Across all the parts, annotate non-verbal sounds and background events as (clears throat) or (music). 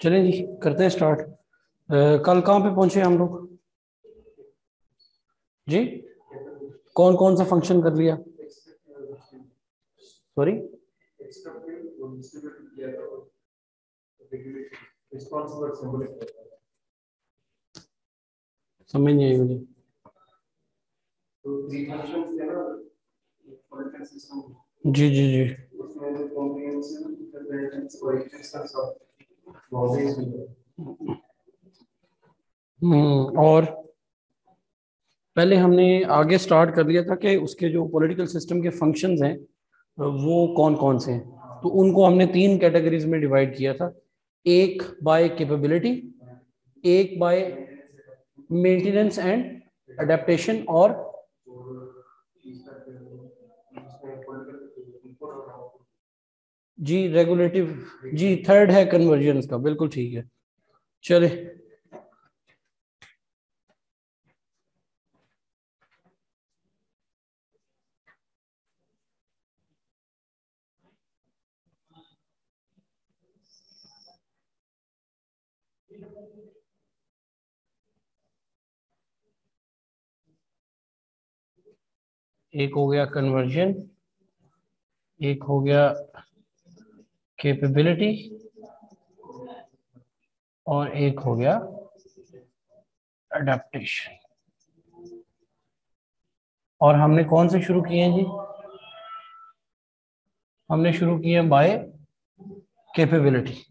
चलें जी, करते हैं स्टार्ट कल कहाँ पे पहुँचे हम लोग? जी? कौन कौन सा फ़ंक्शन कर लिया? सॉरी समझ नहीं आई मुझे। जी जी जी। और पहले हमने आगे स्टार्ट कर लिया था कि उसके जो पॉलिटिकल सिस्टम के फ़ंक्शंस हैं, वो कौन कौन से हैं? तो उनको हमने तीन कैटेगरीज में डिवाइड किया था। एक बाय कैपेबिलिटी एक बाय मेंटेनेंस एंड अडेप्टेशन और जी रेगुलेटिव जी थर्ड है कन्वर्जन का, बिल्कुल ठीक है। चले। एक हो गया कन्वर्जन एक हो गया कैपेबिलिटी और एक हो गया अडेप्टेशन और हमने कौन से शुरू किए हैं जी? हमने शुरू किए बाय कैपेबिलिटी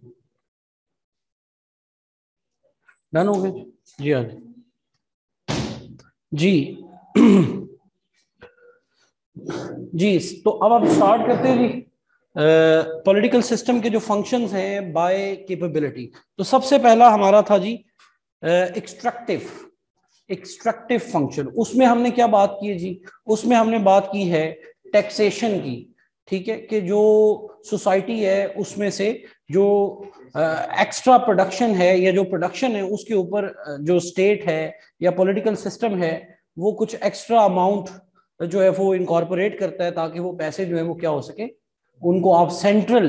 डन हो गए जी? हाँ जी। जी। (clears throat) तो अब आप स्टार्ट करते हैं जी। पॉलिटिकल uh, सिस्टम के जो फ़ंक्शंस हैं बाय कैपेबिलिटी तो सबसे पहला हमारा था जी एक्सट्रक्टिव एक्सट्रक्टिव फ़ंक्शन उसमें हमने क्या बात की है जी? उसमें हमने बात की है टैक्सेशन की ठीक है? कि जो सोसाइटी है उसमें से जो एक्स्ट्रा uh, प्रोडक्शन है या जो प्रोडक्शन है उसके ऊपर जो स्टेट है या पॉलिटिकल सिस्टम है वो कुछ एक्स्ट्रा अमाउंट जो है वो इनकॉर्पोरेट करता है ताकि वो पैसे जो है वो क्या हो सके? उनको आप सेंट्रल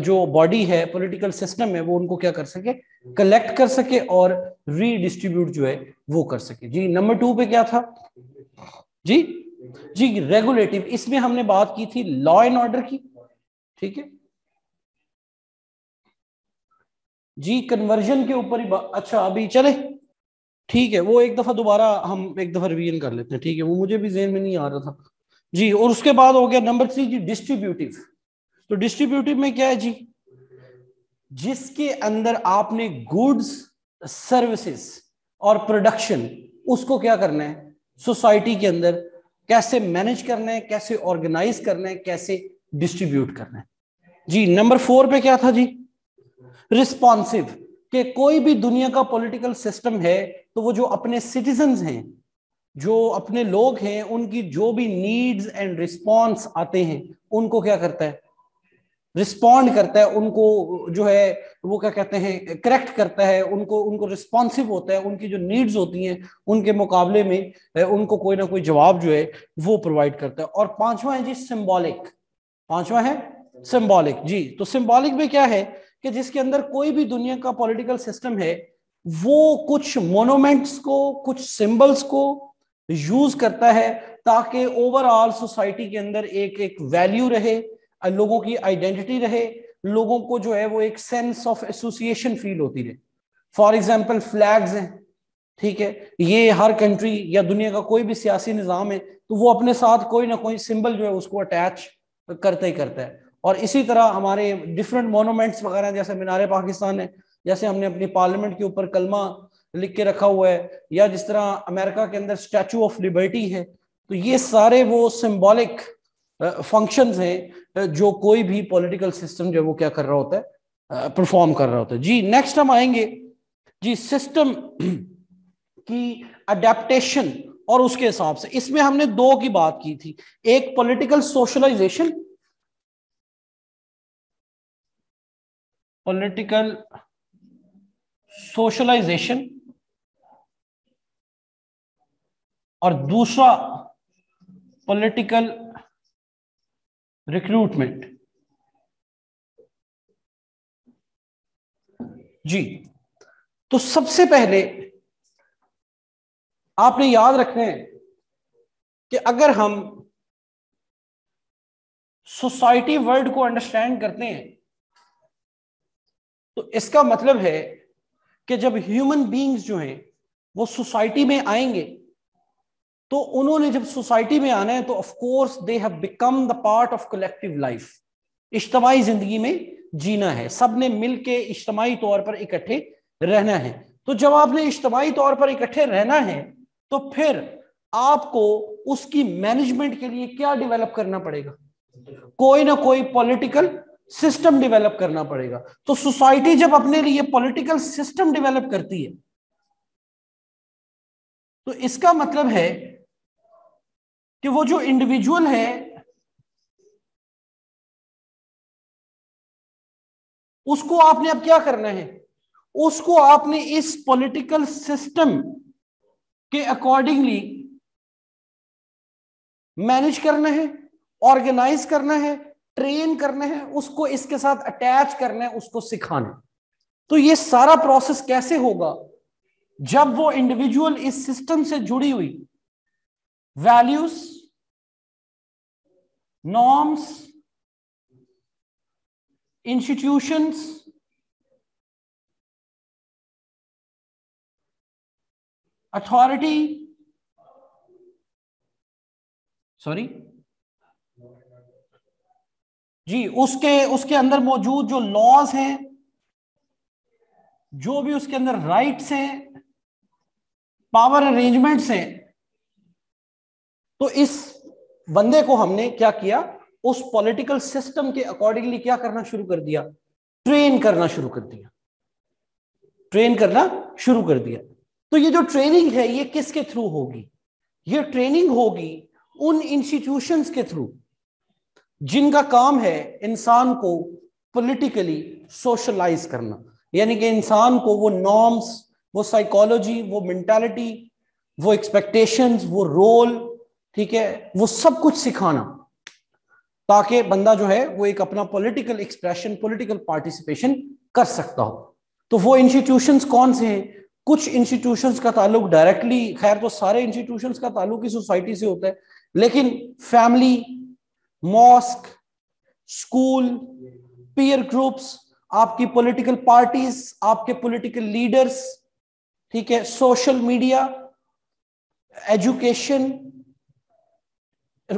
जो बॉडी है पॉलिटिकल सिस्टम है, वो उनको क्या कर सके? कलेक्ट कर सके और रीडिस्ट्रीब्यूट जो है, वो कर सके। जी नंबर टू पे क्या था? जी जी रेगुलेटिव इसमें हमने बात की थी लॉ एंड ऑर्डर की। ठीक है? जी कन्वर्जन के ऊपर ही अच्छा अभी चले। ठीक है, वो एक दफ़ा दोबारा हम एक दफ़ा रिवीजन कर लेते हैं। ठीक है, वो मुझे भी जेन में नहीं आ रहा था। जी, और उसके बाद हो गया नंबर थ्री जी डिस्ट्रीब्यूटिव तो डिस्ट्रीब्यूटिव में क्या है जी? जिसके अंदर आपने गुड्स सर्विसेज़ और प्रोडक्शन उसको क्या करना है? सोसाइटी के अंदर कैसे मैनेज करना है, कैसे ऑर्गेनाइज करना है, कैसे डिस्ट्रीब्यूट करना है? जी नंबर फोर पे क्या था जी? रिस्पॉन्सिव कि कोई भी दुनिया का पॉलिटिकल सिस्टम है तो वो जो अपने सिटीजन हैं जो अपने लोग हैं, उनकी जो भी नीड्स एंड रिस्पॉन्स आते हैं, उनको क्या करता है? रिस्पॉन्ड करता है, उनको जो है, वो क्या कहते हैं करेक्ट करता है, उनको उनको रिस्पॉन्सिव होता है, उनकी जो नीड्स होती हैं, उनके मुकाबले में उनको कोई ना कोई जवाब जो है, वो प्रोवाइड करता है। और पांचवा है जी सिंबॉलिक पांचवा है? सिंबॉलिक जी तो सिंबॉलिक में क्या है कि जिसके अंदर कोई भी दुनिया का पॉलिटिकल सिस्टम है, वो कुछ मोनोमेंट्स को, कुछ सिंबल्स को यूज़ करता है ताकि ओवरऑल सोसाइटी के अंदर एक एक वैल्यू रहे, लोगों की आइडेंटिटी रहे, लोगों को जो है वो एक सेंस ऑफ़ एसोसिएशन फील होती रहे। फॉर एग्ज़ाम्पल फ्लैग्स हैं, ठीक है? ये हर कंट्री या दुनिया का कोई भी सियासी निज़ाम है तो वो अपने साथ कोई ना कोई सिंबल जो है उसको अटैच करता ही करता है। और इसी तरह हमारे डिफरेंट मोनूमेंट्स वगैरह, जैसे मीनार पाकिस्तान है, जैसे हमने अपनी पार्लियामेंट के ऊपर कलमा लिख के रखा हुआ है, या जिस तरह अमेरिका के अंदर स्टैचू ऑफ़ लिबर्टी है तो ये सारे वो सिंबॉलिक फ़ंक्शंस हैं जो कोई भी पॉलिटिकल सिस्टम जो वो क्या कर रहा होता है परफॉर्म कर रहा होता है। जी नेक्स्ट हम आएँगे। जी सिस्टम (clears throat) की अडेप्टेशन और उसके हिसाब से। इसमें हमने दो की बात की थी। एक पॉलिटिकल सोशलाइजेशन पॉलिटिकल सोशलाइजेशन और दूसरा पॉलिटिकल रिक्रूटमेंट जी तो सबसे पहले आपने याद रखना है कि अगर हम सोसाइटी वर्ल्ड को अंडरस्टैंड करते हैं तो इसका मतलब है कि जब ह्यूमन बींग्स जो हैं, वो सोसाइटी में आएँगे तो उन्होंने जब सोसाइटी में आना है तो of course they have become the part of collective life इज्तमाही ज़िंदगी में जीना है। सबने मिलके इज्तमाही तौर पर इकट्ठे रहना है। तो जब आपने इज्तमाही तौर पर इकट्ठे रहना है तो फिर आपको उसकी मैनेजमेंट के लिए क्या डेवलप करना पड़ेगा? कोई ना कोई पॉलिटिकल सिस्टम डेवलप करना पड़ेगा। तो सोसाइटी जब अपने लिए पॉलिटिकल सिस्टम डेवलप करती है तो इसका मतलब है कि वो जो इंडिविजुअल है, उसको आपने अब क्या करना है? उसको आपने इस पॉलिटिकल सिस्टम के अकॉर्डिंगली मैनेज करना है ऑर्गेनाइज करना है ट्रेन करना है, उसको इसके साथ अटैच करना है, उसको सिखाना तो ये सारा प्रोसेस कैसे होगा? जब वो इंडिविजुअल इस सिस्टम से जुड़ी हुई values norms institutions authority sorry जी, उसके उसके अंदर मौजूद जो लॉज हैं, जो भी उसके अंदर राइट्स हैं पावर अरेंजमेंट्स हैं तो इस बंदे को हमने क्या किया? उस पॉलिटिकल सिस्टम के अकॉर्डिंगली क्या करना शुरू कर दिया? ट्रेन करना शुरू कर दिया। ट्रेन करना शुरू कर दिया। तो ये जो ट्रेनिंग है, ये किसके थ्रू होगी? ये ट्रेनिंग होगी उन इंस्टीट्यूशंस के थ्रू जिनका काम है इंसान को पॉलिटिकली सोशलाइज करना। यानी कि इंसान को वो नॉर्म्स वो साइकोलॉजी वो मेंटालिटी वो एक्सपेक्टेशंस वो रोल ठीक है? वो सब कुछ सिखाना, ताकि बंदा जो है, वो एक अपना पॉलिटिकल एक्सप्रेशन पॉलिटिकल पार्टिसिपेशन कर सकता हो। तो वो इंस्टीट्यूशंस कौन से हैं? कुछ इंस्टीट्यूशंस का ताल्लुक डायरेक्टली खैर तो सारे इंस्टीट्यूशंस का ताल्लुक ही सोसाइटी से होता है, लेकिन family mosque school peer groups आपकी पॉलिटिकल पार्टीज़ आपके पॉलिटिकल लीडर्स ठीक है? सोशल मीडिया एजुकेशन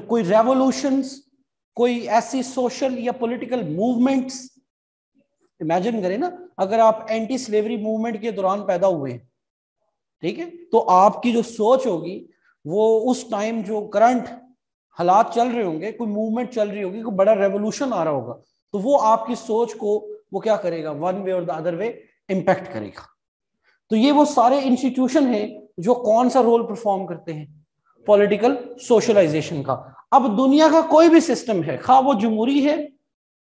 कोई रेवोल्यूशंस कोई ऐसी सोशल या पॉलिटिकल मूवमेंट्स इमेजिन करें ना, अगर आप एंटी स्लेवरी मूवमेंट के दौरान पैदा हुए ठीक है? तो आपकी जो सोच होगी, वो उस टाइम जो करंट हालात चल रहे होंगे, कोई मूवमेंट चल रही होगी, कोई बड़ा रेवोल्यूशन आ रहा होगा तो वो आपकी सोच को, वो क्या करेगा? वन वे और द अदर वे इंपैक्ट करेगा। तो ये वो सारे इंस्टीट्यूशन है जो कौन सा रोल परफॉर्म करते हैं? पॉलिटिकल सोशलाइजेशन का। अब दुनिया का कोई भी सिस्टम है, खा वो जमहूरी है,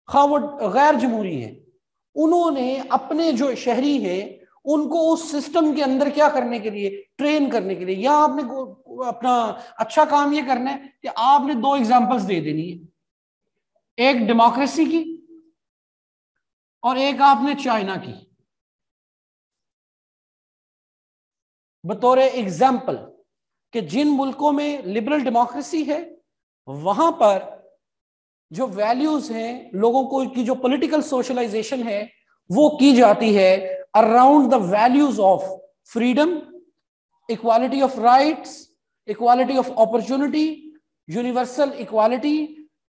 खा वो गैर जमहूरी है, उन्होंने अपने जो शहरी हैं, उनको उस सिस्टम के अंदर क्या करने के लिए ट्रेन करने के लिए, या आपने अपना अच्छा काम ये करना है कि आपने दो एग्जांपल्स दे देनी है। एक डेमोक्रेसी की और एक आपने चाइना की। बतौर एग्ज़ाम्पल कि जिन मुल्कों में लिबरल डेमोक्रेसी है, वहाँ पर जो वैल्यूज़ हैं, लोगों को की जो पॉलिटिकल सोशलाइजेशन है, वो की जाती है around the values of freedom equality of rights equality of opportunity universal equality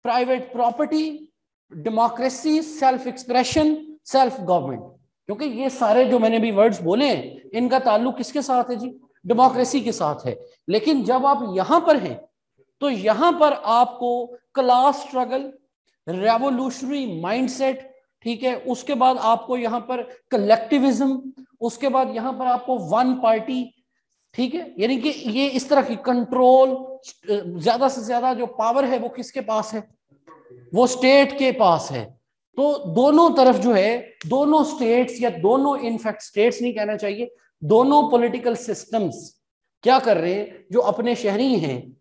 private property democracy self expression self government क्योंकि ये सारे जो मैंने भी वर्ड्स बोले हैं, इनका ताल्लुक किसके साथ है जी? डेमोक्रेसी के साथ है। लेकिन जब आप यहाँ पर हैं तो यहाँ पर आपको क्लास स्ट्रगल रेवोल्यूशनरी माइंडसेट ठीक है, उसके बाद आपको यहाँ पर कलेक्टिविज्म उसके बाद यहाँ पर आपको वन पार्टी ठीक है, यानी कि ये इस तरह की कंट्रोल ज़्यादा से ज़्यादा जो पावर है वो किसके पास है? वो स्टेट के पास है। तो दोनों तरफ़ जो है, दोनों स्टेट्स या दोनों इनफैक्ट स्टेट्स नहीं कहना चाहिए, दोनों पॉलिटिकल सिस्टम्स क्या कर रहे हैं? जो अपने शहरी हैं,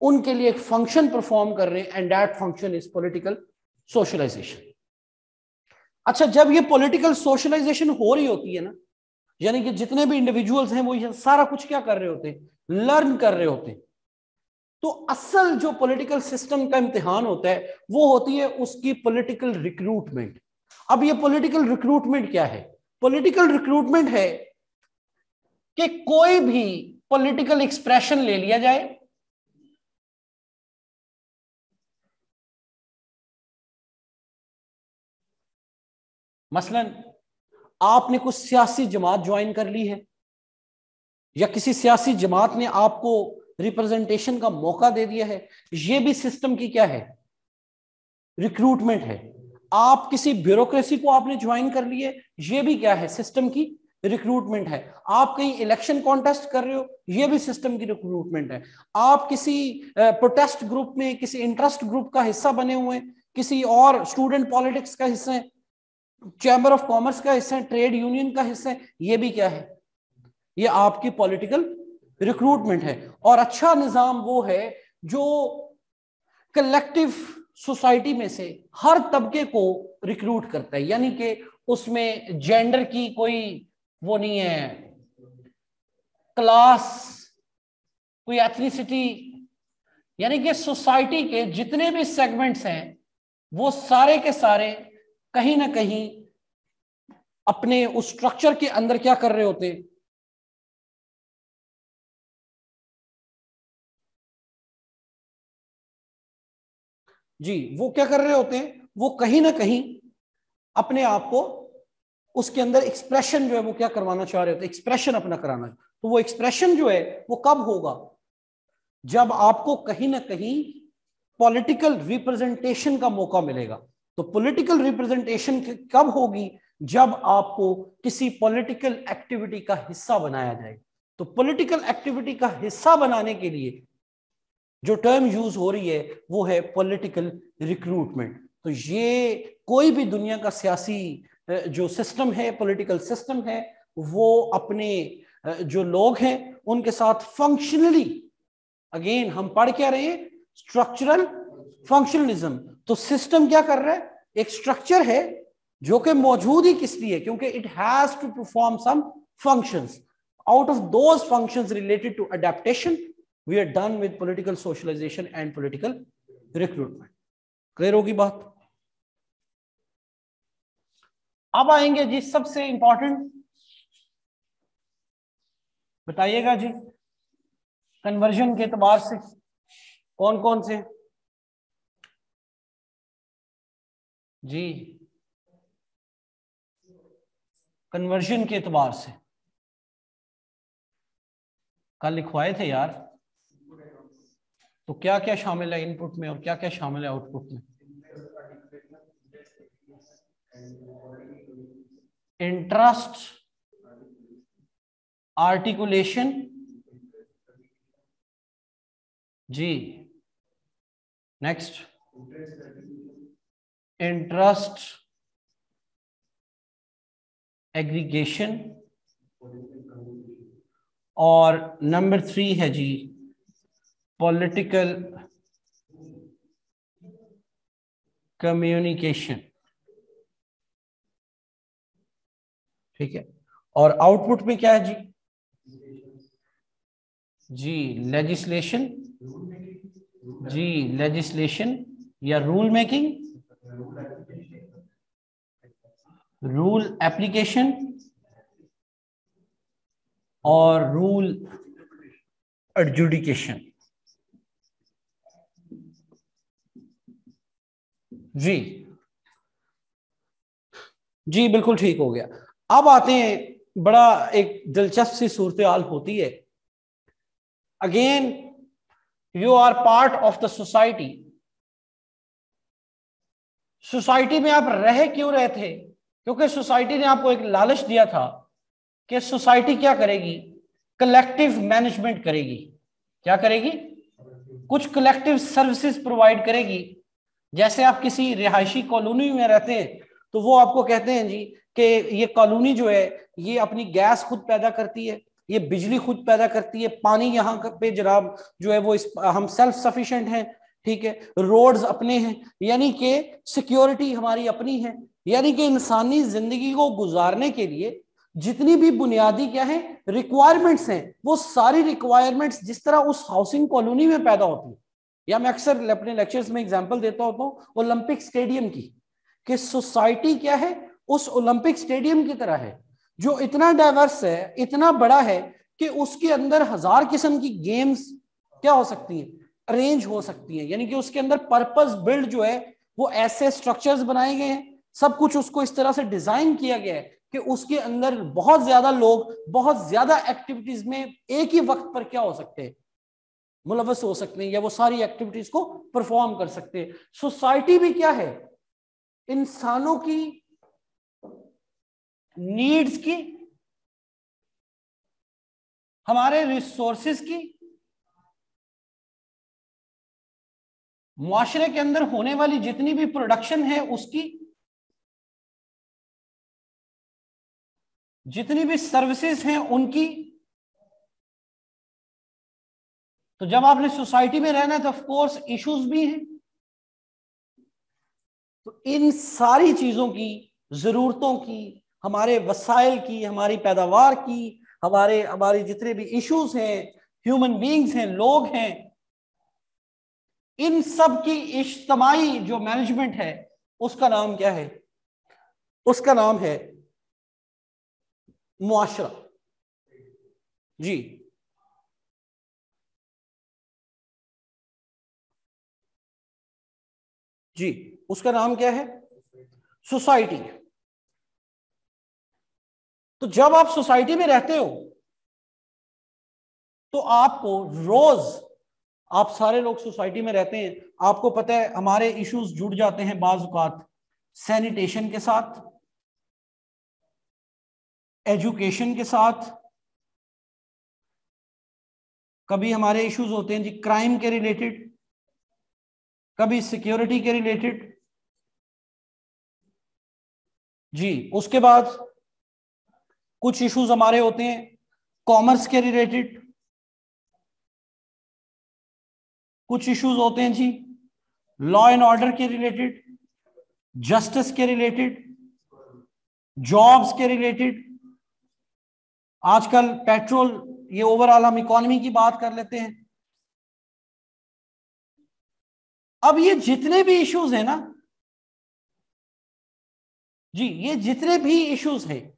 उनके लिए एक फ़ंक्शन परफॉर्म कर रहे हैं and that function is political socialisation अच्छा जब ये पॉलिटिकल सोशलाइजेशन हो रही होती है ना, यानी कि जितने भी इंडिविजुअल्स हैं, वो ये सारा कुछ क्या कर रहे होते हैं? लर्न कर रहे होते हैं। तो असल जो पॉलिटिकल सिस्टम का इम्तिहान होता है, वो होती है उसकी पॉलिटिकल रिक्रूटमेंट अब ये पॉलिटिकल रिक्रूटमेंट क्या है? पॉलिटिकल रिक्रूटमेंट है कि कोई भी पॉलिटिकल एक्सप्रेशन ले लिया जाए। मसलन, आपने कुछ सियासी जमात ज्वाइन कर ली है, या किसी सियासी जमात ने आपको रिप्रेजेंटेशन का मौका दे दिया है यह भी सिस्टम की क्या है? रिक्रूटमेंट है। आप किसी ब्यूरोक्रेसी को आपने ज्वाइन कर लिए, ये भी क्या है? सिस्टम की रिक्रूटमेंट है। आप कहीं इलेक्शन कॉन्टेस्ट कर रहे हो, ये भी सिस्टम की रिक्रूटमेंट है। आप किसी प्रोटेस्ट ग्रुप में, किसी इंटरेस्ट ग्रुप का हिस्सा बने हुए किसी और स्टूडेंट पॉलिटिक्स का हिस्सा है चैम्बर ऑफ़ कॉमर्स का हिस्सा है ट्रेड यूनियन का हिस्सा है, ये भी क्या है? ये आपकी पॉलिटिकल रिक्रूटमेंट है। और अच्छा निज़ाम वो है जो कलेक्टिव सोसाइटी में से हर तबके को रिक्रूट करता है। यानी कि उसमें जेंडर की कोई वो नहीं है। क्लास, कोई एथनिसिटी, यानी कि सोसाइटी के जितने भी सेगमेंट्स हैं, वो सारे के सारे कहीं ना कहीं अपने उस स्ट्रक्चर के अंदर क्या कर रहे होते? जी, वो क्या कर रहे होते हैं? वो कहीं ना कहीं अपने आप को उसके अंदर एक्सप्रेशन जो है वो क्या करवाना चाह रहे होते एक्सप्रेशन अपना कराना। तो वो एक्सप्रेशन जो है, वो कब होगा? जब आपको कहीं ना कहीं पॉलिटिकल रिप्रेजेंटेशन का मौका मिलेगा। तो पॉलिटिकल रिप्रेजेंटेशन कब होगी? जब आपको किसी पॉलिटिकल एक्टिविटी का हिस्सा बनाया जाए। तो पॉलिटिकल एक्टिविटी का हिस्सा बनाने के लिए जो टर्म यूज़ हो रही है, वो है पॉलिटिकल रिक्रूटमेंट तो ये कोई भी दुनिया का सियासी जो सिस्टम है पॉलिटिकल सिस्टम है, वो अपने जो लोग हैं, उनके साथ फंक्शनली अगेन हम पढ़ क्या रहे स्ट्रक्चरल फंक्शनलिज्म तो सिस्टम क्या कर रहा है? एक स्ट्रक्चर है, जो कि मौजूद ही किस लिए? क्योंकि it has to perform some functions out of those functions related to adaptation we are done with political socialisation and political recruitment clear होगी बात? अब आएँगे जी सबसे इंपॉर्टेंट बताइएगा जी कन्वर्जन के एतबार से कौन कौन से? जी कन्वर्जन के एतबार से। कल लिखवाए थे यार। तो क्या क्या शामिल है इनपुट में और क्या क्या शामिल है आउटपुट में? Interest articulation. जी। नेक्स्ट। Interest aggregation. और नंबर थ्री है जी पॉलिटिकल कम्युनिकेशन। ठीक है? और आउटपुट में क्या है जी? जी लेजिस्लेशन जी लेजिस्लेशन या रूल मेकिंग रूल एप्लीकेशन और रूल एडजुडिकेशन जी। जी, बिल्कुल ठीक हो गया। अब आते हैं, बड़ा एक दिलचस्प सी सूरत हाल होती है। Again you are part of the society society में आप रहे क्यों रहे थे? क्योंकि सोसाइटी ने आपको एक लालच दिया था कि सोसाइटी क्या करेगी? कलेक्टिव मैनेजमेंट करेगी। क्या करेगी? कुछ कलेक्टिव सर्विसेज़ प्रोवाइड करेगी। जैसे आप किसी रिहायशी कॉलोनी में रहते हैं तो वो आपको कहते हैं, जी कि ये कॉलोनी जो है, ये अपनी गैस खुद पैदा करती है, ये बिजली खुद पैदा करती है, पानी यहाँ पे जनाब जो है वो इस, हम सेल्फ सफिशेंट हैं, ठीक है? रोड्स अपने हैं, यानी कि सिक्योरिटी हमारी अपनी है, यानी कि इंसानी ज़िंदगी को गुजारने के लिए जितनी भी बुनियादी क्या है रिक्वायरमेंट्स हैं, वो सारी रिक्वायरमेंट्स जिस तरह उस हाउसिंग कॉलोनी में पैदा होती है। या मैं अक्सर अपने लेक्चर्स में एग्जांपल देता होता हूँ ओलंपिक स्टेडियम की, कि सोसाइटी क्या है उस ओलंपिक स्टेडियम की तरह है, जो इतना डाइवर्स है, इतना बड़ा है कि उसके अंदर हज़ार किस्म की गेम्स क्या हो सकती हैं? अरेंज हो सकती हैं। यानी कि उसके अंदर पर्पस बिल्ड जो है, वो ऐसे स्ट्रक्चर्स बनाए गए हैं। सब कुछ उसको इस तरह से डिज़ाइन किया गया है कि उसके अंदर बहुत ज़्यादा लोग, बहुत ज़्यादा एक्टिविटीज़ में एक ही वक्त पर क्या हो सकते हैं? मुलवस हो सकते हैं या वो सारी एक्टिविटीज़ को परफॉर्म कर सकते हैं। सोसाइटी भी क्या है? इंसानों की नीड्स की, हमारे रिसोर्सेज की, मुआशरे के अंदर होने वाली जितनी भी प्रोडक्शन है उसकी, जितनी भी सर्विसेज़ हैं उनकी। तो जब आपने सोसाइटी में रहना है तो ऑफकोर्स इश्यूज़ भी हैं। तो इन सारी चीज़ों की, जरूरतों की हमारे वसाइल की, हमारी पैदावार की, हमारे हमारे जितने भी इश्यूज़ हैं ह्यूमन बींग्स हैं, लोग हैं, इन सब की इज्तमाही जो मैनेजमेंट है, उसका नाम क्या है? उसका नाम है मुआशरा। जी। जी, उसका नाम क्या है? सोसाइटी तो जब आप सोसाइटी में रहते हो तो आपको रोज, आप सारे लोग सोसाइटी में रहते हैं, आपको पता है हमारे इश्यूज़ जुड़ जाते हैं बाजुकात, सैनिटेशन के साथ, एजुकेशन के साथ, कभी हमारे इश्यूज़ होते हैं जी क्राइम के रिलेटेड, कभी सिक्योरिटी के रिलेटेड। जी, उसके बाद कुछ इश्यूज़ हमारे होते हैं कॉमर्स के रिलेटेड कुछ इश्यूज़ होते हैं जी लॉ एंड ऑर्डर के रिलेटेड जस्टिस के रिलेटेड जॉब्स के रिलेटेड आजकल पेट्रोल ये ओवरऑल हम इकोनॉमी की बात कर लेते हैं। अब ये जितने भी इश्यूज़ हैं ना, जी, ये जितने भी इश्यूज़ हैं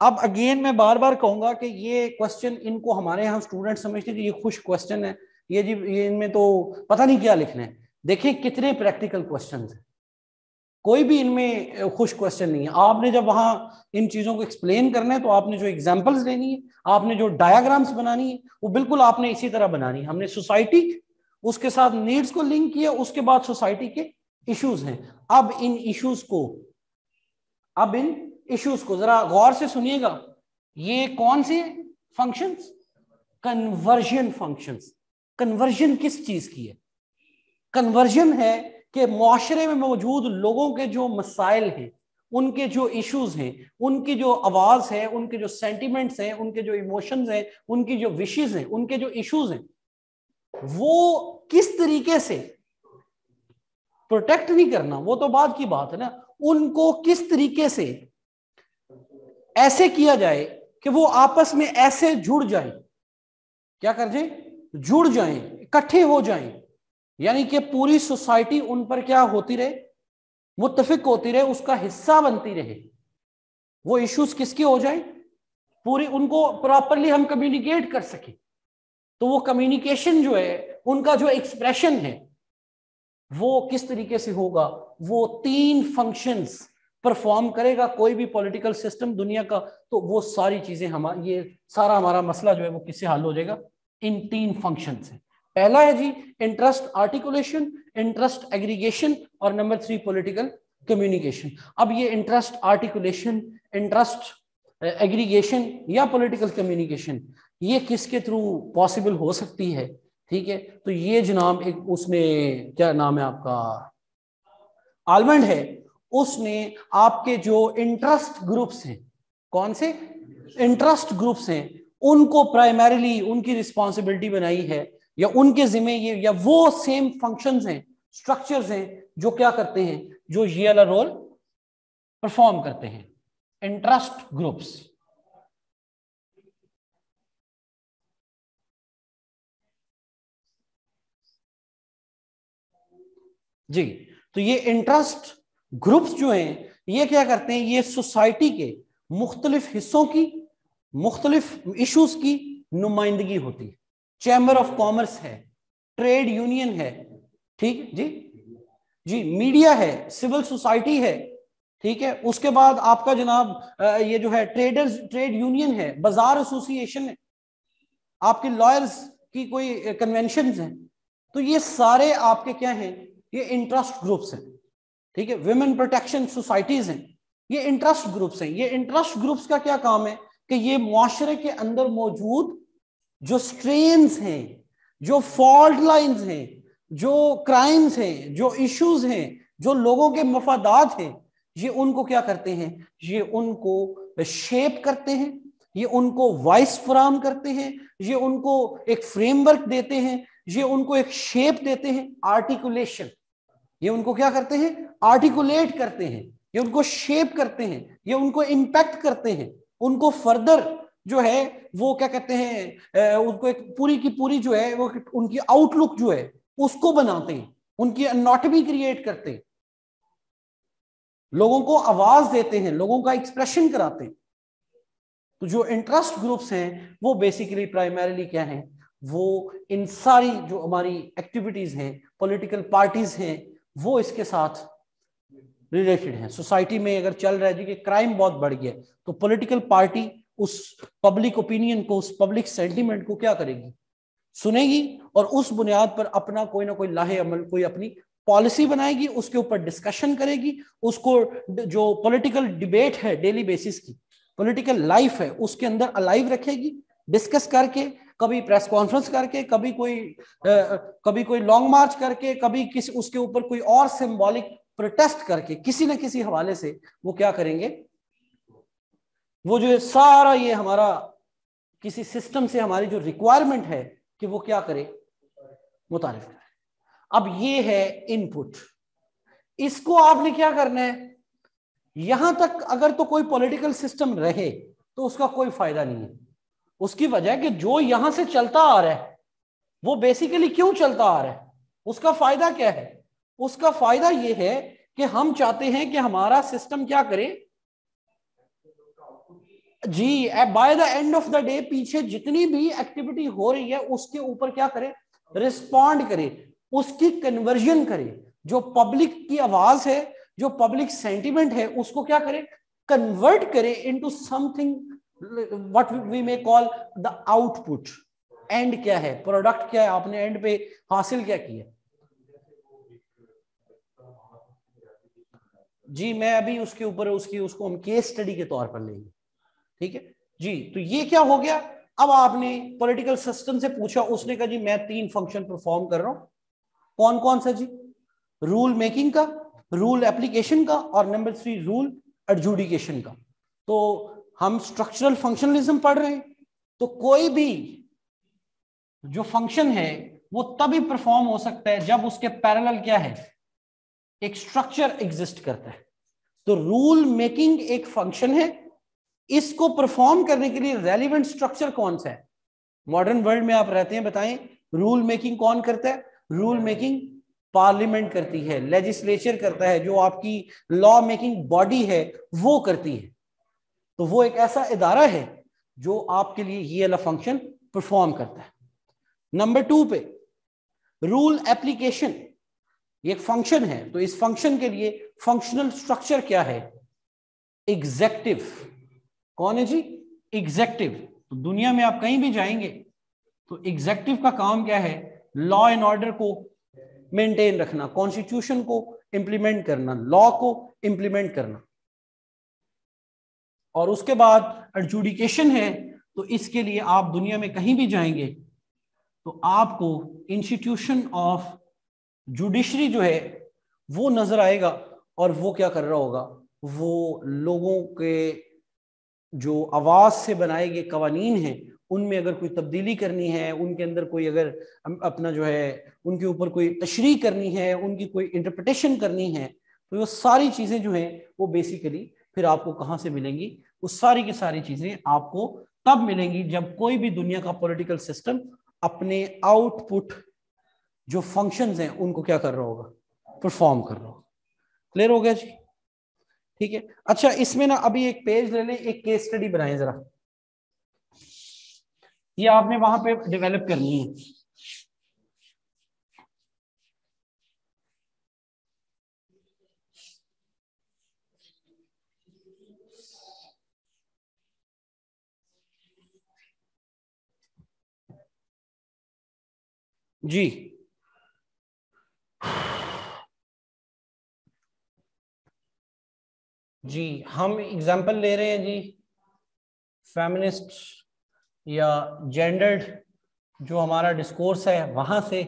अब अगेन मैं बार बार कहूँगा कि ये क्वेश्चन इनको हमारे यहाँ स्टूडेंट समझते हैं कि ये खुश क्वेश्चन है। ये जी, ये इनमें तो पता नहीं क्या लिखना है। देखिए कितने प्रैक्टिकल क्वेश्चन है। कोई भी इनमें खुश क्वेश्चन नहीं है। आपने जब वहाँ इन चीज़ों को एक्सप्लेन करना है तो आपने जो एग्जाम्पल्स लेनी है, आपने जो डायाग्राम्स बनानी है, वो बिल्कुल आपने इसी तरह बनानी है। हमने सोसाइटी उसके साथ नीड्स को लिंक किया, उसके बाद सोसाइटी के इश्यूज़ हैं। अब इन इश्यूज़ को, अब इन इश्यूज़ को, जरा गौर से सुनिएगा। ये कौन से फ़ंक्शंस कन्वर्जन फ़ंक्शंस कन्वर्जन किस चीज़ की है? कन्वर्जन है कि माशरे में मौजूद लोगों के जो मसाइल हैं, उनके जो इश्यूज़ हैं, उनकी जो आवाज़ है, उनके जो सेंटिमेंट्स हैं, उनके जो इमोशंस हैं, उनकी जो विशेज हैं, उनके जो इश्यूज़ हैं, वो किस तरीके से प्रोटेक्ट नहीं करना, वो तो बाद की बात है ना, उनको किस तरीके से ऐसे किया जाए कि वो आपस में ऐसे जुड़ जाए। क्या कर जाए? जुड़ जाएँ, इकट्ठे हो जाएँ। यानी कि पूरी सोसाइटी उन पर क्या होती रहे? मुतफिक होती रहे, उसका हिस्सा बनती रहे। वो इश्यूज़ किसके हो जाए? पूरी उनको प्रॉपरली हम कम्युनिकेट कर सके। तो वो कम्युनिकेशन जो है, उनका जो एक्सप्रेशन है, वो किस तरीके से होगा? वो तीन फ़ंक्शंस परफॉर्म करेगा कोई भी पॉलिटिकल सिस्टम दुनिया का तो वो सारी चीज़ें हम, ये सारा हमारा मसला जो है वो किससे हल हो जाएगा? इन तीन फ़ंक्शन से। पहला है जी इंटरेस्ट आर्टिकुलेशन इंटरेस्ट एग्रीगेशन और नंबर थ्री पॉलिटिकल कम्युनिकेशन अब ये इंटरेस्ट आर्टिकुलेशन इंटरेस्ट एग्रीगेशन या पॉलिटिकल कम्युनिकेशन ये किसके थ्रू पॉसिबल हो सकती है? ठीक है? तो ये जनाब एक उसने, क्या नाम है आपका? आलमंड है। उसने आपके जो इंटरेस्ट ग्रुप्स हैं, कौन से? इंटरेस्ट ग्रुप्स हैं, उनको प्राइमरीली उनकी रिस्पॉन्सिबिलिटी बनाई है, या उनके जिम्मे ये, या वो सेम फ़ंक्शंस हैं स्ट्रक्चर्स हैं, जो क्या करते हैं, जो ये वाला रोल परफॉर्म करते हैं। इंटरेस्ट ग्रुप्स जी तो ये इंटरेस्ट ग्रुप्स जो हैं, ये क्या करते हैं, ये सोसाइटी के मुख्तलिफ़ हिस्सों की, मुख्तलिफ़ इशूज की नुमाइंदगी होती है। चैम्बर ऑफ़ कॉमर्स है ट्रेड यूनियन है, ठीक जी? जी मीडिया है सिविल सोसाइटी है, ठीक है? उसके बाद आपका जनाब ये जो है ट्रेडर्स ट्रेड यूनियन है, बाज़ार एसोसिएशन है। आपके लॉयर्स की कोई कन्वेंशन है तो ये सारे आपके क्या हैं, ये इंटरेस्ट ग्रुप्स हैं। ठीक है? विमेन प्रोटेक्शन सोसाइटीज हैं। ये इंटरेस्ट ग्रुप्स हैं। ये इंटरेस्ट ग्रुप्स का क्या काम है? कि ये मुआशरे के अंदर मौजूद जो स्ट्रेन्स हैं, जो फॉल्ट लाइंस हैं, जो क्राइम्स हैं, जो इश्यूज़ हैं, जो लोगों के मफादात हैं, ये उनको क्या करते हैं? ये उनको शेप करते हैं। ये उनको वॉइस फ्राम करते हैं। ये उनको एक फ्रेमवर्क देते हैं। ये उनको एक शेप देते हैं। आर्टिकुलेशन ये उनको क्या करते हैं? आर्टिकुलेट करते हैं। ये उनको शेप करते हैं। ये उनको इंपैक्ट करते हैं। उनको फर्दर जो है, वो क्या कहते हैं उनको एक पूरी की पूरी जो है, वो उनकी आउटलुक जो है, उसको बनाते हैं। उनकी नॉटमी क्रिएट करते हैं। लोगों को आवाज़ देते हैं, लोगों का एक्सप्रेशन कराते हैं। तो जो इंटरेस्ट ग्रुप्स हैं, वो बेसिकली प्राइमरीली क्या है? वो इन सारी जो हमारी एक्टिविटीज़ हैं पॉलिटिकल पार्टीज़ हैं वो इसके साथ रिलेटेड है। सोसाइटी में अगर चल रहा है जी कि क्राइम बहुत बढ़ गया तो पॉलिटिकल पार्टी उस पब्लिक ओपिनियन को, उस पब्लिक सेंटिमेंट को क्या करेगी? सुनेगी और उस बुनियाद पर अपना कोई ना कोई लाहे अमल, कोई अपनी पॉलिसी बनाएगी, उसके ऊपर डिस्कशन करेगी, उसको जो पॉलिटिकल डिबेट है डेली बेसिस की पॉलिटिकल लाइफ है, उसके अंदर अलाइव रखेगी डिस्कस करके कभी प्रेस कॉन्फ्रेंस करके कभी कोई आ, कभी कोई लॉन्ग मार्च करके कभी किसी उसके ऊपर कोई और सिंबॉलिक प्रोटेस्ट करके किसी न किसी हवाले से वो क्या करेंगे? वो जो सारा ये हमारा किसी सिस्टम से हमारी जो रिक्वायरमेंट है कि वो क्या करे? मुतारिफ करे। अब ये है इनपुट इसको आपने क्या करना है? यहाँ तक अगर तो कोई पॉलिटिकल सिस्टम रहे तो उसका कोई फ़ायदा नहीं है। उसकी वजह कि जो यहाँ से चलता आ रहा है, वो बेसिकली क्यों चलता आ रहा है? उसका फ़ायदा क्या है? उसका फ़ायदा यह है कि हम चाहते हैं कि हमारा सिस्टम क्या करे? जी by the end of the day पीछे जितनी भी एक्टिविटी हो रही है, उसके ऊपर क्या करे? रिस्पॉन्ड करे, उसकी कन्वर्जन करे। जो पब्लिक की आवाज़ है, जो पब्लिक सेंटिमेंट है, उसको क्या करे? कन्वर्ट करे into something what we may call the output and क्या है? प्रोडक्ट क्या है? आपने एंड पे हासिल क्या किया? जी, मैं अभी उसके ऊपर, उसकी, उसको हम केस स्टडी के तौर पर लेंगे। ठीक है? जी तो ये क्या हो गया? अब आपने पॉलिटिकल सिस्टम से पूछा, उसने कहा, जी, मैं तीन फ़ंक्शन परफॉर्म कर रहा हूँ। कौन कौन सा जी? रूल मेकिंग का रूल एप्लीकेशन का, और नंबर थ्री रूल एडजुडिकेशन का। तो हम स्ट्रक्चरल फंक्शनलिज्म पढ़ रहे हैं तो कोई भी जो फ़ंक्शन है, वो तभी परफॉर्म हो सकता है जब उसके पैरेलल क्या है? एक स्ट्रक्चर एग्जिस्ट करता है। तो रूल मेकिंग एक फ़ंक्शन है। इसको परफॉर्म करने के लिए रेलिवेंट स्ट्रक्चर कौन सा है? मॉडर्न वर्ल्ड में आप रहते हैं, बताएँ रूल मेकिंग कौन करता है? रूल मेकिंग पार्लियामेंट करती है लेजिस्लेचर करता है, जो आपकी लॉ मेकिंग बॉडी है, वो करती है। तो वो एक ऐसा इदारा है जो आपके लिए ये वाला फ़ंक्शन परफॉर्म करता है। नंबर टू पे रूल एप्लीकेशन एक फ़ंक्शन है। तो इस फ़ंक्शन के लिए फंक्शनल स्ट्रक्चर क्या है? एग्जेक्टिव कौन है जी? एग्जेक्टिव तो दुनिया में आप कहीं भी जाएँगे तो एग्जेक्टिव का काम क्या है? लॉ एंड ऑर्डर को मेंटेन रखना कॉन्स्टिट्यूशन को इंप्लीमेंट करना लॉ को इंप्लीमेंट करना। और उसके बाद एडजुडिकेशन है तो इसके लिए आप दुनिया में कहीं भी जाएँगे तो आपको इंस्टीट्यूशन ऑफ़ जुडिशरी जो है, वो नज़र आएगा और वो क्या कर रहा होगा? वो लोगों के जो आवाज़ से बनाए गए कवानीन हैं, उनमें अगर कोई तब्दीली करनी है, उनके अंदर कोई अगर अपना जो है, उनके ऊपर कोई तशरी करनी है, उनकी कोई इंटरप्रटेशन करनी है तो वो सारी चीज़ें जो हैं, वो बेसिकली फिर आपको कहाँ से मिलेंगी? वो सारी की सारी चीज़ें आपको तब मिलेंगी जब कोई भी दुनिया का पॉलिटिकल सिस्टम अपने आउटपुट जो फ़ंक्शंस हैं, उनको क्या कर रहा होगा? परफॉर्म कर रहा होगा। क्लियर हो गया जी? ठीक है? अच्छा इसमें ना अभी एक पेज ले लें, एक केस स्टडी बनाएँ जरा। ये आपने वहाँ पे डेवलप करनी है। जी। जी, हम एग्ज़ाम्पल ले रहे हैं जी। फेमिनिस्ट या जेंडर्ड जो हमारा डिस्कोर्स है, वहाँ से,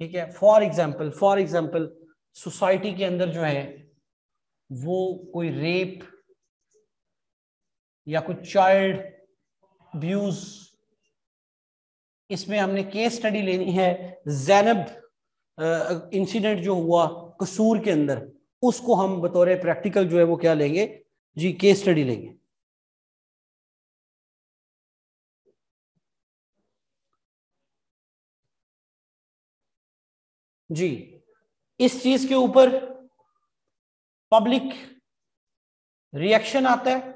ठीक है? For example for example society के अंदर जो है, वो कोई रेप या कोई चाइल्ड अब्यूज इसमें हमने केस स्टडी लेनी है जैनब इंसिडेंट जो हुआ कसूर के अंदर, उसको हम बतौर प्रैक्टिकल जो है वो क्या लेंगे? जी केस स्टडी लेंगे। जी, इस चीज़ के ऊपर पब्लिक रिएक्शन आता है।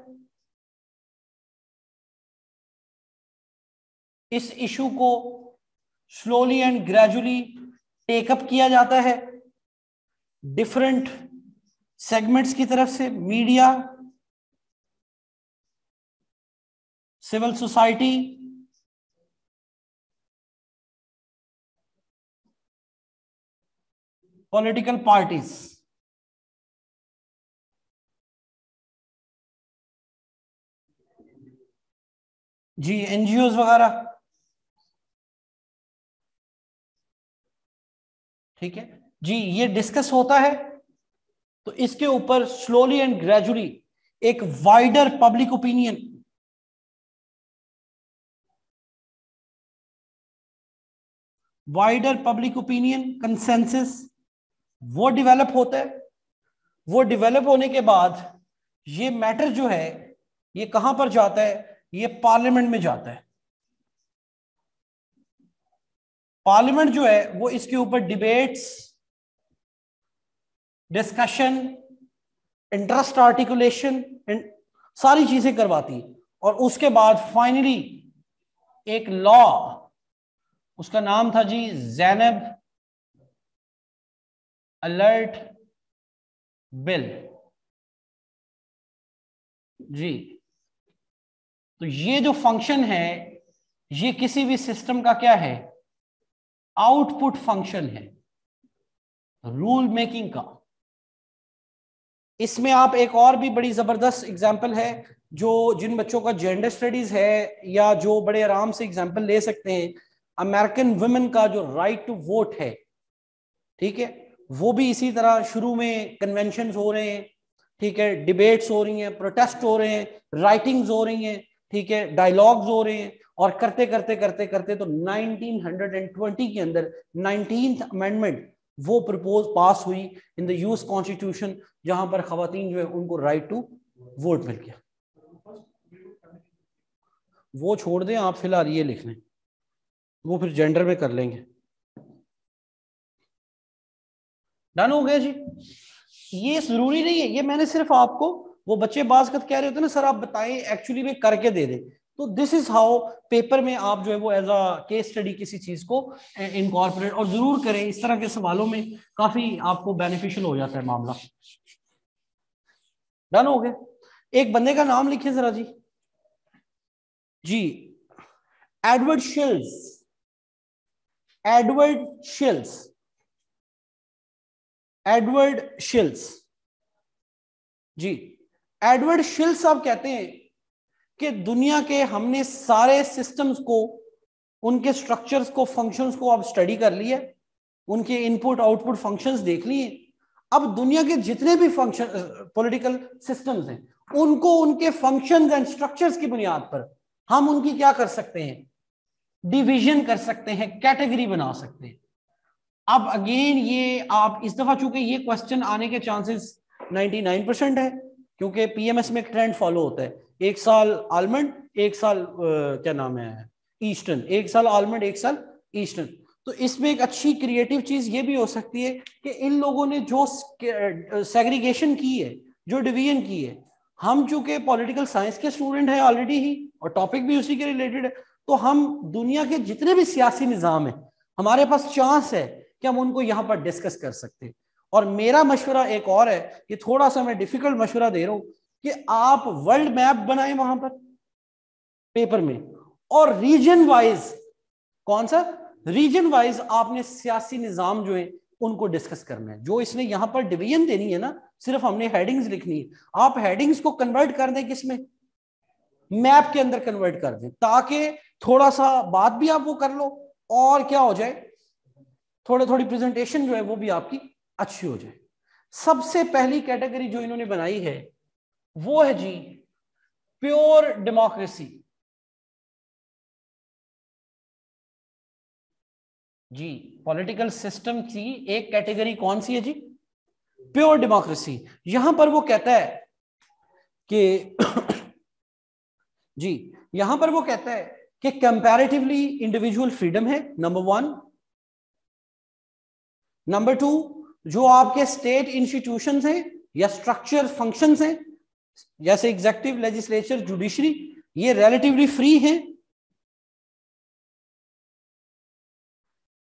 इस इशू को स्लोली एंड ग्रेजुअली टेकअप किया जाता है। डिफरेंट सेगमेंट्स की तरफ़ से media civil society political parties जी एनजीओ वगैरह। ठीक है? जी, ये डिस्कस होता है तो इसके ऊपर स्लोली एंड ग्रेजुअली एक wider public opinion wider public opinion consensus वो डेवलप होता है। वो डेवलप होने के बाद ये मैटर जो है, ये कहाँ पर जाता है? ये पार्लियामेंट में जाता है। पार्लियामेंट जो है, वो इसके ऊपर डिबेट्स डिस्कशन इंटरेस्ट आर्टिकुलेशन सारी चीज़ें करवाती। और उसके बाद फाइनली एक लॉ उसका नाम था जी जैनब अलर्ट बिल जी तो ये जो फ़ंक्शन है, ये किसी भी सिस्टम का क्या है? आउटपुट फ़ंक्शन है रूल मेकिंग का। इसमें आप एक और भी बड़ी ज़बरदस्त एग्ज़ाम्पल है जो जिन बच्चों का जेंडर स्टडीज़ है या जो बड़े आराम से एग्ज़ाम्पल ले सकते हैं, अमेरिकन वुमेन का जो राइट टू वोट है, ठीक है? वो भी इसी तरह शुरू में कन्वेंशन हो रहे हैं, ठीक है? डिबेट्स हो रही हैं प्रोटेस्ट हो रहे हैं राइटिंग्स हो रही हैं, ठीक है? डायलॉग्स हो रहे हैं। और करते करते करते करते तो 1920 के अंदर नाइनटीन अमेंडमेंट वो प्रपोज पास हुई इन द यूएस कॉन्स्टिट्यूशन जहाँ पर खातन जो है उनको राइट टू वोट मिल गया। वो छोड़ दें, आप फ़िलहाल ये लिख लें। वो फिर जेंडर में कर लेंगे। डन हो गया जी। ये ज़रूरी नहीं है, ये मैंने सिर्फ़ आपको, वो बच्चे बाज कह रहे होते ना, सर आप बताएँ एक्चुअली में करके दे दें। तो दिस इज़ हाउ पेपर में आप जो है वो एज अ केस स्टडी किसी चीज़ को इनकॉर्पोरेट और ज़रूर करें। इस तरह के सवालों में काफ़ी आपको बेनिफिशियल हो जाता है मामला। डन हो गया। एक बंदे का नाम लिखिए जरा जी। जी। Edward Shils Edward Shils Edward Shils जी। एडवर्ड शिल्स आप कहते हैं कि दुनिया के हमने सारे सिस्टम्स को, उनके स्ट्रक्चर्स को फ़ंक्शंस को अब स्टडी कर लिया उनके इनपुट आउटपुट फ़ंक्शंस देख लिए। अब दुनिया के जितने भी फ़ंक्शन पॉलिटिकल सिस्टम्स हैं, उनको, उनके फ़ंक्शंस एंड स्ट्रक्चर्स की बुनियाद पर हम उनकी क्या कर सकते हैं? डिवीज़न कर सकते हैं कैटेगरी बना सकते हैं। अब अगेन ये आप, इस दफ़ा चूँकि ये क्वेश्चन आने के चांसेस 99 परसेंट है, क्योंकि पीएमएस में एक ट्रेंड फॉलो होता है। एक साल आलमंड एक साल क्या नाम है? ईस्टर्न एक साल आलमंड एक साल ईस्टर्न तो इसमें एक अच्छी क्रिएटिव चीज़ ये भी हो सकती है कि इन लोगों ने जो सेग्रीगेशन की है, जो डिवीज़न की है, हम चूँकि पॉलिटिकल साइंस के स्टूडेंट हैं ऑलरेडी ही, और टॉपिक भी उसी के रिलेटेड है तो हम दुनिया के जितने भी सियासी निज़ाम है, हमारे पास चांस है कि हम उनको यहाँ पर डिस्कस कर सकते हैं। और मेरा मशवरा एक और है कि थोड़ा सा मैं डिफ़िकल्ट मशवरा दे रहा हूँ कि आप वर्ल्ड मैप बनाए वहाँ पर पेपर में। और रीजन वाइज कौन सा? रीजन वाइज आपने सियासी निज़ाम जो है, उनको डिस्कस करना है। जो इसने यहाँ पर डिवीज़न देनी है ना, सिर्फ़ हमने हेडिंग्स लिखनी है। आप हेडिंग्स को कन्वर्ट कर दें किसमें मैप के अंदर कन्वर्ट कर दें, ताकि थोड़ा सा बात भी आप वो कर लो, और क्या हो जाए? थोड़े थोड़ी प्रेजेंटेशन जो है, वो भी आपकी अच्छी हो जाए। सबसे पहली कैटेगरी जो इन्होंने बनाई है वो है जी प्योर डेमोक्रेसी। जी, पॉलिटिकल सिस्टम की एक कैटेगरी कौन सी है जी? Pure democracy. यहाँ पर वो कहता है कि (coughs) जी, यहाँ पर वो कहता है कि कंपैरेटिवली इंडिविजुअल फ्रीडम है नंबर वन नंबर टू जो आपके स्टेट इंस्टीट्यूशंस हैं या स्ट्रक्चर फ़ंक्शंस हैं जैसे एग्जेक्टिव लेजिस्लेचर जुडिशरी ये रिलेटिवली फ्री है।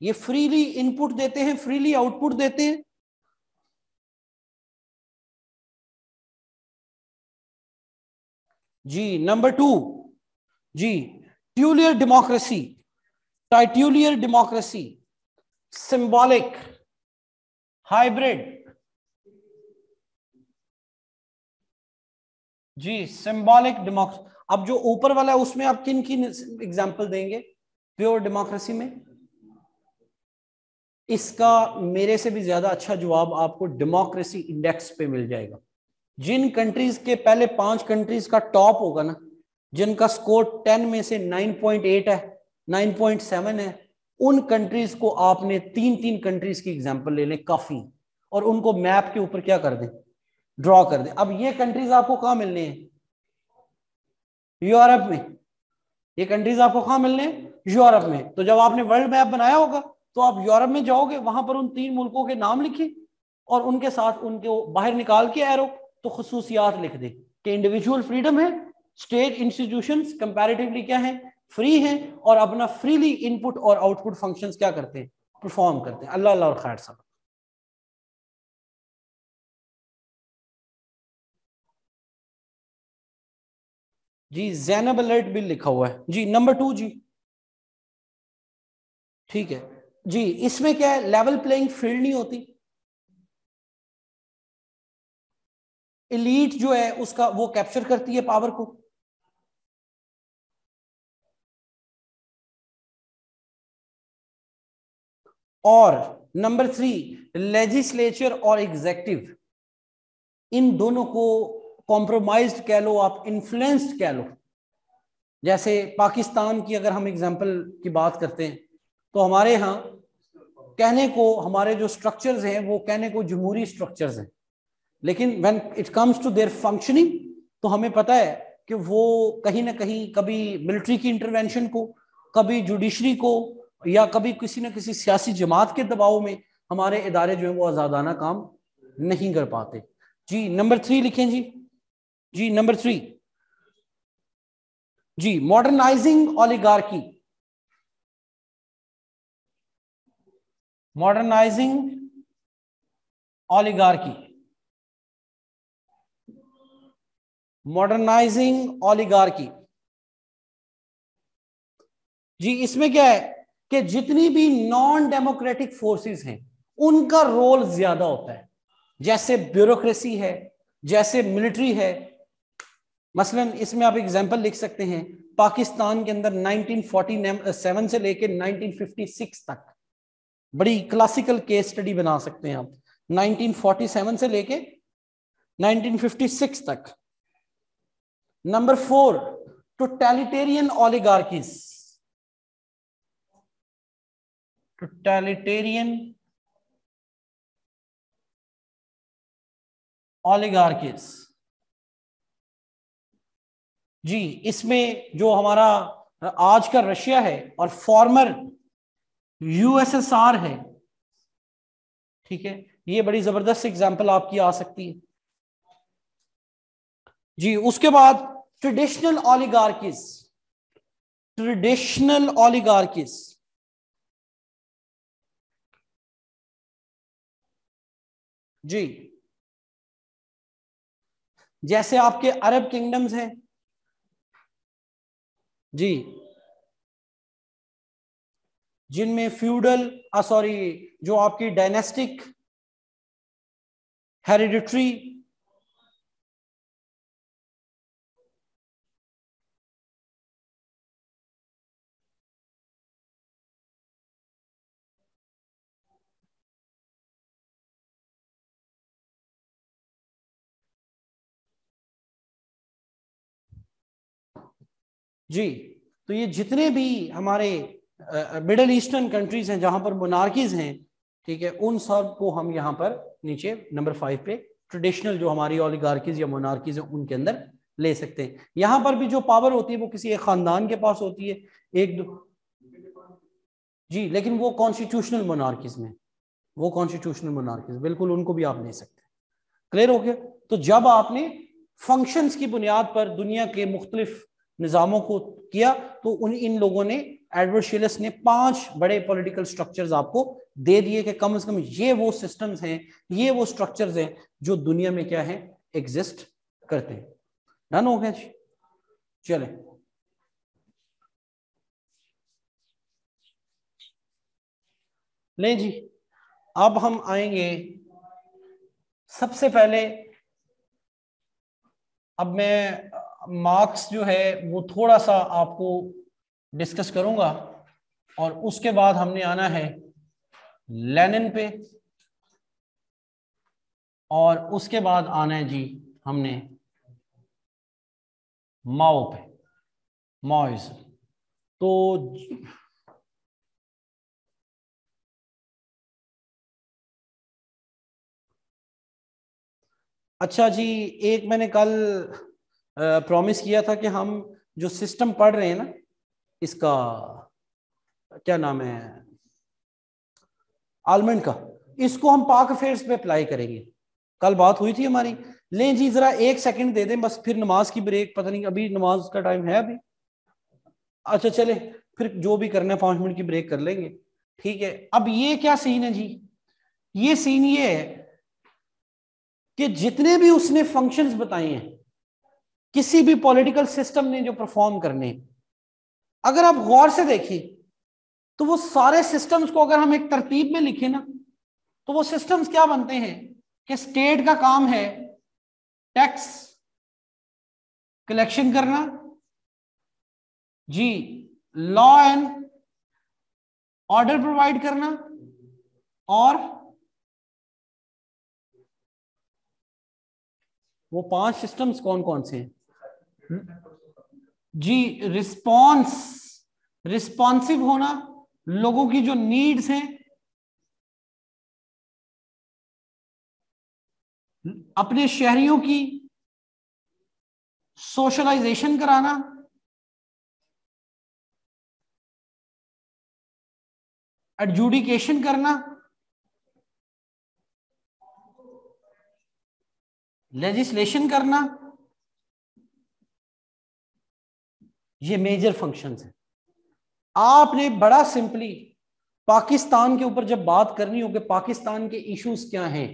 ये फ्रीली इनपुट देते हैं फ्रीली आउटपुट देते हैं। जी नंबर टू जी titular democracy titular democracy symbolic hybrid जी सिंबॉलिक डेमोक्रेसी अब जो ऊपर वाला है, उसमें आप किन किन एग्जांपल देंगे? प्योर डेमोक्रेसी में? इसका मेरे से भी ज़्यादा अच्छा जवाब आपको डेमोक्रेसी इंडेक्स पे मिल जाएगा। जिन कंट्रीज़ के पहले पाँच कंट्रीज़ का टॉप होगा ना, जिनका स्कोर टेन में से नाइन पॉइंट एट है नाइन पॉइंट सेवन है, उन कंट्रीज़ को आपने तीन तीन कंट्रीज़ की एग्ज़ाम्पल ले लें, काफ़ी। और उनको मैप के ऊपर क्या कर दें? ड्रॉ कर दे। अब ये कंट्रीज़ आपको कहाँ मिलने हैं? यूरोप में। ये कंट्रीज़ आपको कहाँ मिलने यूरोप में। तो जब आपने वर्ल्ड मैप बनाया होगा तो आप यूरोप में जाओगे, वहाँ पर उन तीन मुल्कों के नाम लिखे और उनके साथ उनके बाहर निकाल के एरो तो खसूसियात लिख दे कि इंडिविजुअल फ्रीडम है स्टेट इंस्टीट्यूशन कंपेरेटिवली क्या है? फ्री हैं और अपना फ्रीली इनपुट और आउटपुट फ़ंक्शंस क्या करते हैं? परफॉर्म करते हैं। अल्लाह अल्लाह और खैर साहब जी जैनब अलर्ट बिल लिखा हुआ है। जी नंबर टू जी। ठीक है। जी, इसमें क्या है? लेवल प्लेइंग फ़ील्ड नहीं होती। इलीट जो है, उसका वो कैप्चर करती है पावर को। और नंबर थ्री लेजिस्लेचर और एग्जेक्टिव इन दोनों को कॉम्प्रोमाइज कह लो, आप इन्फ्लुएंस्ड कह लो। जैसे पाकिस्तान की अगर हम एग्जांपल की बात करते हैं तो हमारे यहाँ कहने को, हमारे जो स्ट्रक्चर्स हैं, वो कहने को जमहूरी स्ट्रक्चर्स हैं। लेकिन when it comes to their functioning तो हमें पता है कि वो कहीं ना कहीं कभी मिलिट्री की इंटरवेंशन को, कभी जुडिशरी को, या कभी किसी न किसी सियासी जमात के दबाव में हमारे इदारे जो है वो आज़ादाना काम नहीं कर पाते। जी नंबर थ्री लिखें जी। जी नंबर थ्री जी modernising oligarchy modernising oligarchy modernising oligarchy जी, इसमें क्या है कि जितनी भी नॉन डेमोक्रेटिक फोर्सेस हैं, उनका रोल ज़्यादा होता है। जैसे ब्यूरोक्रेसी है, जैसे मिलिट्री है मसलन, इसमें आप एग्जांपल लिख सकते हैं, पाकिस्तान के अंदर 1947 से लेकर 1956 तक। बड़ी क्लासिकल केस स्टडी बना सकते हैं आप। 1947 से लेके 1956 तक। Number four totalitarian oligarchies totalitarian oligarchies जी, इसमें जो हमारा, आज का रशिया है और फॉर्मर यूएसएसआर है, ठीक है, ये बड़ी ज़बरदस्त एग्जांपल आपकी आ सकती है। जी, उसके बाद ट्रेडिशनल ऑलिगार्किस ट्रेडिशनल ऑलिगार्किस जी, जैसे आपके अरब किंगडम्स हैं जी। जिनमें फ्यूडल सॉरी जो आपकी डायनेस्टिक हेरिडिटरी जी तो ये जितने भी हमारे मिडल ईस्टर्न कंट्रीज़ हैं, जहाँ पर मोनार्कीज हैं, ठीक है, उन सबको हम यहाँ पर नीचे नंबर फाइव पे ट्रेडिशनल जो हमारी ओलिगार्कीज या मोनार्कीज हैं, उनके अंदर ले सकते हैं। यहाँ पर भी जो पावर होती है, वो किसी एक खानदान के पास होती है, एक दो जी, लेकिन वो कॉन्स्टिट्यूशनल मोनार्कीज में, वो कॉन्स्टिट्यूशनल मोनार्कीज बिल्कुल उनको भी आप ले सकते हैं। क्लियर हो गया? तो जब आपने फ़ंक्शंस की बुनियाद पर दुनिया के मुख्तलिफ़ निज़ामों को किया तो उन, इन लोगों ने एडवर्ड ने पाँच बड़े पॉलिटिकल स्ट्रक्चर्स आपको दे दिए कि कम से कम ये वो सिस्टम्स हैं, ये वो स्ट्रक्चर्स हैं जो दुनिया में क्या है एग्जिस्ट करते हैं। डन हो गया जी। चले। ले जी, अब हम आएँगे। सबसे पहले, अब मैं मार्क्स जो है, वो थोड़ा सा आपको डिस्कस करूँगा। और उसके बाद हमने आना है लेनिन पे। और उसके बाद आना है जी हमने माओ पे। माओइज्म तो अच्छा जी, एक मैंने कल प्रॉमिस किया था कि हम जो सिस्टम पढ़ रहे हैं ना, इसका, क्या नाम है? आलमंड का। इसको हम पाक अफेयर्स पे अप्लाई करेंगे। कल बात हुई थी हमारी। लें जी, जरा एक सेकंड दे दें, बस फिर नमाज़ की ब्रेक पता नहीं, अभी नमाज़ का टाइम है अभी। अच्छा चले, फिर जो भी करना है, पाँच मिनट की ब्रेक कर लेंगे। ठीक है, अब ये क्या सीन है जी? ये सीन ये है कि जितने भी उसने फ़ंक्शंस बताए हैं किसी भी पॉलिटिकल सिस्टम ने जो परफॉर्म करने अगर आप गौर से देखें तो वो सारे सिस्टम्स को अगर हम एक तरतीब में लिखें ना तो वो सिस्टम्स क्या बनते हैं कि स्टेट का काम है टैक्स कलेक्शन करना, जी लॉ एंड ऑर्डर प्रोवाइड करना और वो पाँच सिस्टम्स कौन कौन से हैं? जी रिस्पॉन्स रिस्पॉन्सिव होना, लोगों की जो नीड्स हैं, अपने शहरियों की सोशलाइजेशन कराना एडजुडिकेशन करना लेजिस्लेशन करना ये मेजर फ़ंक्शंस हैं। आपने बड़ा सिंपली पाकिस्तान के ऊपर जब बात करनी हो कि पाकिस्तान के इश्यूज़ क्या हैं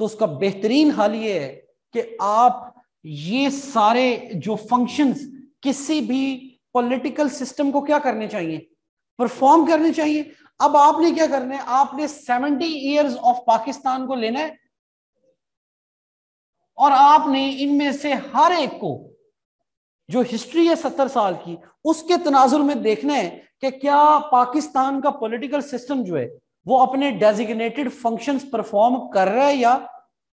तो उसका बेहतरीन हाल ये है कि आप ये सारे जो फ़ंक्शंस किसी भी पॉलिटिकल सिस्टम को क्या करने चाहिए? परफॉर्म करने चाहिए। अब आपने क्या करना है? आपने सेवेंटी ईयर्स ऑफ़ पाकिस्तान को लेना है। और आपने इनमें से हर एक को जो हिस्ट्री है सत्तर साल की, उसके तनाजुर में देखना है कि क्या पाकिस्तान का पॉलिटिकल सिस्टम जो है, वो अपने डेजिग्नेटेड फ़ंक्शंस परफॉर्म कर रहा है या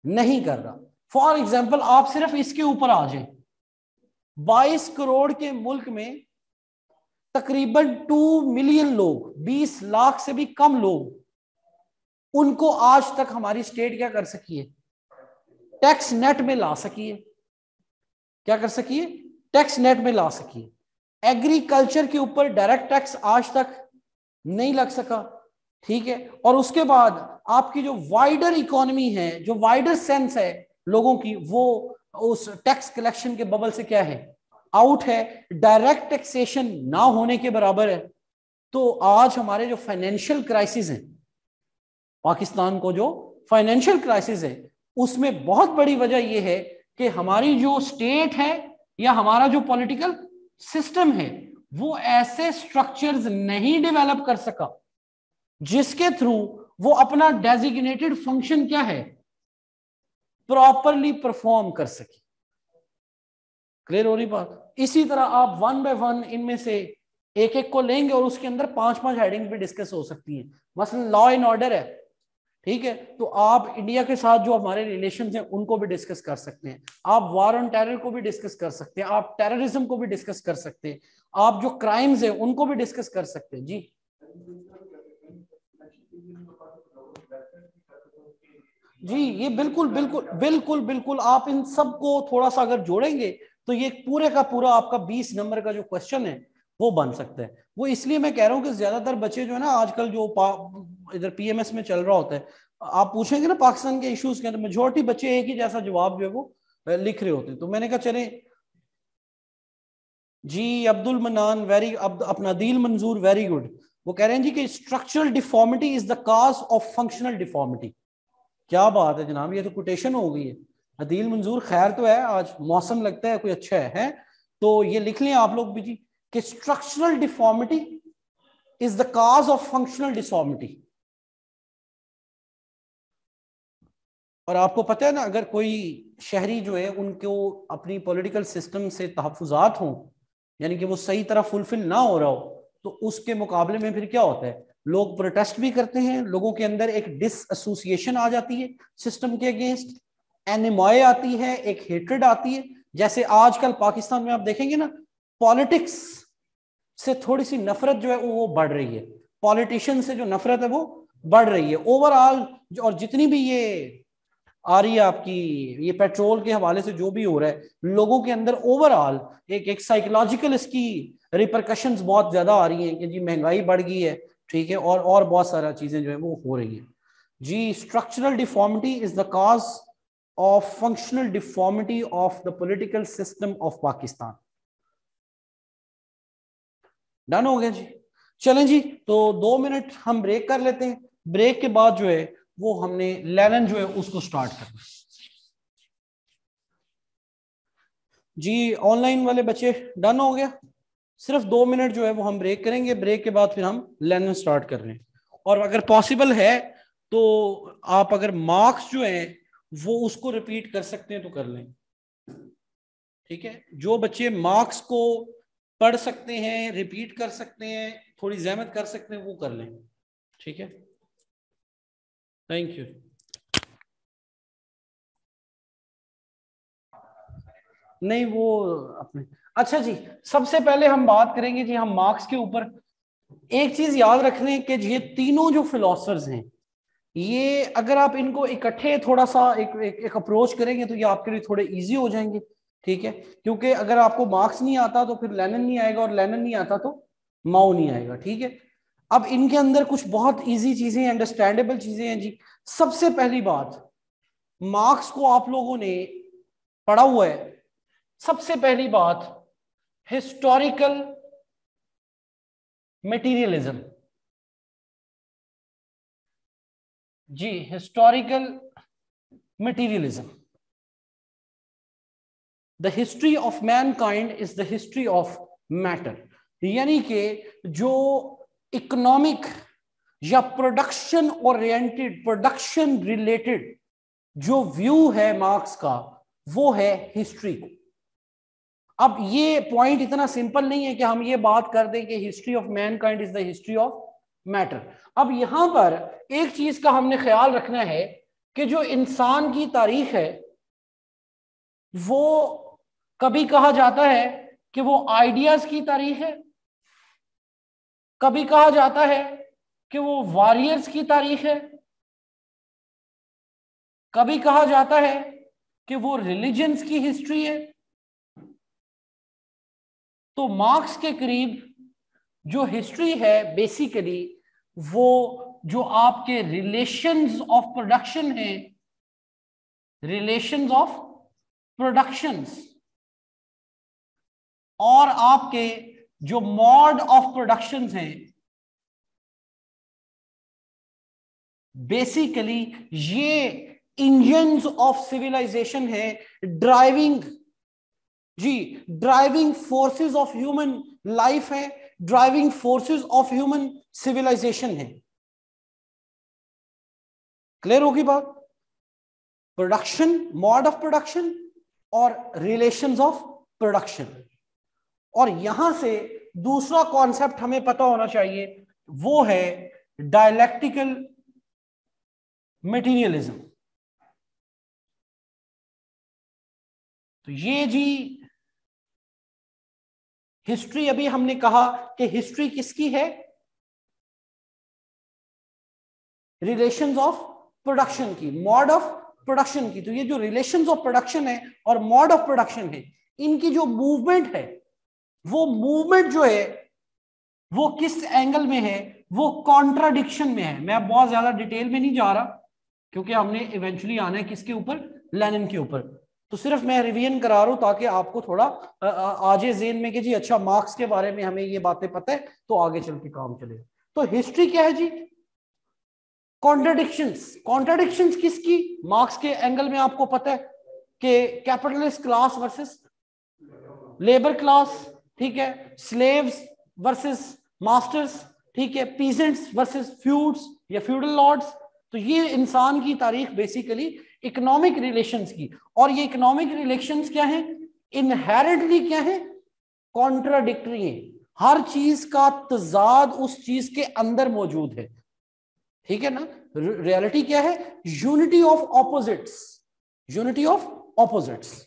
नहीं कर रहा? फॉर एग्ज़ाम्पल आप सिर्फ़ इसके ऊपर आ जाए। 22 करोड़ के मुल्क में तकरीबन टू मिलियन लोग 20 लाख से भी कम लोग, उनको आज तक हमारी स्टेट क्या कर सकी है? टैक्स नेट में ला सकी है। क्या कर सकी है? टैक्स नेट में ला सकी। एग्रीकल्चर के ऊपर डायरेक्ट टैक्स आज तक नहीं लग सका, ठीक है? और उसके बाद आपकी जो वाइडर इकोनॉमी है, जो वाइडर सेंस है लोगों की, वो उस टैक्स कलेक्शन के बबल से क्या है? आउट है। डायरेक्ट टैक्सेशन ना होने के बराबर है। तो आज हमारे जो फाइनेंशियल क्राइसिस है, पाकिस्तान को जो फाइनेंशियल क्राइसिस है, उसमें बहुत बड़ी वजह यह है कि हमारी जो स्टेट है या हमारा जो पॉलिटिकल सिस्टम है, वो ऐसे स्ट्रक्चर्स नहीं डेवलप कर सका, जिसके थ्रू वो अपना डेजिग्नेटेड फ़ंक्शन क्या है? प्रॉपरली परफॉर्म कर सके। क्लियर हो रही बात? इसी तरह आप वन बाय वन इनमें से एक एक को लेंगे और उसके अंदर पाँच पाँच हेडिंग भी डिस्कस हो सकती है। मसलन लॉ एंड ऑर्डर है। ठीक है? तो आप इंडिया के साथ जो हमारे रिलेशन हैं, उनको भी डिस्कस कर सकते हैं। आप वार ऑन टेरर को भी डिस्कस कर सकते हैं। आप टेररिज्म को भी डिस्कस कर सकते हैं। आप जो क्राइम्स है, उनको भी डिस्कस कर सकते हैं। जी। जी, ये बिल्कुल बिल्कुल बिल्कुल बिल्कुल। आप इन सबको थोड़ा सा अगर जोड़ेंगे तो ये पूरे का पूरा आपका 20 नंबर का जो क्वेश्चन है, वो बन सकता है। वो इसलिए मैं कह रहा हूँ कि ज़्यादातर बच्चे जो है ना, आजकल जो इधर पीएमएस में चल रहा होता है आप पूछेंगे ना पाकिस्तान के इश्यूज़ के अंदर मेजोरिटी बच्चे एक ही जैसा जवाब जो है वो लिख रहे होते हैं। तो मैंने कहा चले। जी अब्दुल मनान वेरी अब, अपना दिल मंजूर वेरी गुड वो कह रहे हैं जी कि structural deformity is the cause of functional deformity क्या बात है जनाब ये तो कोटेशन हो गई है। अदील मंजूर खैर तो है आज मौसम लगता है कोई अच्छा है, है? तो ये लिख लें आप लोग भी जी कि structural deformity is the cause of functional deformity और आपको पता है ना, अगर कोई शहरी जो है, उनको अपनी पॉलिटिकल सिस्टम से तहफात हों, यानी कि वो सही तरह फुलफिल ना हो रहा हो तो उसके मुकाबले में फिर क्या होता है? लोग प्रोटेस्ट भी करते हैं, लोगों के अंदर एक डिसएसोसिएशन आ जाती है सिस्टम के अगेंस्ट एनिमॉय आती है, एक हेट्रेड आती है। जैसे आजकल पाकिस्तान में आप देखेंगे ना पॉलिटिक्स से थोड़ी सी नफरत जो है, वो बढ़ रही है। पॉलिटिशियन से जो नफरत है, वो बढ़ रही है। ओवरऑल और जितनी भी ये आ रही है आपकी, ये पेट्रोल के हवाले से जो भी हो रहा है, लोगों के अंदर ओवरऑल एक एक साइकोलॉजिकल इसकी रिपरकशन बहुत ज़्यादा आ रही हैं कि जी महँगाई बढ़ गई है, ठीक है, और और बहुत सारा चीज़ें जो है वो हो रही है। जी structural deformity is the cause of functional deformity of the political system of Pakistan done हो गया जी। चलें जी तो दो मिनट हम ब्रेक कर लेते हैं। ब्रेक के बाद जो है वो हमने लेलन जो है उसको स्टार्ट करना जी ऑनलाइन वाले बच्चे डन हो गया। सिर्फ़ दो मिनट जो है वो हम ब्रेक करेंगे। ब्रेक के बाद फिर हम लेलन स्टार्ट कर रहे हैं। और अगर पॉसिबल है तो आप अगर मार्क्स जो है, वो उसको रिपीट कर सकते हैं तो कर लें। ठीक है? जो बच्चे मार्क्स को पढ़ सकते हैं रिपीट कर सकते हैं, थोड़ी जहमत कर सकते हैं, वो कर लें। ठीक है? थैंक यू नहीं वो अपने अच्छा जी सबसे पहले हम बात करेंगे जी हम मार्क्स के ऊपर एक चीज़ याद रख लें कि ये तीनों जो फिलोसफर्स हैं ये अगर आप इनको इकट्ठे थोड़ा सा एक एक, एक अप्रोच करेंगे तो ये आपके लिए थोड़े इजी हो जाएँगे ठीक है? क्योंकि अगर आपको मार्क्स नहीं आता तो फिर लेनन नहीं आएगा और लेनन नहीं आता तो माओ नहीं आएगा ठीक है? अब इनके अंदर कुछ बहुत इजी चीज़ें अंडरस्टैंडेबल चीज़ें हैं जी। सबसे पहली बात मार्क्स को आप लोगों ने पढ़ा हुआ है। सबसे पहली बात historical materialism ji historical materialism the history of mankind is the history of matter यानी कि जो इकोनॉमिक या प्रोडक्शन ओरिएंटेड प्रोडक्शन रिलेटेड जो व्यू है मार्क्स का, वो है हिस्ट्री को। अब ये पॉइंट इतना सिंपल नहीं है कि हम ये बात कर दें कि history of mankind is the history of matter अब यहाँ पर एक चीज़ का हमने ख्याल रखना है कि जो इंसान की तारीख है, वो कभी कहा जाता है कि वो आइडियाज़ की तारीख है कभी कहा जाता है कि वो वॉरियर्स की तारीख है। कभी कहा जाता है कि वो रिलीजन्स की हिस्ट्री है। तो मार्क्स के करीब जो हिस्ट्री है बेसिकली वो जो आपके रिलेशंस ऑफ़ प्रोडक्शन है रिलेशंस ऑफ़ प्रोडक्शंस और आपके जो मॉड ऑफ़ प्रोडक्शन हैं बेसिकली ये इंजन ऑफ़ सिविलाइजेशन है driving ji driving forces of human life है driving forces of human civilisation है। क्लियर होगी बात? प्रोडक्शन मॉड ऑफ़ प्रोडक्शन और रिलेशंस ऑफ़ प्रोडक्शन और यहाँ से दूसरा कॉन्सेप्ट हमें पता होना चाहिए, वो है डायलैक्टिकल मटीरियलिज्म तो ये जी हिस्ट्री अभी हमने कहा कि हिस्ट्री किसकी है? रिलेशंस ऑफ़ प्रोडक्शन की मॉड ऑफ़ प्रोडक्शन की। तो ये जो रिलेशंस ऑफ़ प्रोडक्शन है और मॉड ऑफ़ प्रोडक्शन है, इनकी जो मूवमेंट है वो मूवमेंट जो है, वो किस एंगल में है, वो कॉन्ट्राडिक्शन में है। मैं बहुत ज़्यादा डिटेल में नहीं जा रहा, क्योंकि हमने इवेंचुअली आना है किसके ऊपर? लेनिन के ऊपर। तो सिर्फ़ मैं रिवीजन करा रहा हूँ ताकि आपको थोड़ा आजे जेन में कि जी अच्छा मार्क्स के बारे में हमें ये बातें पता है तो आगे चल के काम चले। तो हिस्ट्री क्या है जी? कॉन्ट्राडिक्शंस कॉन्ट्राडिक्शंस किसकी? मार्क्स के एंगल में आपको पता है कि capitalist class versus labour class ठीक है? स्लेव्स वर्सेस मास्टर्स ठीक है? पीजेंट्स वर्सेस फ्यूड्स या फ्यूडल लॉर्ड्स तो ये इंसान की तारीख बेसिकली इकोनॉमिक रिलेशंस की। और ये इकोनॉमिक रिलेशंस क्या है? इनहेरेंटली क्या है? कॉन्ट्राडिक्टरी है। हर चीज़ का तजाद उस चीज़ के अंदर मौजूद है। ठीक है ना? रियलिटी क्या है? Unity of opposites unity of opposites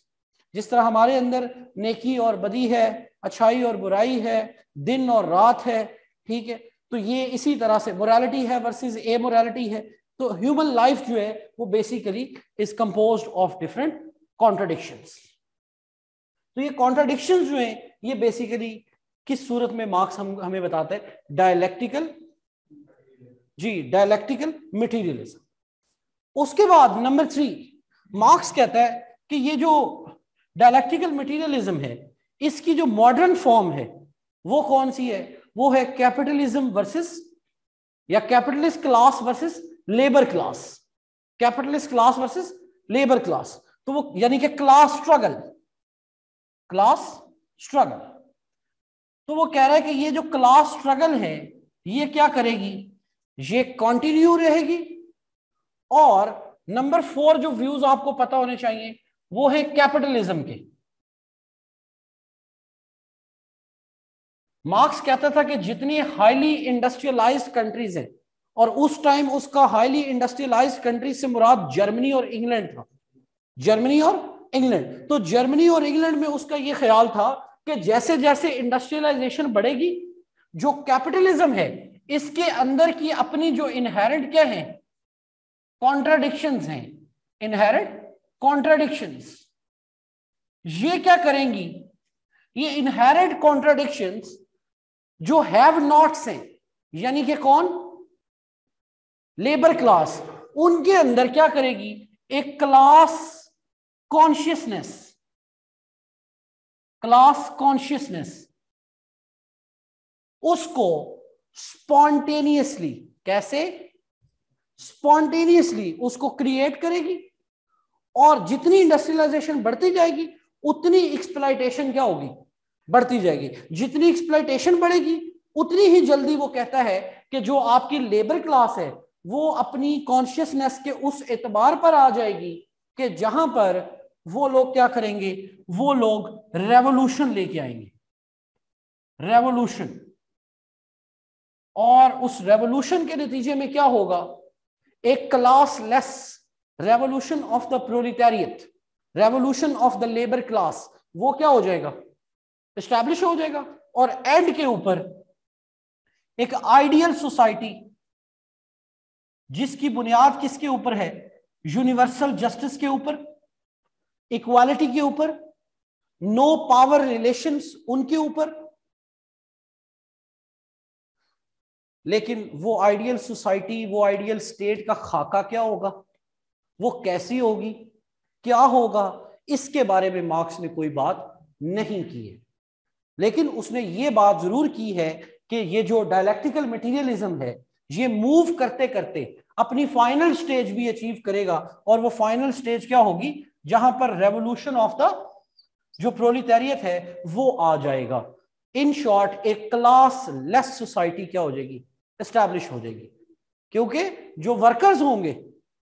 जिस तरह हमारे अंदर नेकी और बदी है अच्छाई और बुराई है, दिन और रात है, ठीक है? तो ये इसी तरह से मोरालिटी है वर्सेस ए मोरालिटी है। तो ह्यूमन लाइफ जो है, वो basically is compose of different contradictions तो ये कॉन्ट्रडिक्शंस जो है, ये बेसिकली किस सूरत में मार्क्स हम, हमें बताते हैं? डायलैक्टिकल जी डायलैक्टिकल मटेरियलिज्म उसके बाद नंबर थ्री मार्क्स कहता है कि ये जो डायलैक्टिकल मटेरियलिज्म है इसकी जो मॉडर्न फॉर्म है, वो कौन सी है? वो है कैपिटलिज्म वर्सेस या capitalist class versus labour class capitalist class versus labour class तो वो यानी कि क्लास स्ट्रगल क्लास स्ट्रगल तो वो कह रहा है कि ये जो क्लास स्ट्रगल है, ये क्या करेगी? ये कंटिन्यू रहेगी. और नंबर फोर जो व्यूज़ आपको पता होने चाहिए, वो है कैपिटलिज्म के. मार्क्स कहता था कि जितनी हाईली इंडस्ट्रियलाइज कंट्रीज़ हैं, और उस टाइम उसका हाईली इंडस्ट्रियलाइज कंट्री से मुराद जर्मनी और इंग्लैंड था। जर्मनी और इंग्लैंड। तो जर्मनी और इंग्लैंड में उसका यह ख्याल था कि जैसे जैसे इंडस्ट्रियलाइजेशन बढ़ेगी, जो कैपिटलिज्म है, इसके अंदर की अपनी जो इनहेरेंट क्या है? कॉन्ट्राडिक्शन हैं। इनहेरेंट कॉन्ट्राडिक्शंस ये क्या करेंगी? ये इनहेरेंट कॉन्ट्राडिक्शंस जो हैव नॉट्स हैं, यानी कि कौन? लेबर क्लास उनके अंदर क्या करेगी? एक क्लास कॉन्शियसनेस क्लास कॉन्शियसनेस उसको स्पॉन्टेनियसली कैसे? स्पॉन्टेनियसली उसको क्रिएट करेगी और जितनी इंडस्ट्रियलाइजेशन बढ़ती जाएगी, उतनी एक्सप्लाइटेशन क्या होगी? बढ़ती जाएगी। जितनी एक्सप्लाइटेशन बढ़ेगी, उतनी ही जल्दी वो कहता है कि जो आपकी लेबर क्लास है, वो अपनी कॉन्शियसनेस के उस एतबार पर आ जाएगी कि जहाँ पर वो लोग क्या करेंगे? वो लोग रेवोल्यूशन लेके आएँगे। रेवोल्यूशन और उस रेवोल्यूशन के नतीजे में क्या होगा? एक classless revolution of the proletariat revolution of the labour class वो क्या हो जाएगा? एस्टैब्लिश हो जाएगा। और एंड के ऊपर एक आइडियल सोसाइटी जिसकी बुनियाद किसके ऊपर है? यूनिवर्सल जस्टिस के ऊपर इक्वालिटी के ऊपर नो पावर रिलेशंस उनके ऊपर। लेकिन वो आइडियल सोसाइटी वो आइडियल स्टेट का खाका क्या होगा? वो कैसी होगी? क्या होगा? इसके बारे में मार्क्स ने कोई बात नहीं की है। लेकिन उसने ये बात ज़रूर की है कि ये जो डायलैक्टिकल मटेरियलिज्म है, ये मूव करते करते अपनी फाइनल स्टेज भी अचीव करेगा और वो फाइनल स्टेज क्या होगी? जहाँ पर रेवोल्यूशन ऑफ़ द जो प्रोलिटेरियत है, वो आ जाएगा। इन शॉर्ट एक क्लास लेस सोसाइटी क्या हो जाएगी? एस्टैब्लिश हो जाएगी। क्योंकि जो वर्कर्स होंगे,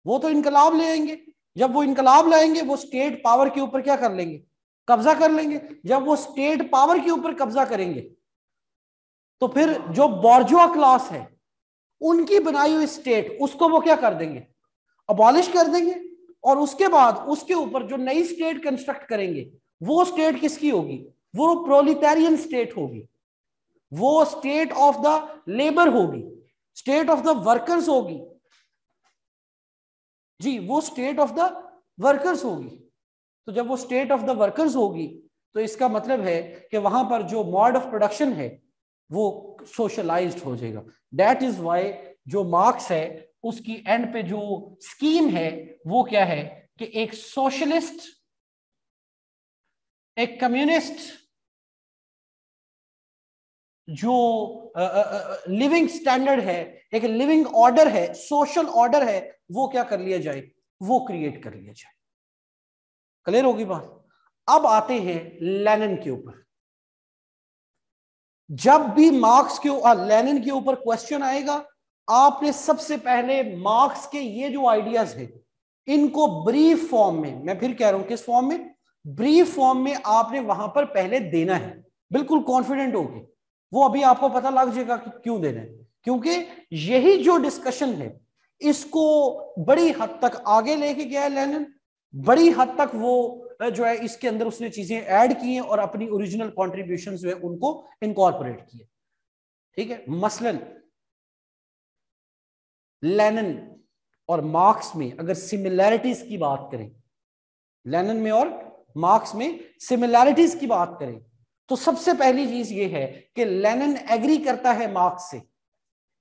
वो तो इनकलाब ले आएँगे। जब वो इनकलाब लाएँगे, वो स्टेट पावर के ऊपर क्या कर लेंगे? कब्जा कर लेंगे। जब वो स्टेट पावर के ऊपर कब्जा करेंगे तो फिर जो बॉर्जुआ क्लास है, उनकी बनाई हुई स्टेट उसको वो क्या कर देंगे? अबॉलिश कर देंगे और उसके बाद उसके ऊपर जो नई स्टेट कंस्ट्रक्ट करेंगे, वो स्टेट किसकी होगी? वो प्रोलिटेरियन स्टेट होगी। वो स्टेट ऑफ़ द लेबर होगी। स्टेट ऑफ़ द वर्कर्स होगी। जी, वो स्टेट ऑफ़ द वर्कर्स होगी। तो जब वो स्टेट ऑफ़ द वर्कर्स होगी तो इसका मतलब है कि वहाँ पर जो मॉड ऑफ़ प्रोडक्शन है, वो सोशलाइज्ड हो जाएगा। दैट इज़ वाई जो मार्क्स है, उसकी एंड पे जो स्कीम है, वो क्या है कि एक सोशलिस्ट एक कम्युनिस्ट जो लिविंग स्टैंडर्ड है, एक लिविंग ऑर्डर है सोशल ऑर्डर है, वो क्या कर लिया जाए? वो क्रिएट कर लिया जाए। क्लियर होगी बात? अब आते हैं लेनिन के ऊपर। जब भी मार्क्स के लेनिन के ऊपर क्वेश्चन आएगा, आपने सबसे पहले मार्क्स के ये जो आइडियाज़ है, इनको ब्रीफ फॉर्म में, मैं फिर कह रहा हूँ किस फॉर्म में? ब्रीफ फॉर्म में आपने वहाँ पर पहले देना है। बिल्कुल कॉन्फिडेंट होगी वो अभी आपको पता लग जाएगा कि क्यों देना है। क्योंकि यही जो डिस्कशन है, इसको बड़ी हद तक आगे लेके गया है लेनिन बड़ी हद तक वो जो है, इसके अंदर उसने चीज़ें ऐड की हैं और अपनी ओरिजिनल कॉन्ट्रीब्यूशन जो है उनको इनकॉर्पोरेट किए। ठीक है? मसलन, लेनिन और मार्क्स में अगर सिमिलैरिटीज की बात करें, लेनिन में और मार्क्स में सिमिलैरिटीज की बात करें तो सबसे पहली चीज़ ये है कि लेनिन एग्री करता है मार्क्स से।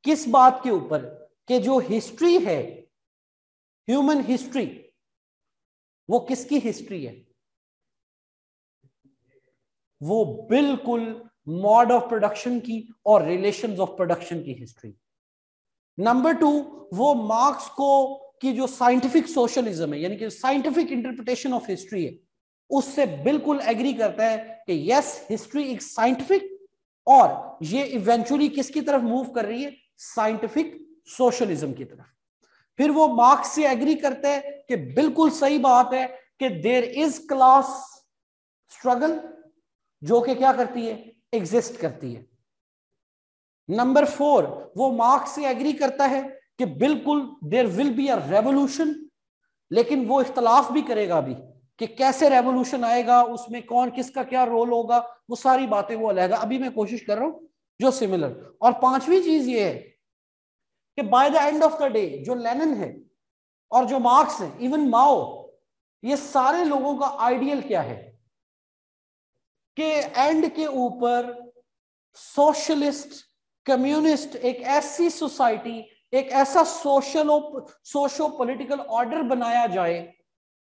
किस बात के ऊपर? कि जो हिस्ट्री है ह्यूमन हिस्ट्री वो किसकी हिस्ट्री है? वो बिल्कुल मॉड ऑफ़ प्रोडक्शन की और रिलेशंस ऑफ़ प्रोडक्शन की हिस्ट्री। नंबर टू, वो मार्क्स को, की जो साइंटिफिक सोशलिज्म है, यानी कि साइंटिफिक इंटरप्रिटेशन ऑफ़ हिस्ट्री है, उससे बिल्कुल एग्री करता है कि यस हिस्ट्री एक साइंटिफिक और ये इवेंचुअली किसकी तरफ़ मूव कर रही है? साइंटिफिक सोशलिज्म की तरफ़। फिर वो मार्क्स से एग्री करते हैं कि बिल्कुल सही बात है कि देर इज़ क्लास स्ट्रगल जो कि क्या करती है? एग्जिस्ट करती है। नंबर फोर वो मार्क्स से एग्री करता है कि बिल्कुल there will be a revolution लेकिन वो इख्तलाफ भी करेगा अभी कि कैसे रेवोल्यूशन आएगा, उसमें कौन किसका क्या रोल होगा, वो सारी बातें वो अलग अभी मैं कोशिश कर रहा हूँ, जो सिमिलर और पांचवी चीज़ ये है कि by the end of the day जो लेनिन है और जो मार्क्स है इवन माओ ये सारे लोगों का आइडियल क्या है? कि एंड के ऊपर सोशलिस्ट कम्युनिस्ट एक ऐसी सोसाइटी एक ऐसा सोशल सोशो पॉलिटिकल ऑर्डर बनाया जाए,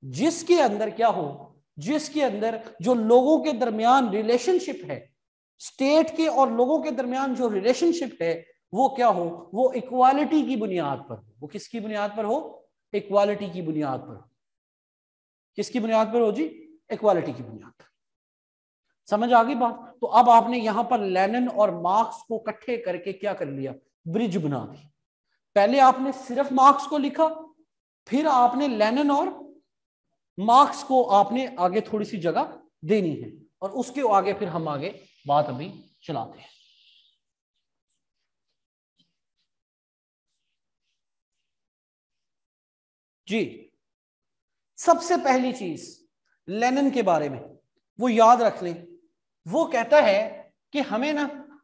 जिसके अंदर क्या हो? जिसके अंदर जो लोगों के दरमियान रिलेशनशिप है स्टेट के और लोगों के दरमियान जो रिलेशनशिप है वो क्या हो? वो इक्वालिटी की बुनियाद पर हो। वो किसकी बुनियाद पर हो? इक्वालिटी की बुनियाद पर हो। किसकी बुनियाद पर हो जी? इक्वालिटी की बुनियाद पर। समझ आ गई बात? तो अब आपने यहाँ पर लेनिन और मार्क्स को इकट्ठे करके क्या कर लिया? ब्रिज बना दी। पहले आपने सिर्फ़ मार्क्स को लिखा, फिर आपने लेनिन और मार्क्स को आपने आगे थोड़ी सी जगह देनी है। और उसके आगे फिर हम आगे बात अभी चलाते हैं। जी, सबसे पहली चीज़ लेनिन के बारे में, वो याद रख लें। वो कहता है कि हमें ना,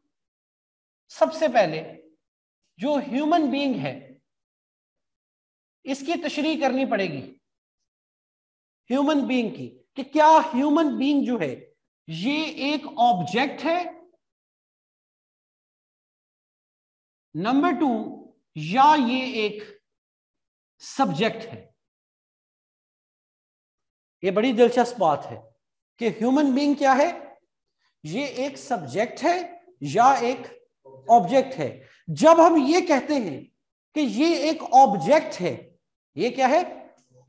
सबसे पहले जो ह्यूमन बीइंग है, इसकी तशरी करनी पड़ेगी। ह्यूमन बीइंग की, कि क्या ह्यूमन बीइंग जो है, ये एक ऑब्जेक्ट है? नंबर टू या ये एक सब्जेक्ट है। ये बड़ी दिलचस्प बात है कि ह्यूमन बीइंग क्या है? ये एक सब्जेक्ट है या एक ऑब्जेक्ट है। जब हम ये कहते हैं कि ये एक ऑब्जेक्ट है, ये क्या है?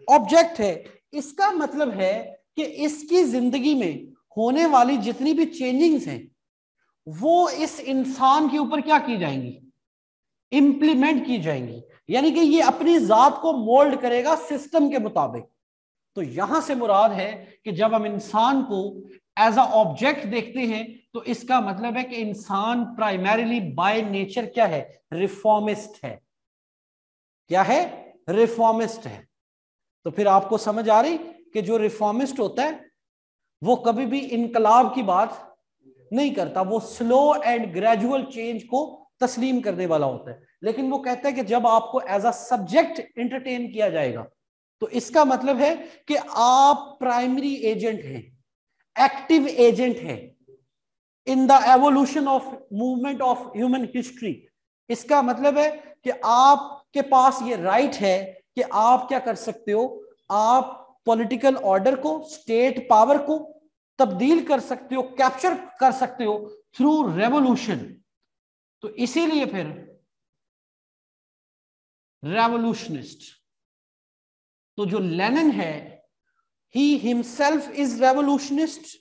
ऑब्जेक्ट है। इसका मतलब है कि इसकी ज़िंदगी में होने वाली जितनी भी चेंजिंग्स हैं, वो इस इंसान के ऊपर क्या की जाएँगी? इंप्लीमेंट की जाएँगी। यानी कि ये अपनी जात को मोल्ड करेगा सिस्टम के मुताबिक। तो यहाँ से मुराद है कि जब हम इंसान को एज अ ऑब्जेक्ट देखते हैं तो इसका मतलब है कि इंसान प्राइमरीली बाय नेचर क्या है? रिफॉर्मिस्ट है। क्या है? रिफॉर्मिस्ट है। तो फिर आपको समझ आ रही कि जो रिफॉर्मिस्ट होता है, वो कभी भी इनकलाब की बात नहीं करता। वो स्लो एंड ग्रेजुअल चेंज को तस्लीम करने वाला होता है। लेकिन वो कहता है कि जब आपको एज अ सब्जेक्ट एंटरटेन किया जाएगा तो इसका मतलब है कि आप प्राइमरी एजेंट हैं एक्टिव एजेंट है in the evolution of movement of human history इसका मतलब है कि आपके पास ये राइट है कि आप क्या कर सकते हो, आप पॉलिटिकल ऑर्डर को स्टेट पावर को तब्दील कर सकते हो कैप्चर कर सकते हो थ्रू रेवोल्यूशन तो इसीलिए फिर रेवोल्यूशनिस्ट तो जो लेनिन है he himself is revolutionist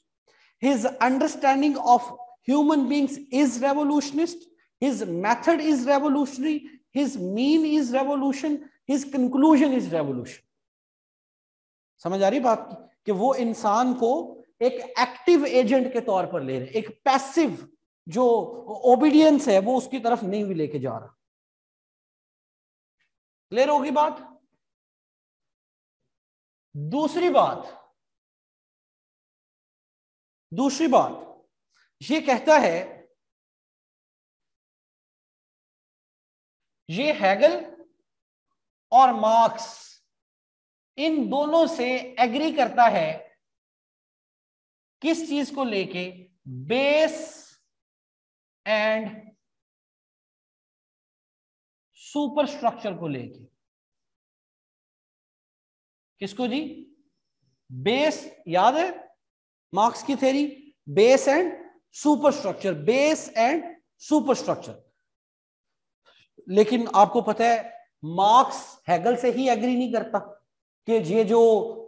his understanding of human beings is revolutionist his method is revolutionary his mean is revolution his conclusion is revolution समझ आ रही बात कि वो इंसान को एक एक्टिव एजेंट के तौर पर ले रहे एक पैसिव जो ओबीडियंस है, वो उसकी तरफ़ नहीं भी लेके जा रहा। क्लियर होगी बात? दूसरी बात दूसरी बात, ये कहता है, ये हैगल और मार्क्स इन दोनों से एग्री करता है, किस चीज़ को लेके? बेस एंड सुपर स्ट्रक्चर को लेके। किसको जी? बेस याद है? मार्क्स की theory base and superstructure base and superstructure लेकिन आपको पता है मार्क्स हैगल से ही एग्री नहीं करता कि ये जो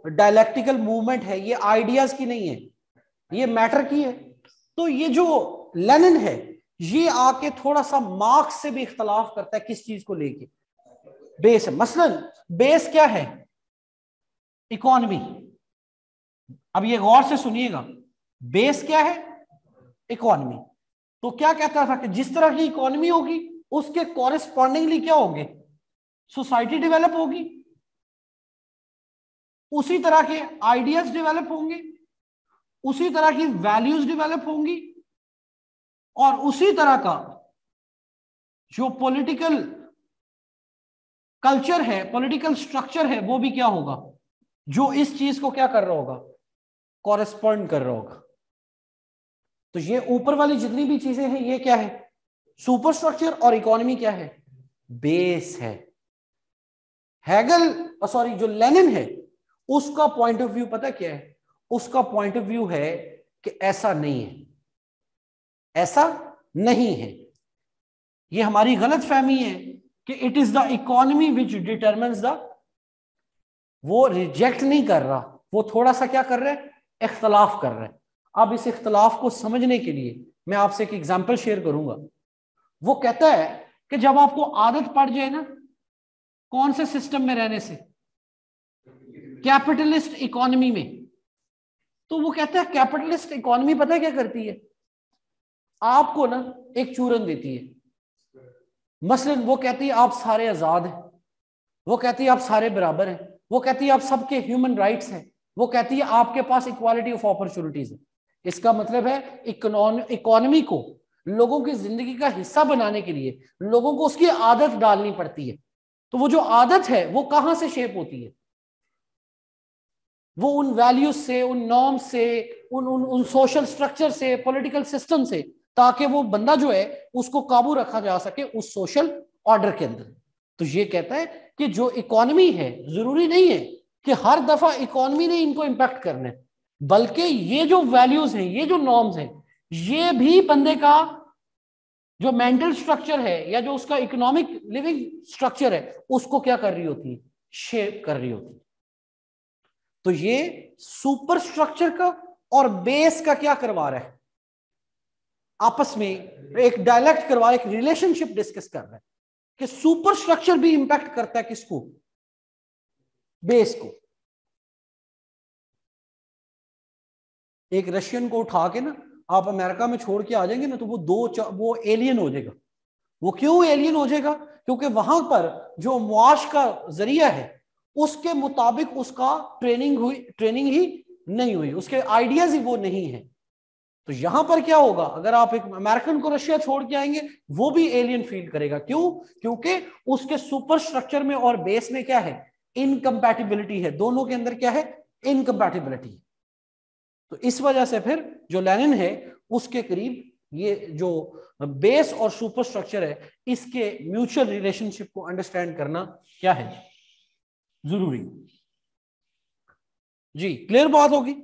डायलैक्टिकल मूवमेंट है, ये आइडियाज़ की नहीं है, ये मैटर की है। तो ये जो लेनिन है ये आके थोड़ा सा मार्क्स से भी इख्तलाफ करता है किस चीज़ को लेके? बेस है। मसलन, बेस क्या है? इकोनॉमी। अब ये गौर से सुनिएगा। बेस क्या है? इकोनॉमी। तो क्या कहता था कि जिस तरह की इकोनॉमी होगी, उसके कॉरेस्पॉन्डिंगली क्या होंगे? सोसाइटी डेवलप होगी। उसी तरह के आइडियाज़ डेवलप होंगे। उसी तरह की वैल्यूज़ डेवलप होंगी। और उसी तरह का जो पॉलिटिकल कल्चर है पॉलिटिकल स्ट्रक्चर है, वो भी क्या होगा? जो इस चीज़ को क्या कर रहा होगा? कॉरेस्पॉन्ड कर रहा होगा। तो ये ऊपर वाली जितनी भी चीज़ें हैं, ये क्या है? सुपर स्ट्रक्चर और इकोनॉमी क्या है? बेस है। हैगल सॉरी जो लेनिन है, उसका पॉइंट ऑफ़ व्यू पता क्या है? उसका पॉइंट ऑफ़ व्यू है कि ऐसा नहीं है। ऐसा नहीं है। ये हमारी गलत फहमी है कि it is the economy which determine the वो रिजेक्ट नहीं कर रहा, वो थोड़ा सा क्या कर रहा है? इख्तलाफ कर रहा है। अब इस इख्तलाफ को समझने के लिए मैं आपसे एक एग्ज़ाम्पल शेयर करूँगा। वो कहता है कि जब आपको आदत पड़ जाए ना, कौन से सिस्टम में रहने से? कैपिटलिस्ट इकोनॉमी में। तो वो कहता है कैपिटलिस्ट इकोनॉमी पता है क्या करती है? आपको ना एक चूरन देती है। मसलन, वो कहती है, आप सारे आज़ाद हैं। वो कहती है, आप सारे बराबर हैं। वो कहती है, आप सबके ह्यूमन राइट्स हैं। वो कहती है, आपके पास इक्वालिटी ऑफ़ अपॉर्चुनिटीज़ है। इसका मतलब है इकोनॉमी को लोगों की ज़िंदगी का हिस्सा बनाने के लिए लोगों को उसकी आदत डालनी पड़ती है। तो वो जो आदत है, वो कहाँ से शेप होती है? वो उन वैल्यूज़ से, उन नॉर्म से, उन उन उन सोशल स्ट्रक्चर से पॉलिटिकल सिस्टम से ताकि वो बंदा जो है, उसको काबू रखा जा सके उस सोशल ऑर्डर के अंदर। तो ये कहता है कि जो इकोनॉमी है, ज़रूरी नहीं है कि हर दफ़ा इकोनॉमी ने इनको इंपैक्ट करना है, बल्कि ये जो वैल्यूज़ हैं, ये जो नॉर्म्स हैं, ये भी बंदे का जो मेंटल स्ट्रक्चर है या जो उसका इकोनॉमिक लिविंग स्ट्रक्चर है, उसको क्या कर रही होती है? शेप कर रही होती है। तो ये सुपर स्ट्रक्चर का और बेस का क्या करवा रहा है? आपस में एक डायलेक्ट करवा, एक रिलेशनशिप डिस्कस कर रहा है कि सुपर स्ट्रक्चर भी इंपैक्ट करता है किसको? बेस को। एक रशियन को उठा के ना, आप अमेरिका में छोड़ के आ जाएँगे ना तो वो दो वो एलियन हो जाएगा। वो क्यों एलियन हो जाएगा? क्योंकि वहाँ पर जो मुआश का ज़रिया है, उसके मुताबिक उसका ट्रेनिंग हुई ट्रेनिंग ही नहीं हुई। उसके आइडियाज़ ही वो नहीं है। तो यहाँ पर क्या होगा? अगर आप एक अमेरिकन को रशिया छोड़ के आएँगे, वो भी एलियन फील करेगा। क्यों? क्योंकि उसके सुपर स्ट्रक्चर में और बेस में क्या है? इनकम्पैटिबिलिटी है। दोनों के अंदर क्या है? इनकम्पैटिबिलिटी तो इस वजह से फिर जो लेनिन है, उसके करीब ये जो बेस और सुपर स्ट्रक्चर है, इसके म्यूचुअल रिलेशनशिप को अंडरस्टैंड करना क्या है? ज़रूरी। जी क्लियर बात होगी?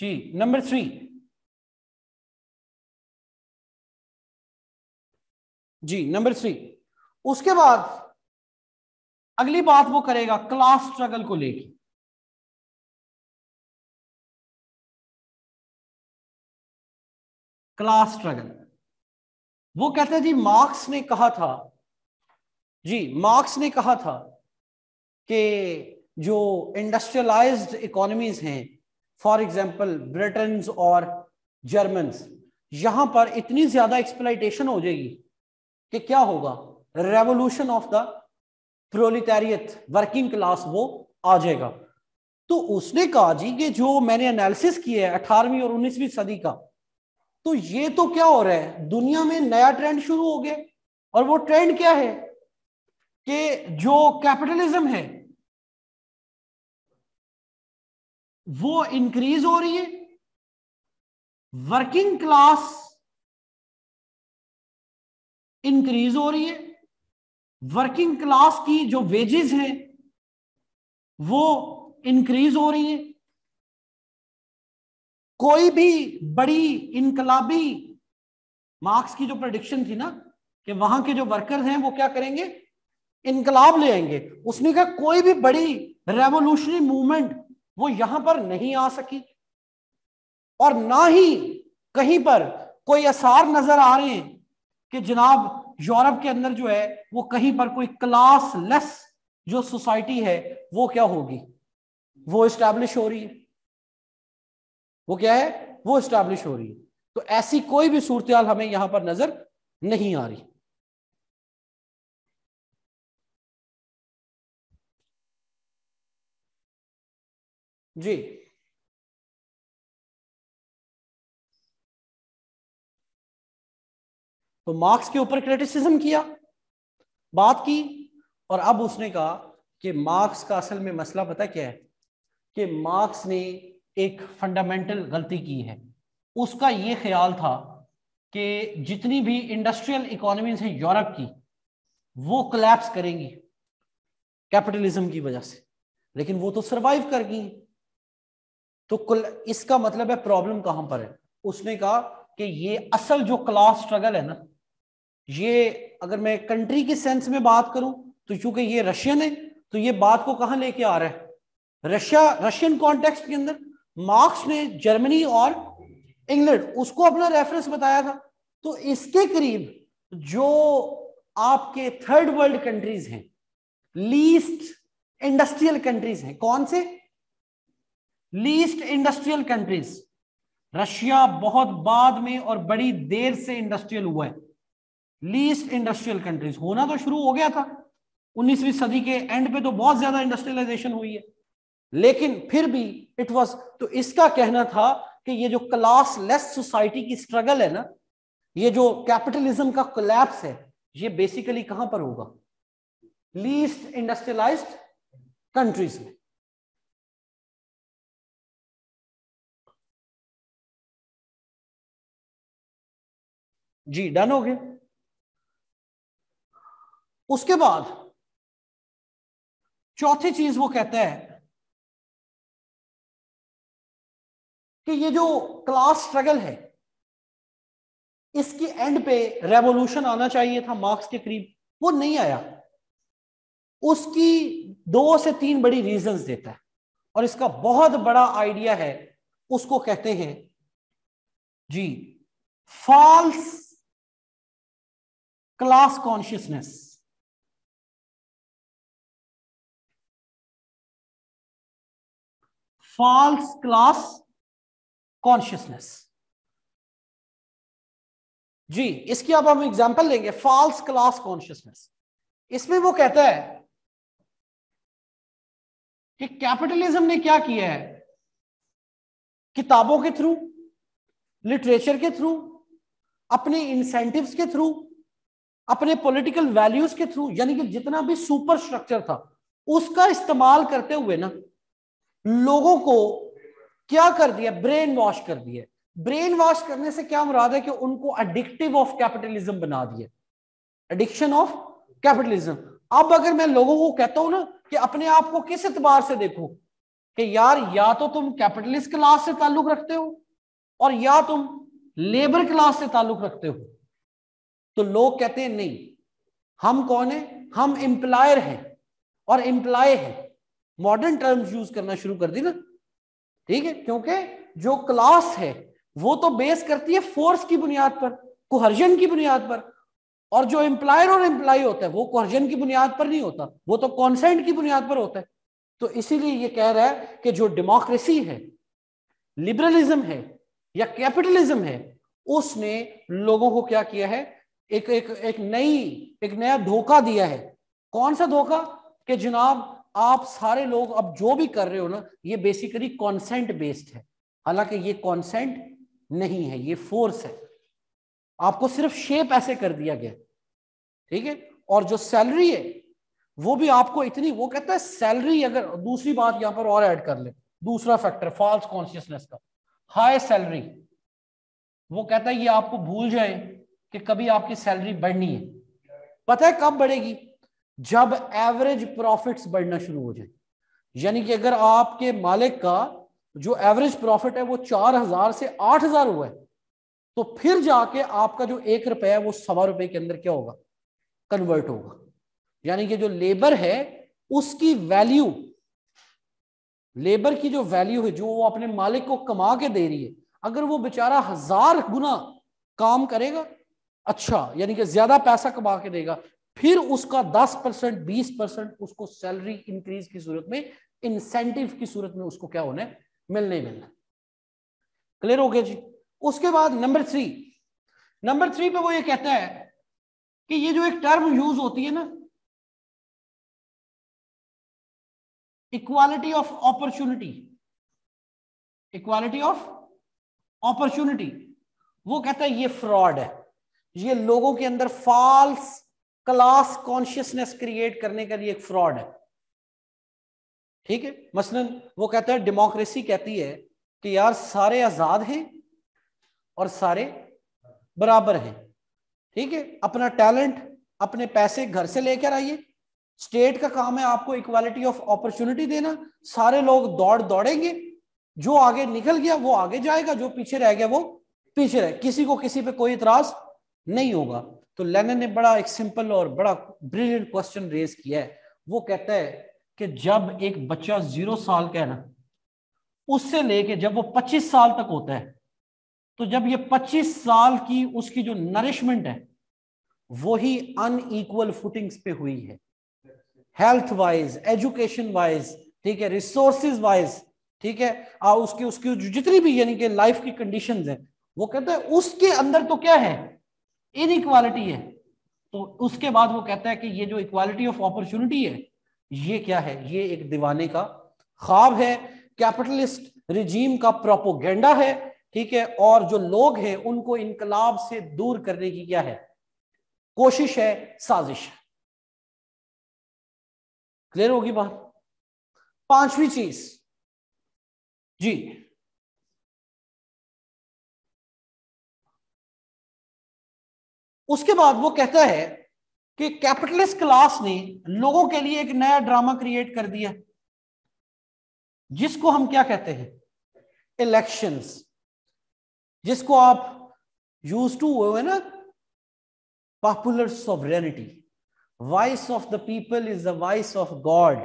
जी नंबर थ्री जी नंबर थ्री उसके बाद अगली बात वो करेगा क्लास स्ट्रगल को लेके। क्लास स्ट्रगल वो कहते हैं जी मार्क्स ने कहा था, जी मार्क्स ने कहा था कि जो इंडस्ट्रियलाइज्ड इकोनॉमीज हैं फॉर एग्ज़ाम्पल ब्रिटेन और जर्मन यहाँ पर इतनी ज़्यादा एक्सप्लाइटेशन हो जाएगी कि क्या होगा? Revolution of the proletariat working class वो आ जाएगा। तो उसने कहा जी कि जो मैंने एनालिसिस किया है अठारहवीं और उन्नीसवीं सदी का तो ये तो क्या हो रहा है? दुनिया में नया ट्रेंड शुरू हो गया। और वो ट्रेंड क्या है? कि जो कैपिटलिज्म है वो इंक्रीज हो रही है। वर्किंग क्लास इंक्रीज हो रही है। वर्किंग क्लास की जो वेजेस हैं, वो इंक्रीज हो रही है। कोई भी बड़ी इनकलाबी, मार्क्स की जो प्रोडिक्शन थी ना, कि वहाँ के जो वर्कर्स हैं, वो क्या करेंगे? इनकलाब ले आएँगे। उसने कहा, कोई भी बड़ी रेवोल्यूशनरी मूवमेंट वो यहाँ पर नहीं आ सकी। और ना ही कहीं पर कोई आसार नज़र आ रहे हैं कि जनाब यूरोप के अंदर जो है, वो कहीं पर कोई क्लास लेस जो सोसाइटी है, वो क्या होगी? वो इस्टेब्लिश हो रही है। वो क्या है? वो इस्टेब्लिश हो रही है। तो ऐसी कोई भी सूरत हमें यहाँ पर नज़र नहीं आ रही। जी। तो मार्क्स के ऊपर क्रिटिसिज्म किया, बात की, और अब उसने कहा कि मार्क्स का असल में मसला पता क्या है? कि मार्क्स ने एक फंडामेंटल गलती की है। उसका ये ख्याल था कि जितनी भी इंडस्ट्रियल इकोनॉमीज हैं यूरोप की, वो कोलैप्स करेंगी, कैपिटलिज्म की वजह से। लेकिन वो तो सरवाइव कर गई तो इसका मतलब है प्रॉब्लम कहाँ पर है? उसने कहा कि ये असल जो क्लास स्ट्रगल है ना, ये अगर मैं कंट्री के सेंस में बात करूँ तो चूँकि ये रशियन है तो ये बात को कहाँ लेके आ रहा है? रशिया रशियन कॉन्टेक्स्ट के अंदर मार्क्स ने जर्मनी और इंग्लैंड उसको अपना रेफरेंस बताया था। तो इसके करीब जो आपके थर्ड वर्ल्ड कंट्रीज़ हैं लीस्ट इंडस्ट्रियल कंट्रीज़ हैं, कौन से? लीस्ट इंडस्ट्रियल कंट्रीज़ रशिया बहुत बाद में और बड़ी देर से इंडस्ट्रियल हुआ है। लीस्ट इंडस्ट्रियल कंट्रीज़ होना तो शुरू हो गया था। उन्नीसवीं सदी के एंड पे तो बहुत ज़्यादा इंडस्ट्रियलाइजेशन हुई है। लेकिन फिर भी इट वाज तो इसका कहना था कि ये जो क्लास लेस सोसाइटी की स्ट्रगल है ना, ये जो कैपिटलिज्म का कोलैप्स है, ये बेसिकली कहाँ पर होगा? लीस्ट इंडस्ट्रियलाइज्ड कंट्रीज़ में। जी डन हो गया। उसके बाद चौथी चीज़ वो कहता है कि ये जो क्लास स्ट्रगल है, इसकी एंड पे रेवोल्यूशन आना चाहिए था मार्क्स के करीब। वो नहीं आया। उसकी दो से तीन बड़ी रीजंस देता है। और इसका बहुत बड़ा आइडिया है, उसको कहते हैं, जी false class consciousness false class consciousness जी, इसकी अब हम एग्जांपल लेंगे फॉल्स क्लास कॉन्शियसनेस इसमें वो कहता है कि कैपिटलिज्म ने क्या किया है? किताबों के थ्रू लिटरेचर के थ्रू अपने इंसेंटिव्स के थ्रू अपने पॉलिटिकल वैल्यूज़ के थ्रू यानी कि जितना भी सुपर स्ट्रक्चर था, उसका इस्तेमाल करते हुए ना, लोगों को क्या कर दिया ब्रेन वॉश कर दिया। ब्रेन वॉश करने से क्या मुराद है कि उनको एडिक्टिव ऑफ़ कैपिटलिज्म बना दिया। एडिक्शन ऑफ़ कैपिटलिज्म अब अगर मैं लोगों को कहता हूँ ना कि अपने आप को किस एतबार से देखो, कि यार, या तो तुम कैपिटलिस्ट क्लास से ताल्लुक रखते हो, और या तुम लेबर क्लास से ताल्लुक रखते हो। तो लोग कहते हैं, नहीं, हम कौन है? हम एम्प्लॉयर हैं और एम्प्लॉय है. मॉडर्न टर्म्स यूज़ करना शुरू कर दी ना। ठीक है? क्योंकि जो क्लास है, वो तो बेस करती है फोर्स की बुनियाद पर कोहर्जन की बुनियाद पर। और जो एम्प्लॉयर और एम्प्लॉय होता है, वो कोहर्जन की बुनियाद पर नहीं होता, वो तो कॉन्सेंट की बुनियाद पर होता है। तो इसीलिए ये कह रहा है कि जो डेमोक्रेसी है लिबरलिज्म है या कैपिटलिज्म है, उसने लोगों को क्या किया है? एक एक एक नई, एक नया धोखा दिया है। कौन सा धोखा? कि जनाब, आप सारे लोग अब जो भी कर रहे हो ना, ये बेसिकली कॉन्सेंट बेस्ड है। हालाँकि ये कॉन्सेंट नहीं है, ये फोर्स है। आपको सिर्फ़ शेप ऐसे कर दिया गया। ठीक है? और जो सैलरी है, वो भी आपको इतनी, वो कहता है सैलरी अगर, दूसरी बात यहाँ पर और ऐड कर ले। दूसरा फैक्टर फॉल्स कॉन्शियसनेस का। हाई सैलरी वो कहता है ये आपको भूल जाए। कि कभी आपकी सैलरी बढ़नी है। पता है कब बढ़ेगी? जब एवरेज प्रॉफिट्स बढ़ना शुरू हो जाए। यानी कि अगर आपके मालिक का जो एवरेज प्रॉफिट है वो चार हज़ार से आठ हज़ार हुआ है तो फिर जाके आपका जो एक रुपया है वो सवा रुपए के अंदर क्या होगा? कन्वर्ट होगा। यानी कि जो लेबर है, उसकी वैल्यू, लेबर की जो वैल्यू है, जो वो अपने मालिक को कमा के दे रही है, अगर वो बेचारा हज़ार गुना काम करेगा अच्छा यानी कि ज़्यादा पैसा कमा के देगा, फिर उसका 10 परसेंट, बीस परसेंट उसको सैलरी इंक्रीज की सूरत में इंसेंटिव की सूरत में उसको क्या होना है? मिलने मिलना क्लियर हो गया जी? उसके बाद नंबर थ्री नंबर थ्री पे वो ये कहता है कि ये जो एक टर्म यूज़ होती है ना equality of opportunity equality of opportunity वो कहता है ये फ्रॉड है। ये लोगों के अंदर फॉल्स क्लास कॉन्शियसनेस क्रिएट करने का लिए एक फ्रॉड है। ठीक है? मसलन, वो कहता है डेमोक्रेसी कहती है कि यार सारे आज़ाद हैं और सारे बराबर हैं। ठीक है? अपना टैलेंट अपने पैसे घर से लेकर आइए। स्टेट का काम है आपको इक्वालिटी ऑफ़ अपॉर्चुनिटी देना। सारे लोग दौड़ दौड़ेंगे। जो आगे निकल गया, वो आगे जाएगा। जो पीछे रह गया, वो पीछे रहे। किसी को किसी पे कोई इतराज नहीं होगा। तो लेनन ने बड़ा एक सिंपल और बड़ा ब्रिलियंट क्वेश्चन रेज किया है। वो कहता है कि जब एक बच्चा ज़ीरो साल का है ना उससे लेके जब वो 25 साल तक होता है तो जब ये 25 साल की उसकी जो नरिशमेंट है वही अनईक्वल फुटिंग्स पे हुई है। हेल्थ वाइज एजुकेशन वाइज ठीक है रिसोर्सेज वाइज ठीक है आ, उसकी उसकी जितनी भी यानी कि लाइफ की कंडीशंस है वो कहते हैं उसके अंदर तो क्या है? इनइक्वालिटी है तो उसके बाद वो कहता है कि ये जो इक्वालिटी ऑफ़ अपॉर्चुनिटी है, ये क्या है? ये एक दीवाने का ख्वाब है। कैपिटलिस्ट रिजीम का प्रोपोगेंडा है, ठीक है? और जो लोग हैं, उनको इनकलाब से दूर करने की क्या है? कोशिश है, साजिश है। क्लियर होगी बात? पांचवी चीज़। जी उसके बाद वो कहता है कि कैपिटलिस्ट क्लास ने लोगों के लिए एक नया ड्रामा क्रिएट कर दिया, जिसको हम क्या कहते हैं? इलेक्शंस जिसको आप यूज़ टू हुए ना? Popular sovereignty voice of the people is the voice of God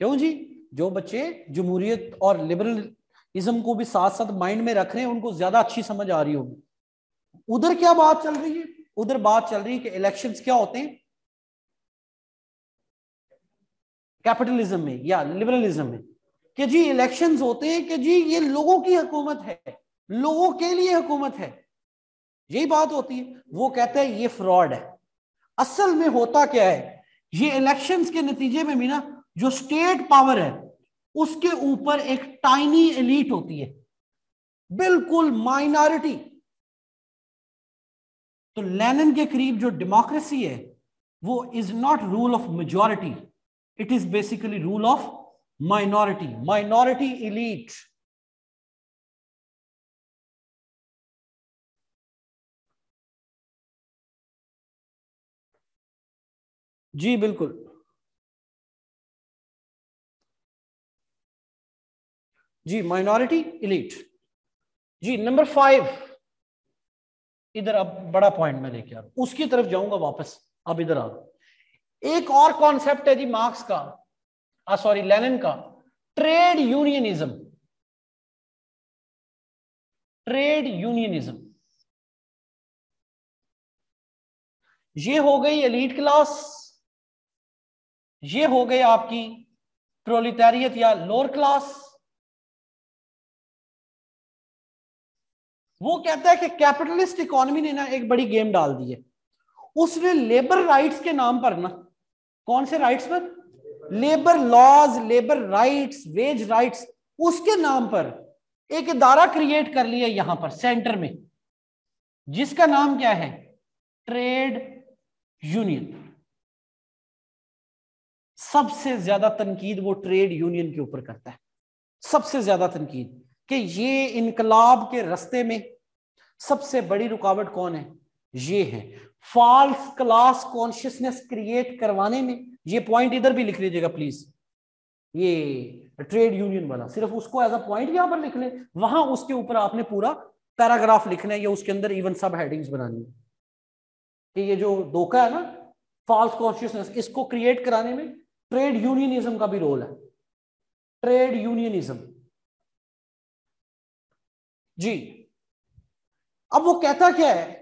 क्यों जी? जो बच्चे जमहूरियत और लिबरलिज्म को भी साथ साथ माइंड में रख रहे हैं, उनको ज़्यादा अच्छी समझ आ रही होगी। उधर क्या बात चल रही है? उधर बात चल रही है कि इलेक्शंस क्या होते हैं? कैपिटलिज्म में, या लिबरलिज्म में। कि जी इलेक्शंस होते हैं कि जी, ये लोगों की हुकूमत है। लोगों के लिए हुकूमत है। यही बात होती है। वो कहते हैं, ये फ्रॉड है। असल में होता क्या है? ये इलेक्शंस के नतीजे में भी ना, जो स्टेट पावर है, उसके ऊपर एक टाइनी एलिट होती है। बिल्कुल माइनॉरिटी तो लेनिन के करीब जो डेमोक्रेसी है, वो is not rule of majority it is basically rule of minority minority elite जी, बिल्कुल। जी माइनॉरिटी इलीट जी नंबर फाइव इधर अब बड़ा पॉइंट में लेके आ रहा उसकी तरफ़ जाऊँगा वापस। अब इधर आ एक और कॉन्सेप्ट है जी मार्क्स का। सॉरी लेनिन का। ट्रेड यूनियनिज्म ट्रेड यूनियनिज्म ये हो गई एलीट क्लास ये हो गई आपकी प्रोलिटेरियत या लोअर क्लास वो कहता है कि कैपिटलिस्ट इकोनॉमी ने ना एक बड़ी गेम डाल दी है। उसने लेबर राइट्स के नाम पर ना, कौन से राइट्स पर? Labour laws, labour rights, wage rights, उसके नाम पर एक इदारा क्रिएट कर लिया यहाँ पर, सेंटर में। जिसका नाम क्या है? Trade union. सबसे ज़्यादा तनकीद वो ट्रेड यूनियन के ऊपर करता है। सबसे ज़्यादा तनकीद कि ये इनकलाब के रस्ते में सबसे बड़ी रुकावट कौन है? ये है। फॉल्स क्लास कॉन्शियसनेस क्रिएट करवाने में। ये पॉइंट इधर भी लिख लीजिएगा प्लीज़ ये ट्रेड यूनियन वाला। सिर्फ़ उसको एज अ पॉइंट यहाँ पर लिख ले। वहाँ उसके ऊपर आपने पूरा पैराग्राफ लिखना है या उसके अंदर इवन सब हेडिंग्स बनानी है। कि ये जो धोखा है ना फॉल्स कॉन्शियसनेस इसको क्रिएट कराने में ट्रेड यूनियनिज्म का भी रोल है। ट्रेड यूनियनिज्म जी। अब वो कहता क्या है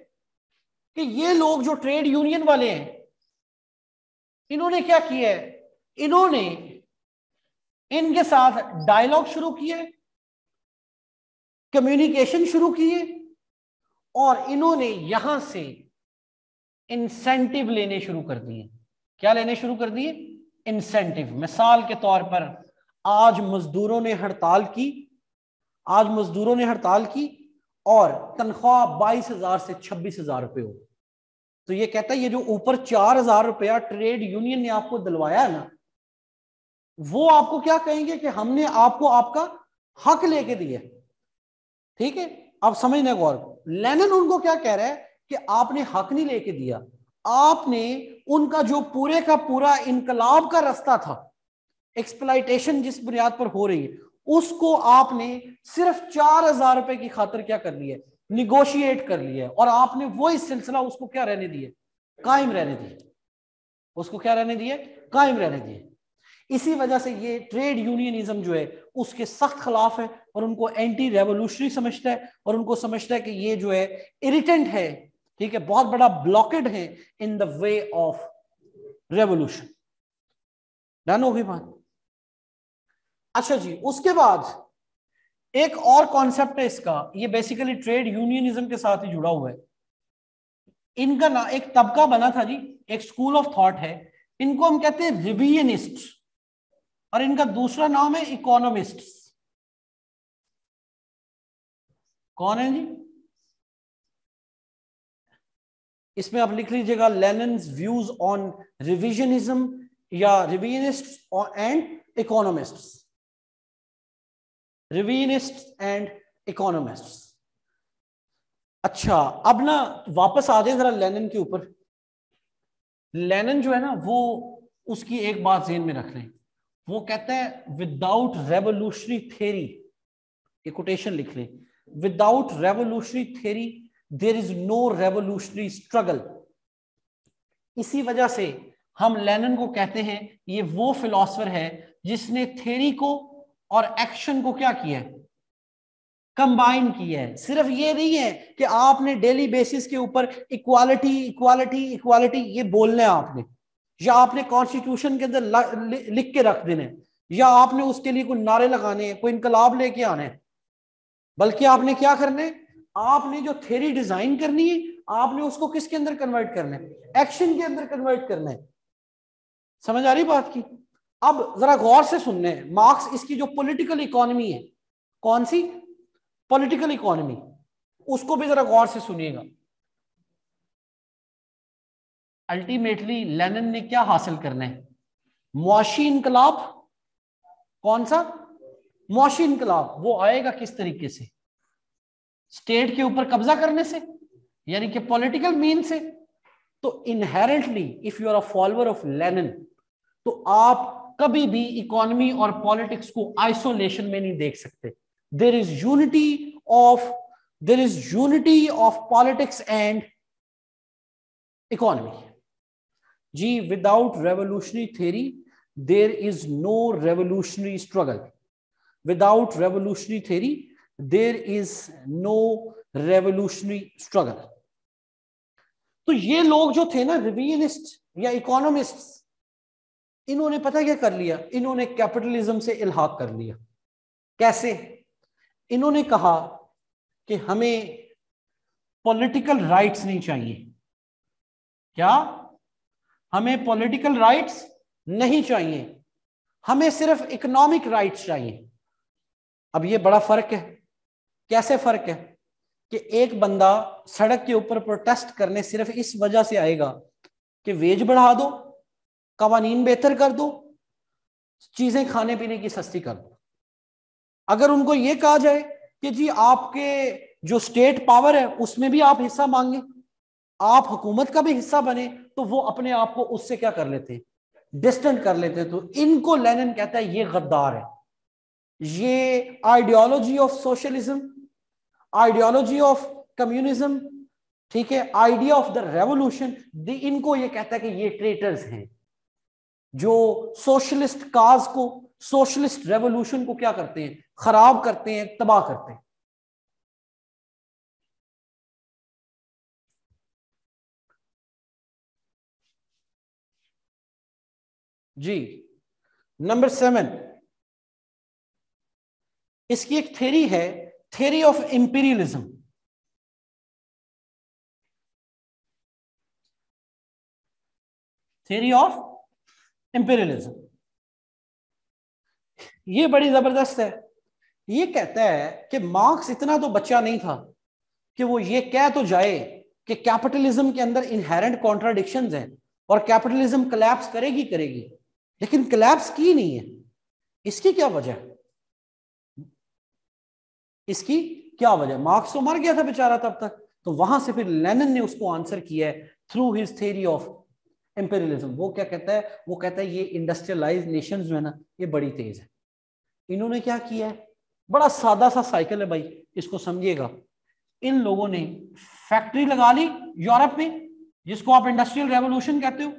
कि ये लोग जो ट्रेड यूनियन वाले हैं, इन्होंने क्या किया है? इन्होंने इनके साथ डायलॉग शुरू किए कम्युनिकेशन शुरू किए और इन्होंने यहाँ से इंसेंटिव लेने शुरू कर दिए क्या लेने शुरू कर दिए? इंसेंटिव मिसाल के तौर पर, आज मजदूरों ने हड़ताल की, आज मजदूरों ने हड़ताल की और तनख्वाह बाईस हज़ार से छब्बीस हज़ार रुपए हो। तो ये कहता है, ये जो ऊपर चार हज़ार रुपया ट्रेड यूनियन ने आपको दिलवाया ना, वो आपको क्या कहेंगे कि हमने आपको आपका हक लेके दिया ठीक है? आप समझने गौर को लेनन उनको क्या कह रहा है कि आपने हक नहीं लेके दिया। आपने उनका जो पूरे का पूरा इनकलाब का रास्ता था एक्सप्लाइटेशन जिस बुनियाद पर हो रही है उसको आपने सिर्फ़ चार हज़ार रुपए की खातर क्या कर लिया निगोशिएट कर लिया और आपने वो इस सिलसिला उसको क्या रहने दिए? कायम रहने दिए। उसको क्या रहने दिए? कायम रहने दिए। इसी वजह से ये ट्रेड यूनियनिज्म जो है, उसके सख्त खिलाफ है और उनको एंटी रेवोल्यूशनरी समझता है और उनको समझता है कि ये जो है इरिटेंट है, ठीक है, बहुत बड़ा ब्लॉकेड है in the way of revolution done होगी बात? अच्छा जी, उसके बाद एक और कॉन्सेप्ट है इसका। ये बेसिकली ट्रेड यूनियनिज्म के साथ ही जुड़ा हुआ है। इनका ना, एक तबका बना था जी, एक स्कूल ऑफ़ थॉट है। इनको हम कहते हैं रिवियनिस्ट और इनका दूसरा नाम है इकोनॉमिस्ट कौन है जी? इसमें आप लिख लीजिएगा लेनिन व्यूज़ ऑन रिविजनिज्म या revisionist and economist revisionist and economist अच्छा अब ना वापस आ जाए जरा लेनिन के ऊपर। लेनिन जो है ना, वो उसकी एक बात जेन में रख लें। वो कहता है विदाउट रेवोल्यूशनरी थेरी ये कोटेशन लिख लें। Without revolutionary theory there is no revolutionary struggle इसी वजह से हम लेनिन को कहते हैं, ये वो फिलोसफर है जिसने थेरी को और एक्शन को क्या किया है? कंबाइन किया है। सिर्फ़ ये नहीं है कि आपने डेली बेसिस के ऊपर इक्वालिटी इक्वालिटी इक्वालिटी ये बोलना है आपने। या आपने कॉन्स्टिट्यूशन के अंदर लिख के रख देने या आपने उसके लिए कोई नारे लगाने हैं, कोई इनकलाब लेके आने बल्कि आपने क्या करना है? आपने जो थेरी डिज़ाइन करनी है, आपने उसको किसके अंदर कन्वर्ट करना है? एक्शन के अंदर कन्वर्ट करना है। समझ आ रही बात की? अब जरा गौर से सुनने, मार्क्स इसकी जो पॉलिटिकल इकोनॉमी है, कौन सी? पॉलिटिकल इकोनॉमी उसको भी जरा गौर से सुनिएगा। अल्टीमेटली लेनिन ने क्या हासिल करना है? मुआशी इनकलाब। कौन सा? मुआशी इनकलाब। वो आएगा किस तरीके से? स्टेट के ऊपर कब्जा करने से? यानी कि पॉलिटिकल मीन से? तो inherently if you are a follower of Lenin तो आप कभी भी इकोनॉमी और पॉलिटिक्स को आइसोलेशन में नहीं देख सकते। There is unity of there is unity of politics and economy ji without revolutionary theory there is no revolutionary struggle without revolutionary theory there is no revolutionary struggle तो ये लोग जो थे ना रिवीलिस्ट या इकोनॉमिस्ट इन्होंने पता क्या कर लिया? इन्होंने कैपिटलिज्म से इल्हाक कर लिया। कैसे? इन्होंने कहा कि हमें पॉलिटिकल राइट्स नहीं चाहिए। क्या? हमें पॉलिटिकल राइट्स नहीं चाहिए। हमें सिर्फ़ इकोनॉमिक राइट्स चाहिए। अब ये बड़ा फ़र्क है। कैसे फ़र्क है? कि एक बंदा सड़क के ऊपर प्रोटेस्ट करने सिर्फ़ इस वजह से आएगा कि वेज बढ़ा दो। कवानीन बेहतर कर दो, चीज़ें खाने पीने की सस्ती कर दो। अगर उनको ये कहा जाए कि जी आपके जो स्टेट पावर है, उसमें भी आप हिस्सा मांगे, आप हुकूमत का भी हिस्सा बने तो वो अपने आप को उससे क्या कर लेते? डिस्टेंट कर लेते तो इनको लेनिन कहता है, ये गद्दार है। ये ideology of socialism, ideology of communism, ठीक है, आइडिया ऑफ़ द रेवोल्यूशन इनको ये कहता है कि ये ट्रेटर्स हैं। जो सोशलिस्ट काज को सोशलिस्ट रेवोल्यूशन को क्या करते हैं? खराब करते हैं, तबाह करते हैं। जी। नंबर सेवन इसकी एक थेरी है theory of imperialism theory of imperialism ये बड़ी ज़बरदस्त है। ये कहता है कि मार्क्स इतना तो बच्चा नहीं था कि वो ये कह तो जाए कि कैपिटलिज्म के अंदर इनहेरेंट कॉन्ट्राडिक्शन हैं और कैपिटलिज्म कलैप्स करेगी करेगी। लेकिन कलेप्स की नहीं है। इसकी क्या वजह? इसकी क्या वजह? मार्क्स तो मर गया था बेचारा तब तक। तो वहाँ से फिर लेनिन ने उसको आंसर किया है through his theory of imperialism वो क्या कहता है? वो कहता है, ये इंडस्ट्रियलाइज नेशन जो है ना, ये बड़ी तेज है। इन्होंने क्या किया है? बड़ा सादा सा साइकिल है भाई, इसको समझिएगा। इन लोगों ने फैक्ट्री लगा ली यूरोप में, जिसको आप इंडस्ट्रियल रेवोल्यूशन कहते हो।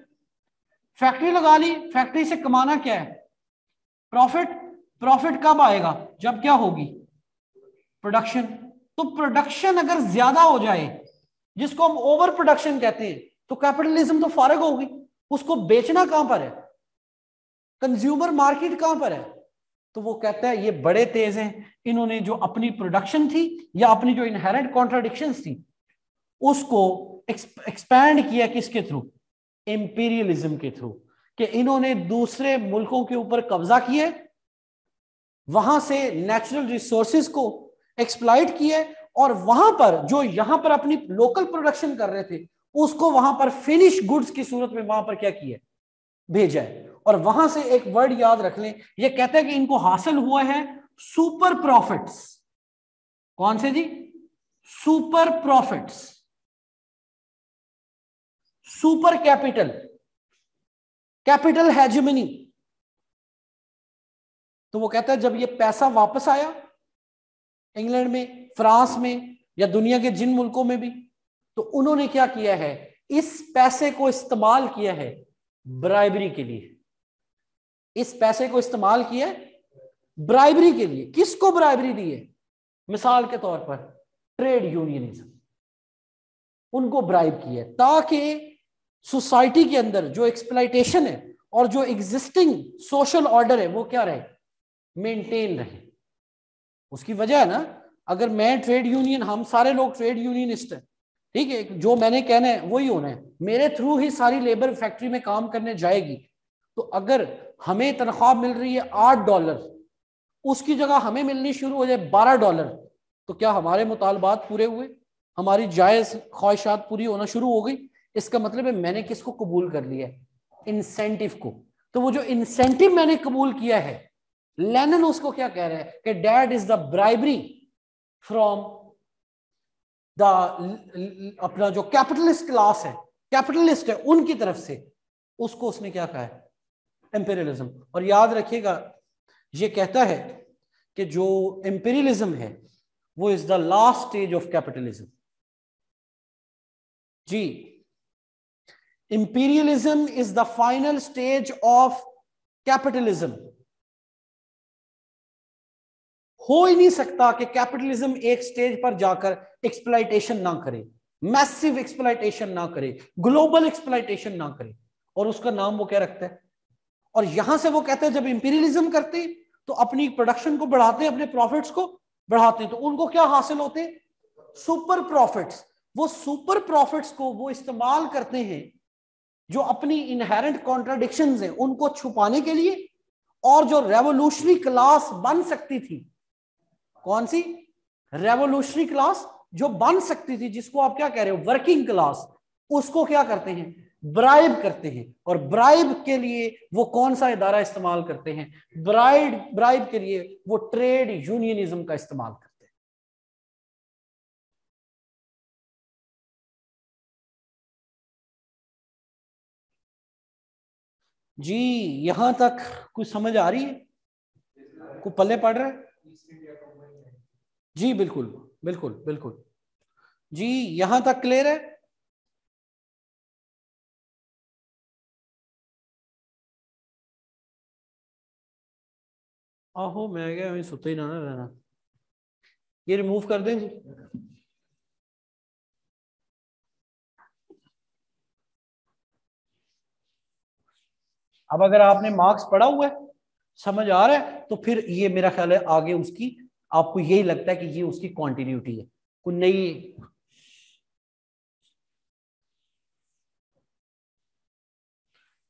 फैक्ट्री लगा ली फैक्ट्री से कमाना क्या है? प्रॉफिट प्रॉफिट कब आएगा? जब क्या होगी? प्रोडक्शन तो प्रोडक्शन अगर ज़्यादा हो जाए, जिसको हम ओवर प्रोडक्शन कहते हैं तो कैपिटलिज्म तो फारग होगी उसको बेचना कहाँ पर है? कंज्यूमर मार्केट कहाँ पर है? तो वो कहता है, ये बड़े तेज हैं। इन्होंने जो अपनी प्रोडक्शन थी या अपनी जो इनहेरेंट कॉन्ट्राडिक्शन थी, उसको एक्सपैंड किया किसके थ्रू इंपीरियलिज्म के थ्रू कि इन्होंने दूसरे मुल्कों के ऊपर कब्जा किया, वहाँ से नेचुरल रिसोर्सेज को एक्सप्लाइट किया और वहाँ पर, जो यहाँ पर अपनी लोकल प्रोडक्शन कर रहे थे उसको वहाँ पर फिनिश गुड्स की सूरत में वहाँ पर क्या किया? भेजा है। और वहाँ से एक वर्ड याद रख लें, ये कहते हैं कि इनको हासिल हुआ है सुपर प्रॉफिट्स कौन से जी? Super profits super capital capital hegemony तो वो कहता है, जब ये पैसा वापस आया, इंग्लैंड में, फ्रांस में, या दुनिया के जिन मुल्कों में भी तो उन्होंने क्या किया है? इस पैसे को इस्तेमाल किया है ब्राइबरी के लिए। इस पैसे को इस्तेमाल किया ब्राइबरी के लिए। किसको ब्राइबरी दी है? मिसाल के तौर पर, ट्रेड यूनियनिज्म। उनको ब्राइब किया ताकि सोसाइटी के अंदर जो एक्सप्लाइटेशन है और जो एग्जिस्टिंग सोशल ऑर्डर है, वो क्या रहे? मेंटेन रहे। उसकी वजह है ना, अगर मैं ट्रेड यूनियन हम सारे लोग ट्रेड यूनियनिस्ट हैं ठीक है, जो मैंने कहना है, वही होना है। मेरे थ्रू ही सारी लेबर फैक्ट्री में काम करने जाएगी। तो अगर हमें तनख्वाह मिल रही है आठ डॉलर उसकी जगह हमें मिलनी शुरू हो जाए बारह डॉलर तो क्या हमारे मुतालबात पूरे हुए? हमारी जायज़ ख्वाहिशात पूरी होना शुरू हो गई। इसका मतलब है मैंने किसको कबूल कर लिया इंसेंटिव को। तो वो जो इंसेंटिव मैंने कबूल किया है लेनन उसको क्या कह रहे हैं? कि that is the bribery from the अपना जो कैपिटलिस्ट क्लास है, कैपिटलिस्ट है उनकी तरफ़ से, उसको उसने क्या कहा है? एम्पेरियलिज्म और याद रखिएगा, ये कहता है कि जो एम्पेरियलिज्म है, वो is the last stage of capitalism ji imperialism is the final stage of capitalism हो ही नहीं सकता कि कैपिटलिज्म एक स्टेज पर जाकर एक्सप्लाइटेशन ना करे मैसिव एक्सप्लाइटेशन ना करे ग्लोबल एक्सप्लाइटेशन ना करे। और उसका नाम वो क्या रखता है? और यहाँ से वो कहते हैं, जब इंपीरियलिज्म करते तो अपनी प्रोडक्शन को बढ़ाते हैं, अपने प्रॉफिट्स को बढ़ाते हैं तो उनको क्या हासिल होते सुपर प्रॉफिट्स वो सुपर प्रॉफिट्स को वो इस्तेमाल करते हैं, जो अपनी इनहेरेंट कॉन्ट्राडिक्शन है, उनको छुपाने के लिए और जो रेवोल्यूशनरी क्लास बन सकती थी कौन सी? रेवोल्यूशनरी क्लास जो बन सकती थी, जिसको आप क्या कह रहे हो? वर्किंग क्लास उसको क्या करते हैं? ब्राइब करते हैं। और ब्राइब के लिए वो कौन सा इदारा इस्तेमाल करते हैं? ब्राइड ब्राइब के लिए वो ट्रेड यूनियनिज्म का इस्तेमाल करते हैं। जी, यहाँ तक कुछ समझ आ रही है? कुछ पल्ले पड़ रहा है? जी, बिल्कुल बिल्कुल बिल्कुल। जी, यहाँ तक क्लियर है? आहो, मैं क्या मैं सुते ही ना ना रहना। ये रिमूव कर दें जी। अब अगर आपने मार्क्स पढ़ा हुआ है, समझ आ रहा है तो फिर ये मेरा ख्याल है आगे उसकी आपको यही लगता है कि ये उसकी कॉन्टिन्यूटी है। कोई नई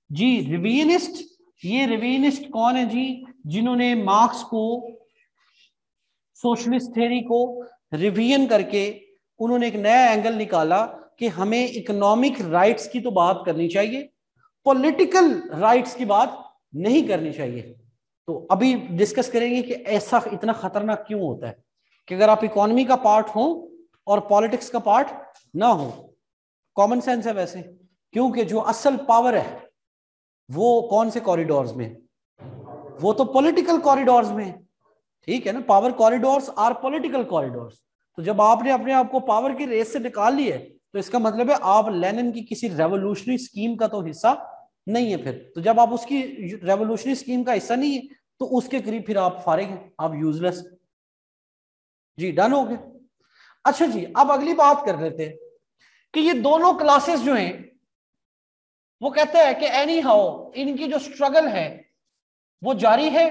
जी रिवीनिस्ट ये रिवीनिस्ट कौन है जी? जिन्होंने मार्क्स को सोशलिस्ट थ्योरी को रिवीजन करके उन्होंने एक नया एंगल निकाला कि हमें इकोनॉमिक राइट्स की तो बात करनी चाहिए पॉलिटिकल राइट्स की बात नहीं करनी चाहिए। तो अभी डिस्कस करेंगे कि ऐसा इतना खतरनाक क्यों होता है? कि अगर आप इकोनॉमी का पार्ट हो और पॉलिटिक्स का पार्ट ना हो कॉमन सेंस है वैसे। क्योंकि जो असल पावर है, वो कौन से कॉरिडोर्स में? वो तो पॉलिटिकल कॉरिडोर्स में ठीक है ना? Power corridors or political corridors तो जब आपने अपने आप को पावर की रेस से निकाल लिया तो इसका मतलब है आप लेनिन की किसी रेवोल्यूशनरी स्कीम का तो हिस्सा नहीं है फिर। तो जब आप उसकी रेवोल्यूशनरी स्कीम का हिस्सा नहीं है तो उसके करीब फिर आप फारिग हैं, आप यूजलेस जी डन हो गए। अच्छा जी, अब अगली बात कर लेते हैं कि ये दोनों क्लासेस जो हैं, वो कहते हैं कि एनी हाउ इनकी जो स्ट्रगल है, वो जारी है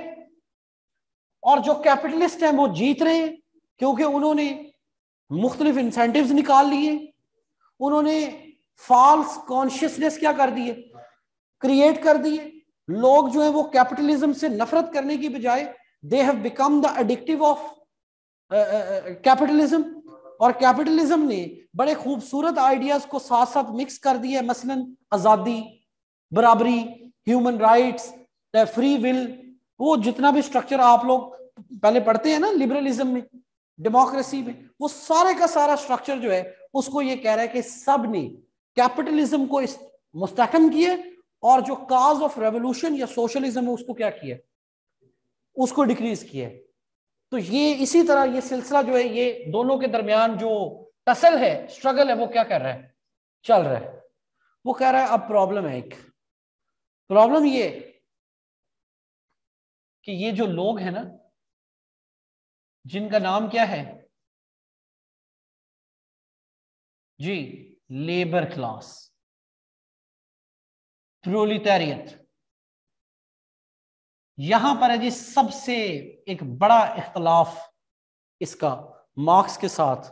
और जो कैपिटलिस्ट हैं, वो जीत रहे हैं, क्योंकि उन्होंने मुख्तलिफ़ इंसेंटिव निकाल लिए, उन्होंने फॉल्स कॉन्शियसनेस क्या कर दिए? क्रिएट कर दिए। लोग जो है वो कैपिटलिज्म से नफरत करने की बजाय they have become the addictive of capitalism और कैपिटलिज्म ने बड़े खूबसूरत आइडियाज़ को साथ साथ मिक्स कर दिया मसलन आज़ादी, बराबरी ह्यूमन राइट्स फ्री विल वो जितना भी स्ट्रक्चर आप लोग पहले पढ़ते हैं ना लिबरलिज्म में डेमोक्रेसी में, वो सारे का सारा स्ट्रक्चर जो है, उसको ये कह रहा है कि सबने कैपिटलिज्म को इस मुस्तकम किए और जो काज ऑफ़ रेवोल्यूशन या सोशलिज्म है, उसको क्या किया? उसको डिक्रीज किया। तो ये इसी तरह ये सिलसिला जो है, ये दोनों के दरमियान जो टसल है स्ट्रगल है, वो क्या कर रहा है? चल रहा है। वो कह रहा है, अब प्रॉब्लम है एक। प्रॉब्लम ये कि ये जो लोग हैं ना, जिनका नाम क्या है? जी लेबर क्लास प्रोलिटेरियत यहाँ पर है जी, सबसे एक बड़ा इख्तलाफ इसका मार्क्स के साथ,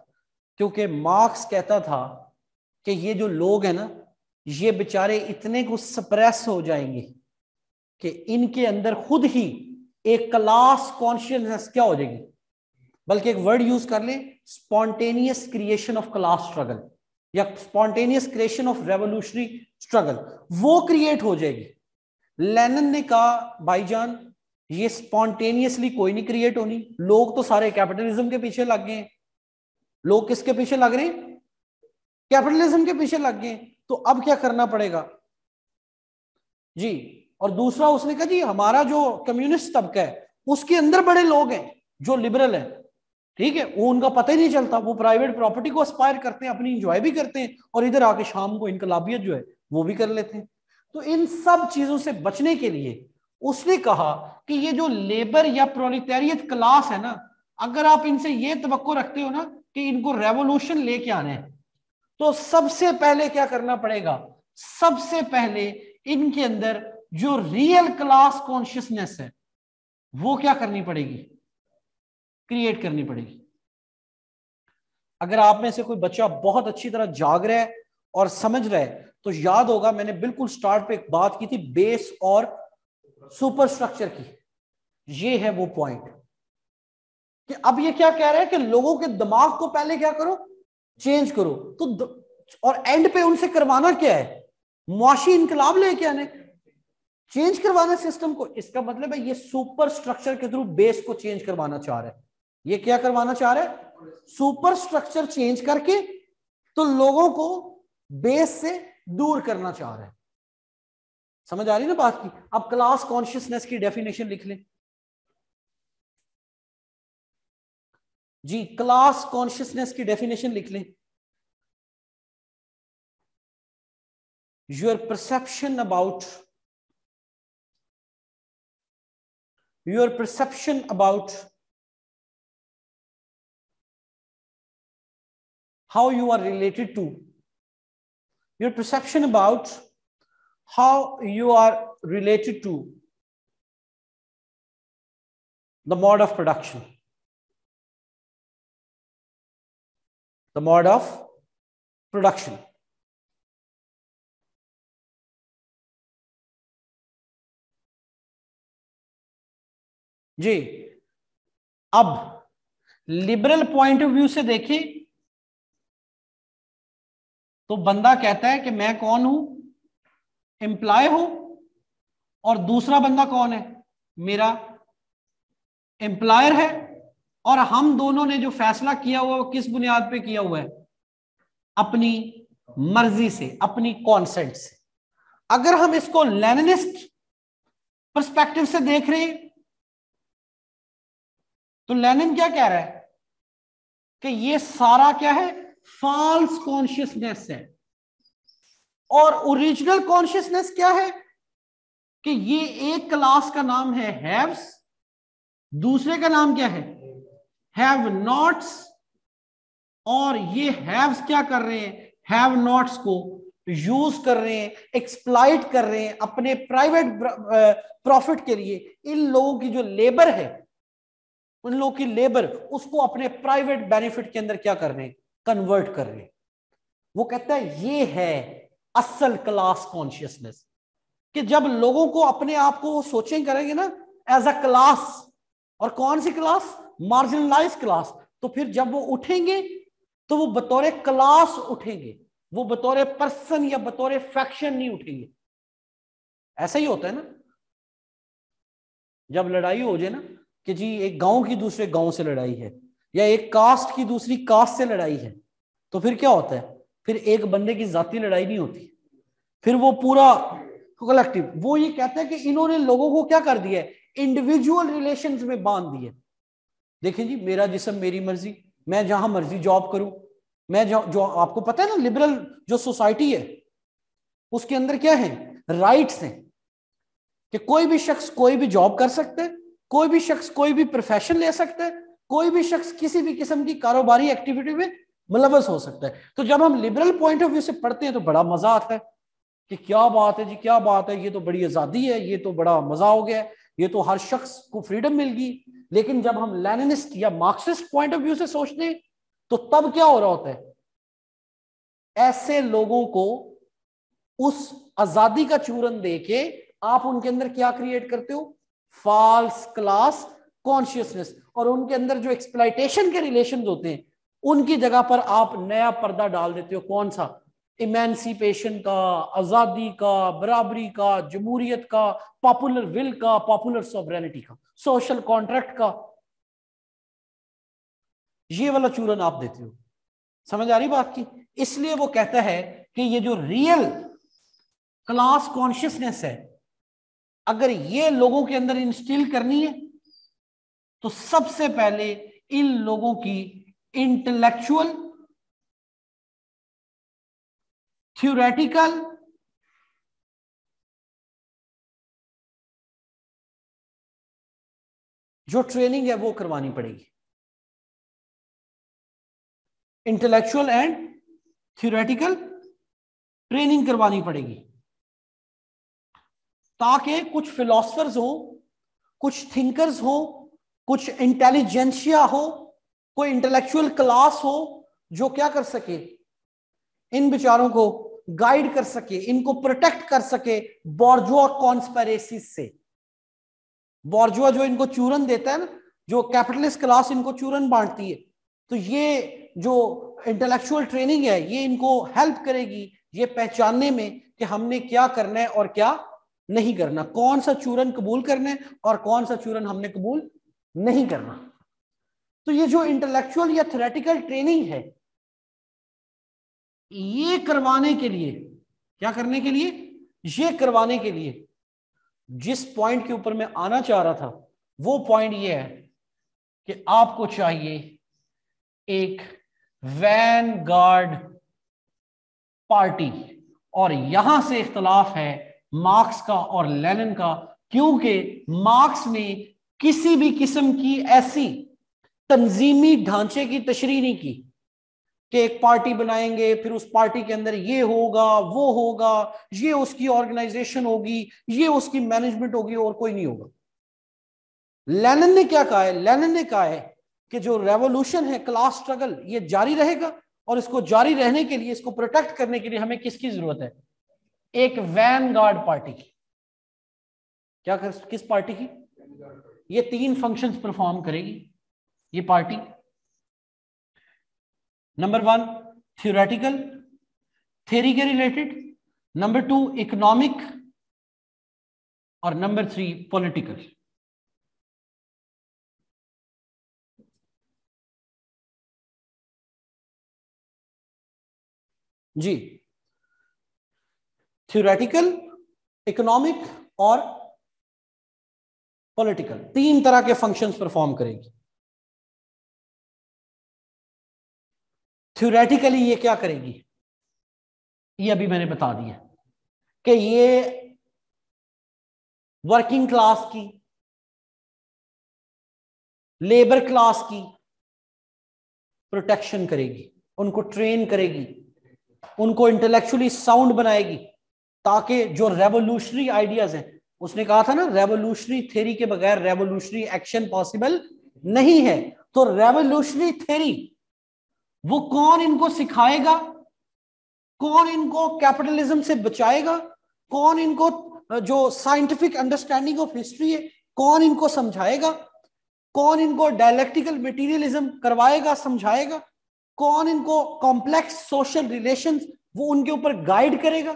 क्योंकि मार्क्स कहता था कि ये जो लोग हैं ना, ये बेचारे इतने को सप्रेस हो जाएँगे कि इनके अंदर खुद ही एक क्लास कॉन्शियसनेस क्या हो जाएगी? बल्कि एक वर्ड यूज़ कर ले spontaneous creation of class struggle या spontaneous creation of revolutionary struggle, वो क्रिएट हो जाएगी। लेनन ने कहा भाईजान ये स्पॉन्टेनियसली कोई नहीं क्रिएट होनी। लोग तो सारे कैपिटलिज्म के पीछे लग गए लोग किसके पीछे लग रहे हैं? कैपिटलिज्म के पीछे लग गए तो अब क्या करना पड़ेगा? जी, और दूसरा उसने कहा, जी, हमारा जो कम्युनिस्ट तबका है, उसके अंदर बड़े लोग हैं, जो लिबरल है। ठीक है? वो उनका पता ही नहीं चलता। वो प्राइवेट प्रॉपर्टी को अस्पायर करते हैं, अपनी इंजॉय भी करते हैं और इधर आके शाम को इनकलाबियत जो है, वो भी कर लेते हैं। तो इन सब चीज़ों से बचने के लिए उसने कहा कि ये जो लेबर या प्रोलिटेरियत क्लास है ना, अगर आप इनसे ये तो रखते हो ना कि इनको रेवोल्यूशन लेके आने हैं तो सबसे पहले क्या करना पड़ेगा? सबसे पहले इनके अंदर जो रियल क्लास कॉन्शियसनेस है, वो क्या करनी पड़ेगी? क्रिएट करनी पड़ेगी। अगर आप में से कोई बच्चा बहुत अच्छी तरह जाग रहा है और समझ रहा है तो याद होगा मैंने बिल्कुल स्टार्ट पे एक बात की थी बेस और सुपर स्ट्रक्चर की। ये है वो पॉइंट कि अब ये क्या कह रहे हैं कि लोगों के दिमाग को पहले क्या करो? चेंज करो। तो द, और एंड पे उनसे करवाना क्या है? मुआशी इनकलाब लेके आने चेंज करवाना सिस्टम को। इसका मतलब है ये सुपर स्ट्रक्चर के थ्रू बेस को चेंज करवाना चाह रहे हैं। ये क्या करवाना चाह रहे हैं? सुपर स्ट्रक्चर चेंज करके तो लोगों को बेस से दूर करना चाह रहे समझ आ रही ना बात की? अब क्लास कॉन्शियसनेस की डेफिनेशन लिख लें। जी क्लास कॉन्शियसनेस की डेफिनेशन लिख लें। Your perception about your perception about how you are related to your perception about how you are related to the mode of production the mode of production. जी अब liberal point of view से देखें तो बंदा कहता है कि मैं कौन हूँ? एम्प्लॉय हूँ। और दूसरा बंदा कौन है? मेरा एम्प्लॉयर है। और हम दोनों ने जो फैसला किया हुआ वो किस बुनियाद पे किया हुआ है? अपनी मर्ज़ी से, अपनी कॉन्सेंट से। अगर हम इसको लेनिस्ट परस्पेक्टिव से देख रहे हैं तो लेनिन क्या कह रहा है? कि ये सारा क्या है? फॉल्स कॉन्शियसनेस है। और ओरिजिनल कॉन्शियसनेस क्या है? कि ये एक क्लास का नाम है हैव्स दूसरे का नाम क्या है? हैव नॉट्स और ये हैव्स क्या कर रहे हैं? हैव नॉट्स को यूज़ कर रहे हैं एक्सप्लाइट कर रहे हैं अपने प्राइवेट प्रॉफिट के लिए। इन लोगों की जो लेबर है, उन लोगों की लेबर उसको अपने प्राइवेट बेनिफिट के अंदर क्या कर रहे हैं? कन्वर्ट कर रहे वो कहता है, ये है असल क्लास कॉन्शियसनेस कि जब लोगों को अपने आप को सोचें करेंगे ना एज अ क्लास और कौन सी क्लास मार्जिनलाइज क्लास तो फिर जब वो उठेंगे तो वो बतौर क्लास उठेंगे। वो बतौर पर्सन या बतौर फैक्शन नहीं उठेंगे। ऐसा ही होता है ना। जब लड़ाई हो जाए ना, कि जी, एक गाँव की दूसरे गाँव से लड़ाई है। या एक कास्ट की दूसरी कास्ट से लड़ाई है तो फिर क्या होता है? फिर एक बंदे की जाति लड़ाई नहीं होती। फिर वो पूरा कलेक्टिव वो ये कहता है कि इन्होंने लोगों को क्या कर दिया है? इंडिविजुअल रिलेशन में बाँध दिए। देखिए जी मेरा जिसम मेरी मर्ज़ी मैं जहाँ मर्ज़ी जॉब करूँ मैं जो, जो आपको पता है ना लिबरल जो सोसाइटी है उसके अंदर क्या है? राइट्स हैं। कि कोई भी शख्स कोई भी जॉब कर सकता है कोई भी शख्स कोई भी प्रोफेशन ले सकता है कोई भी शख्स किसी भी किस्म की कारोबारी एक्टिविटी में मुलवस हो सकता है। तो जब हम लिबरल पॉइंट ऑफ़ व्यू से पढ़ते हैं तो बड़ा मज़ा आता है कि क्या बात है जी, क्या बात है, ये तो बड़ी आज़ादी है, ये तो बड़ा मज़ा हो गया ये तो हर शख्स को फ्रीडम मिल गई लेकिन जब हम लेनिनिस्ट या मार्क्सिस्ट पॉइंट ऑफ़ व्यू से सोचते हैं तो तब क्या हो रहा होता है? ऐसे लोगों को उस आज़ादी का चूरन देके आप उनके अंदर क्या क्रिएट करते हो? फॉल्स क्लास कॉन्शियसनेस और उनके अंदर जो एक्सप्लाइटेशन के रिलेशन होते हैं, उनकी जगह पर आप नया पर्दा डाल देते हो। कौन सा? इमेंसिपेशन का, आज़ादी का, बराबरी का, जमहूरियत का पॉपुलर विल का पॉपुलर सॉवरेनिटी का सोशल कॉन्ट्रैक्ट का। ये वाला चूरन आप देते हो। समझ आ रही बात की? इसलिए वो कहता है कि ये जो रियल क्लास कॉन्शियसनेस है, अगर ये लोगों के अंदर इंस्टिल करनी है तो सबसे पहले इन लोगों की इंटेलेक्चुअल थ्योरेटिकल जो ट्रेनिंग है वो करवानी पड़ेगी। इंटेलेक्चुअल एंड थ्योरेटिकल ट्रेनिंग करवानी पड़ेगी। ताकि कुछ फिलोसफर्स हो, कुछ थिंकर्स हो कुछ इंटेलिजेंसिया हो, कोई इंटेलेक्चुअल क्लास हो, जो क्या कर सके? इन विचारों को गाइड कर सके, इनको प्रोटेक्ट कर सके बॉर्जुआ कॉन्स्पेरेसिस से। बॉर्जुआ जो इनको चूरन देता है ना, जो कैपिटलिस्ट क्लास इनको चूरन बांटती है तो ये जो इंटेलेक्चुअल ट्रेनिंग है, ये इनको हेल्प करेगी, ये पहचानने में कि हमने क्या करना है और क्या नहीं करना। कौन सा चूरन कबूल करना है और कौन सा चूरन हमने कबूल नहीं करना। तो ये जो इंटेलेक्चुअल या थ्रेटिकल ट्रेनिंग है, ये करवाने के लिए, क्या करने के लिए? ये करवाने के लिए, जिस पॉइंट के ऊपर मैं आना चाह रहा था, वो पॉइंट ये है कि आपको चाहिए एक वैन गार्ड पार्टी और यहाँ से इख्तलाफ है मार्क्स का और लेनिन का, क्योंकि मार्क्स ने किसी भी किस्म की ऐसी तंजीमी ढांचे की तशरी नहीं की कि एक पार्टी बनाएँगे, फिर उस पार्टी के अंदर ये होगा, वो होगा, ये उसकी ऑर्गेनाइजेशन होगी, ये उसकी मैनेजमेंट होगी और कोई नहीं होगा। लेनिन ने क्या कहा है? लेनिन ने कहा है कि जो रेवोल्यूशन है, क्लास स्ट्रगल, ये जारी रहेगा और इसको जारी रहने के लिए, इसको प्रोटेक्ट करने के लिए हमें किसकी ज़रूरत है? एक वैन गार्ड पार्टी की। क्या कर, किस पार्टी की? ये तीन फ़ंक्शंस परफॉर्म करेगी, ये party number one theoretical theory के रिलेटेड नंबर टू इकोनॉमिक और नंबर थ्री पॉलिटिकल जी। थियोरेटिकल इकोनॉमिक और पॉलिटिकल तीन तरह के फ़ंक्शंस परफॉर्म करेगी। थ्योरेटिकली ये क्या करेगी? ये अभी मैंने बता दिया कि ये वर्किंग क्लास की लेबर क्लास की प्रोटेक्शन करेगी, उनको ट्रेन करेगी, उनको इंटेलेक्चुअली साउंड बनाएगी, ताकि जो रेवोल्यूशनरी आइडियाज़ हैं उसने कहा था ना रेवोल्यूशनरी थेरी के बगैर रेवोल्यूशनरी एक्शन पॉसिबल नहीं है। तो रेवोल्यूशनरी थेरी वो कौन इनको सिखाएगा? कौन इनको कैपिटलिज्म से बचाएगा? कौन इनको, जो साइंटिफिक अंडरस्टैंडिंग ऑफ़ हिस्ट्री है, कौन इनको समझाएगा? कौन इनको डायलेक्टिकल मटेरियलिज्म करवाएगा, समझाएगा? कौन इनको कॉम्प्लेक्स सोशल रिलेशन वो उनके ऊपर गाइड करेगा?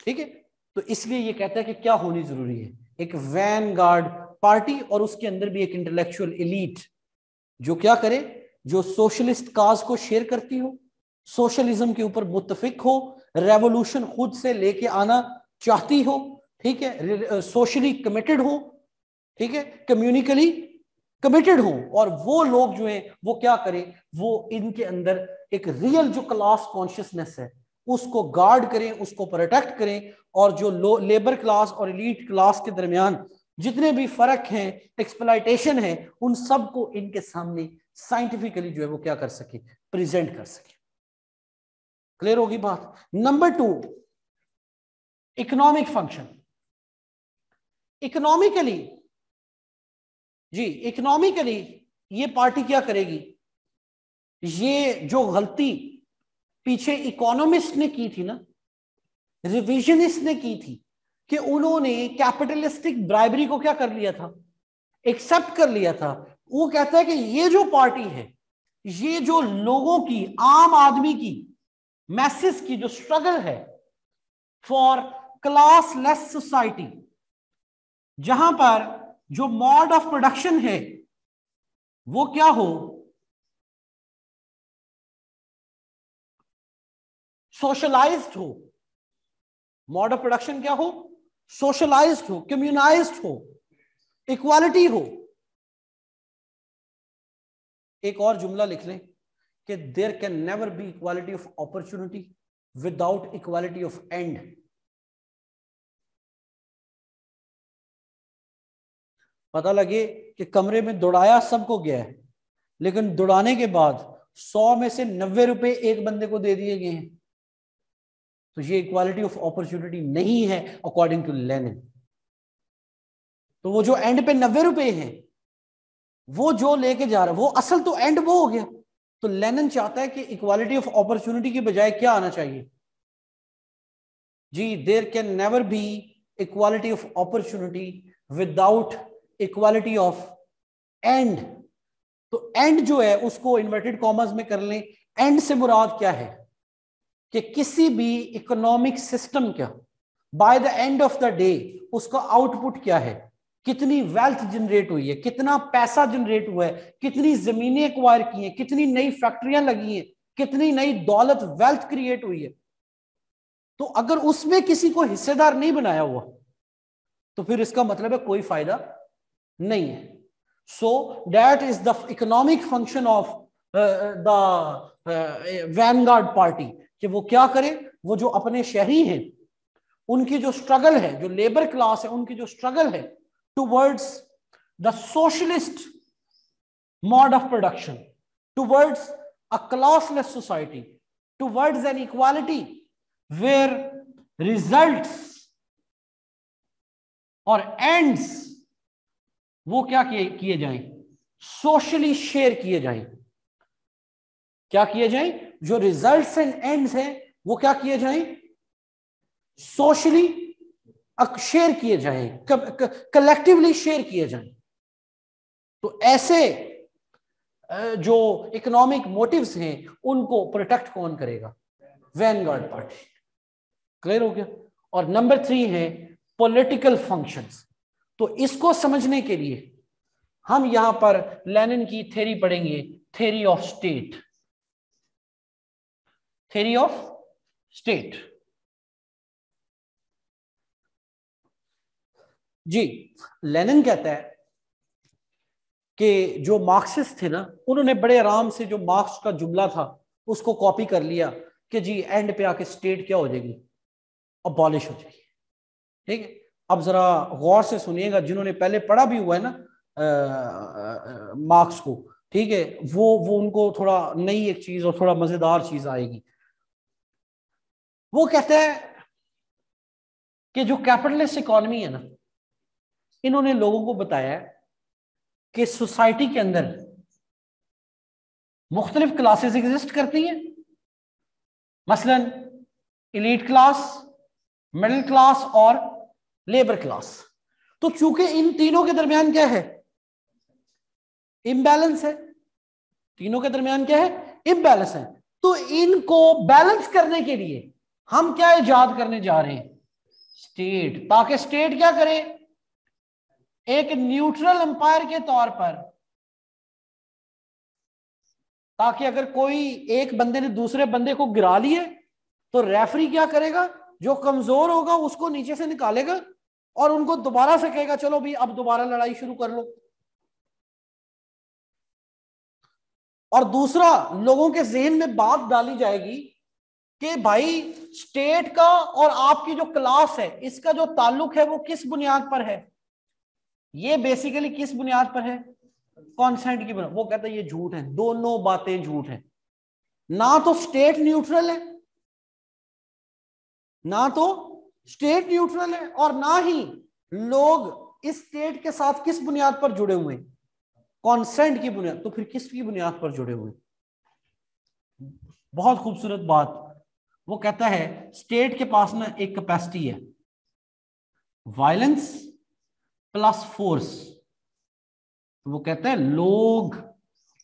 ठीक है? तो इसलिए ये कहता है कि क्या होनी ज़रूरी है? एक वैन गार्ड पार्टी और उसके अंदर भी एक इंटेलेक्चुअल इलीट जो क्या करे? जो सोशलिस्ट काज को शेयर करती हो सोशलिज्म के ऊपर मुतफिक हो रेवोल्यूशन खुद से लेके आना चाहती हो, ठीक है? सोशली कमिटेड हो, ठीक है? कम्युनिकली कमिटेड हो, और वो लोग जो है, वो क्या करें? वो इनके अंदर एक रियल जो क्लास कॉन्शियसनेस है उसको गार्ड करें, उसको प्रोटेक्ट करें और जो लेबर क्लास और एलीट क्लास के दरमियान जितने भी फ़र्क हैं एक्सप्लाइटेशन है, उन सबको इनके सामने साइंटिफिकली जो है वो क्या कर सके प्रेजेंट कर सके। क्लियर होगी बात? Number two economic function economically जी इकोनॉमिकली ये पार्टी क्या करेगी? ये जो गलती पीछे इकोनॉमिस्ट ने की थी ना रिविजनिस्ट ने की थी कि उन्होंने कैपिटलिस्टिक ब्राइबरी को क्या कर लिया था? एक्सेप्ट कर लिया था। वो कहता है कि ये जो पार्टी है, ये जो लोगों की, आम आदमी की मैसेज की जो स्ट्रगल है फॉर क्लास लेस सोसाइटी जहाँ पर जो मॉड ऑफ़ प्रोडक्शन है, वो क्या हो? सोशलाइज्ड हो। मॉड ऑफ़ प्रोडक्शन क्या हो? सोशलाइज्ड हो कम्युनाइज्ड हो इक्वालिटी हो। एक और जुमला लिख लें कि there can never be equality of opportunity without equality of end पता लगे कि कमरे में दौड़ाया सबको गया है, लेकिन दौड़ाने के बाद सौ में से नब्बे रुपए एक बंदे को दे दिए गए हैं। तो ये इक्वालिटी ऑफ़ अपॉर्चुनिटी नहीं है अकॉर्डिंग टू लेनिन तो वो जो एंड पे नब्बे रुपए हैं, वो जो लेके जा रहा है वो असल तो एंड वो हो गया। तो लेनिन चाहता है कि इक्वालिटी ऑफ़ अपॉर्चुनिटी की बजाय क्या आना चाहिए? जी there can never be equality of opportunity without equality of end तो एंड जो है, उसको इन्वर्टेड कॉमर्स में कर लें। एंड से मुराद क्या है? कि किसी भी इकोनॉमिक सिस्टम क्या by the end of the day उसका आउटपुट क्या है? कितनी वेल्थ जनरेट हुई है? कितना पैसा जनरेट हुआ है? कितनी जमीनें एक्वायर की हैं? कितनी नई फैक्ट्रियाँ लगी हैं? कितनी नई दौलत वेल्थ क्रिएट हुई है? तो अगर उसमें किसी को हिस्सेदार नहीं बनाया हुआ तो फिर इसका मतलब है कोई फ़ायदा नहीं है। So that is the economic function of the vanguard party कि वो क्या करें? वो जो अपने शहरी हैं, उनकी जो स्ट्रगल है, जो लेबर क्लास है, उनकी जो स्ट्रगल है towards the socialist mode of production towards a classless society towards an equality where results और एंड्स वो क्या किए किए जाएँ? सोशली शेयर किए जाएँ। क्या किए जाएँ? जो रिजल्ट्स एंड एंड्स हैं, वो क्या किए जाएँ? सोशली शेयर किए जाएँ कलेक्टिवली शेयर किए जाएँ। तो ऐसे जो इकोनॉमिक मोटिव्स हैं, उनको प्रोटेक्ट कौन करेगा? वैनगार्ड पार्टी क्लियर हो गया? और नंबर थ्री है पॉलिटिकल फ़ंक्शंस तो इसको समझने के लिए, हम यहाँ पर लेनिन की थेरी पढ़ेंगे theory of state theory of state जी, लेनिन कहता है कि जो मार्क्सिस्ट थे ना, उन्होंने बड़े आराम से जो मार्क्स का जुमला था, उसको कॉपी कर लिया कि जी, एंड पे आके स्टेट क्या हो जाएगी? अबॉलिश हो जाएगी। ठीक है? अब जरा गौर से सुनिएगा, जिन्होंने पहले पढ़ा भी हुआ है ना मार्क्स को, ठीक है? वो वो उनको थोड़ा नई एक चीज़ और थोड़ा मज़ेदार चीज़ आएगी। वो कहते हैं कि जो कैपिटलिस्ट इकोनॉमी है ना, इन्होंने लोगों को बताया कि सोसाइटी के अंदर मुख्तलिफ़ क्लासेस एग्जिस्ट करती हैं। मसलन इलीट क्लास, मिडिल क्लास और लेबर क्लास। तो चूँकि इन तीनों के दरमियान क्या है? इम्बैलेंस है। तीनों के दरमियान क्या है? इम्बैलेंस है। तो इनको बैलेंस करने के लिए हम क्या ईजाद करने जा रहे हैं? स्टेट ताकि स्टेट क्या करे? एक न्यूट्रल अंपायर के तौर पर। ताकि अगर कोई एक बंदे ने दूसरे बंदे को गिरा लिए तो रेफरी क्या करेगा? जो कमज़ोर होगा, उसको नीचे से निकालेगा और उनको दोबारा से कहेगा, चलो भी अब दोबारा लड़ाई शुरू कर लो। और दूसरा, लोगों के जहन में बात डाली जाएगी कि भाई स्टेट का और आपकी जो क्लास है, इसका जो ताल्लुक है वो किस बुनियाद पर है? ये बेसिकली किस बुनियाद पर है? कॉन्सेंट की बुनियाद। वो कहता है, ये झूठ है। दोनों बातें झूठ है। ना तो स्टेट न्यूट्रल है, ना तो स्टेट न्यूट्रल है और ना ही लोग इस स्टेट के साथ किस बुनियाद पर जुड़े हुए हैं? कॉन्सेंट की बुनियाद। तो फिर किसकी बुनियाद पर जुड़े हुए बहुत खूबसूरत बात। वो कहता है स्टेट के पास ना एक कैपेसिटी है। वायलेंस प्लस फोर्स वो कहता है, लोग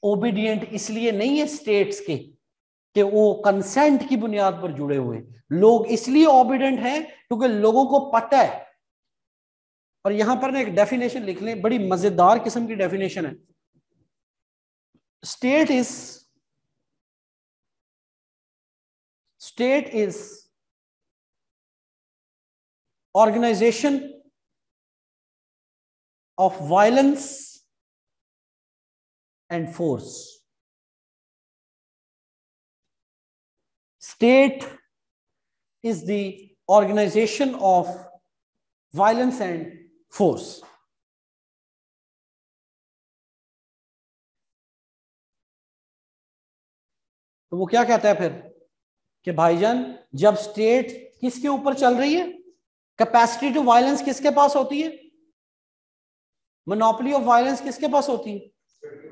ओबीडियंट इसलिए नहीं है स्टेट्स के कि वो कंसेंट की बुनियाद पर जुड़े हुए लोग इसलिए ओबीडियंट हैं क्योंकि लोगों को पता है। और यहाँ पर ना एक डेफिनेशन लिख लें, बड़ी मज़ेदार किस्म की डेफिनेशन है। State is state is organization of violence and force state is the organization of violence and force तो वो क्या कहता है फिर कि भाईजान, जब स्टेट किसके ऊपर चल रही है? कैपेसिटी टू वायलेंस किसके पास होती है? मोनोपली ऑफ़ वायलेंस किसके पास होती है?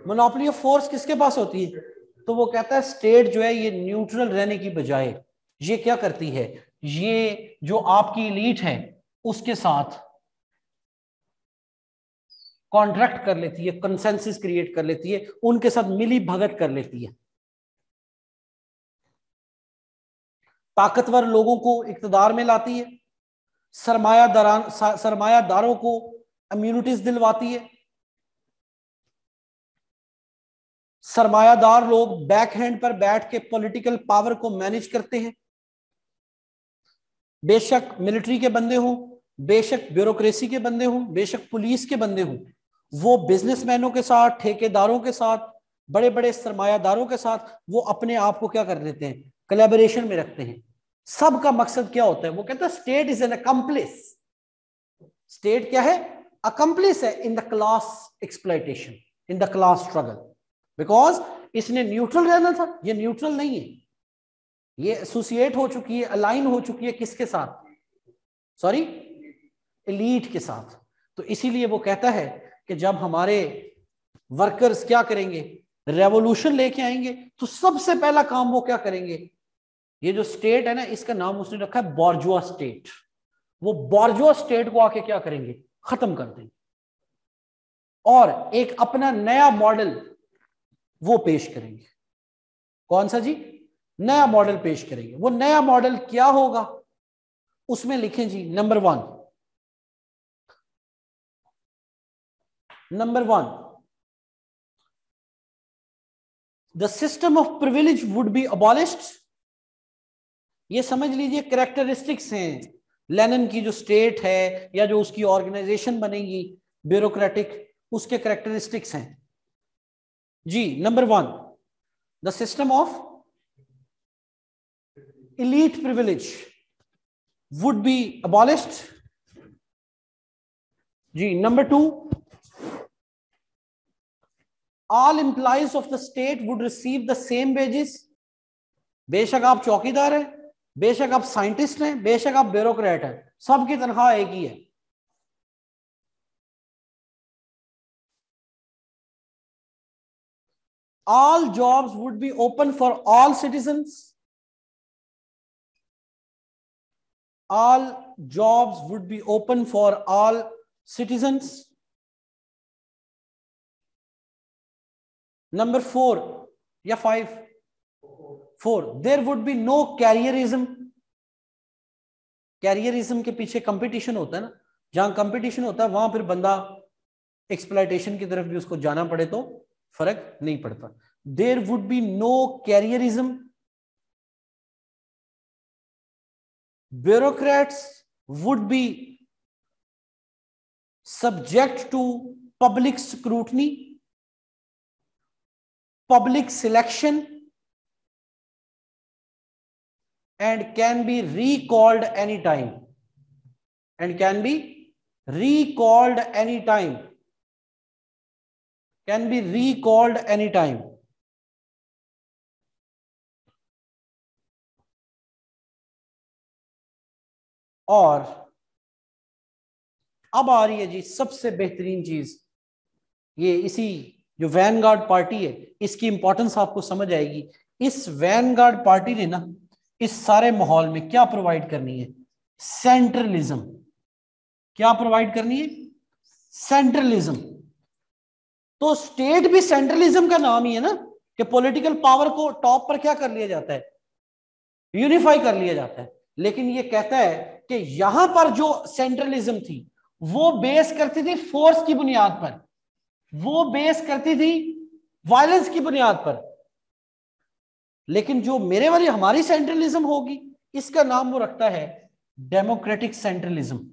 मोनोपली ऑफ़ फोर्स किसके पास होती है? तो वो कहता है स्टेट जो है, ये न्यूट्रल रहने की बजाय, ये क्या करती है? ये जो आपकी लीट है, उसके साथ कॉन्ट्रैक्ट कर लेती है कंसेंसिस क्रिएट कर लेती है, उनके साथ मिली भगत कर लेती है। ताकतवर लोगों को इकतदार में लाती है सरमायादारान सरमायादारों को इम्यूनिटीज दिलवाती है। सरमायादार लोग बैक हैंड पर बैठ के पॉलिटिकल पावर को मैनेज करते हैं। बेशक मिलिट्री के बंदे हों, बेशक ब्यूरोक्रेसी के बंदे हों, बेशक पुलिस के बंदे हों, वो बिजनेसमैनों के साथ, ठेकेदारों के साथ बड़े बड़े सरमायादारों के साथ, वो अपने आप को क्या कर लेते हैं? कलेबोरेशन में रखते हैं। सबका मकसद क्या होता है? वो कहता है state is an accomplice state क्या है? अकम्पलिस है in the class exploitation in the class struggle because इसने न्यूट्रल रहना था, ये न्यूट्रल नहीं है। ये एसोसिएट हो चुकी है अलाइन हो चुकी है किसके साथ? सॉरी एलीट के साथ। तो इसीलिए वो कहता है कि जब हमारे वर्कर्स क्या करेंगे? रेवोल्यूशन लेके आएँगे तो सबसे पहला काम वो क्या करेंगे? ये जो स्टेट है ना, इसका नाम उसने रखा है बॉर्जुआ स्टेट वो बॉर्जुआ स्टेट को आके क्या करेंगे? खत्म कर देंगे। और एक अपना नया मॉडल वो पेश करेंगे। कौन सा जी? नया मॉडल पेश करेंगे। वो नया मॉडल क्या होगा? उसमें लिखें जी number one number one the system of privilege would be abolished ये समझ लीजिए करेक्टरिस्टिक्स हैं। लेनिन की जो स्टेट है या जो उसकी ऑर्गेनाइजेशन बनेगी ब्यूरोक्रेटिक उसके करेक्टरिस्टिक्स हैं। जी number one the system of elite privilege would be abolished ji number two all employees of the state would receive the same wages बेशक आप चौकीदार हैं। बेशक आप साइंटिस्ट हैं, बेशक आप ब्यूरोक्रेट हैं, सबकी तनख्वाह एक ही है। All jobs would be open for all citizen all jobs would be open for all citizens. Number 4 या 5 4 there would be no careerism careerism के पीछे कंपटीशन होता है ना। जहाँ कंपटीशन होता है, वहाँ फिर बंदा एक्सप्लाइटेशन की तरफ़ भी उसको जाना पड़े तो फ़र्क नहीं पड़ता। There would be no careerism bureaucrats would be subject to public scrutiny public selection and can be recalled anytime and can be recalled anytime can be recalled anytime और अब आ रही है जी सबसे बेहतरीन चीज़ ये इसी जो वैनगार्ड पार्टी है इसकी इंपॉर्टेंस आपको समझ आएगी इस वैनगार्ड पार्टी ने ना इस सारे माहौल में क्या प्रोवाइड करनी है? सेंट्रलिज्म क्या प्रोवाइड करनी है? सेंट्रलिज्म तो स्टेट भी सेंट्रलिज्म का नाम ही है ना, कि पॉलिटिकल पावर को टॉप पर क्या कर लिया जाता है? यूनिफाई कर लिया जाता है। लेकिन ये कहता है कि यहाँ पर जो सेंट्रलिज्म थी, वो बेस करती थी फोर्स की बुनियाद पर। वो बेस करती थी वायलेंस की बुनियाद पर। लेकिन जो मेरे वाली हमारी सेंट्रलिज्म होगी, इसका नाम वो रखता है डेमोक्रेटिक सेंट्रलिज्म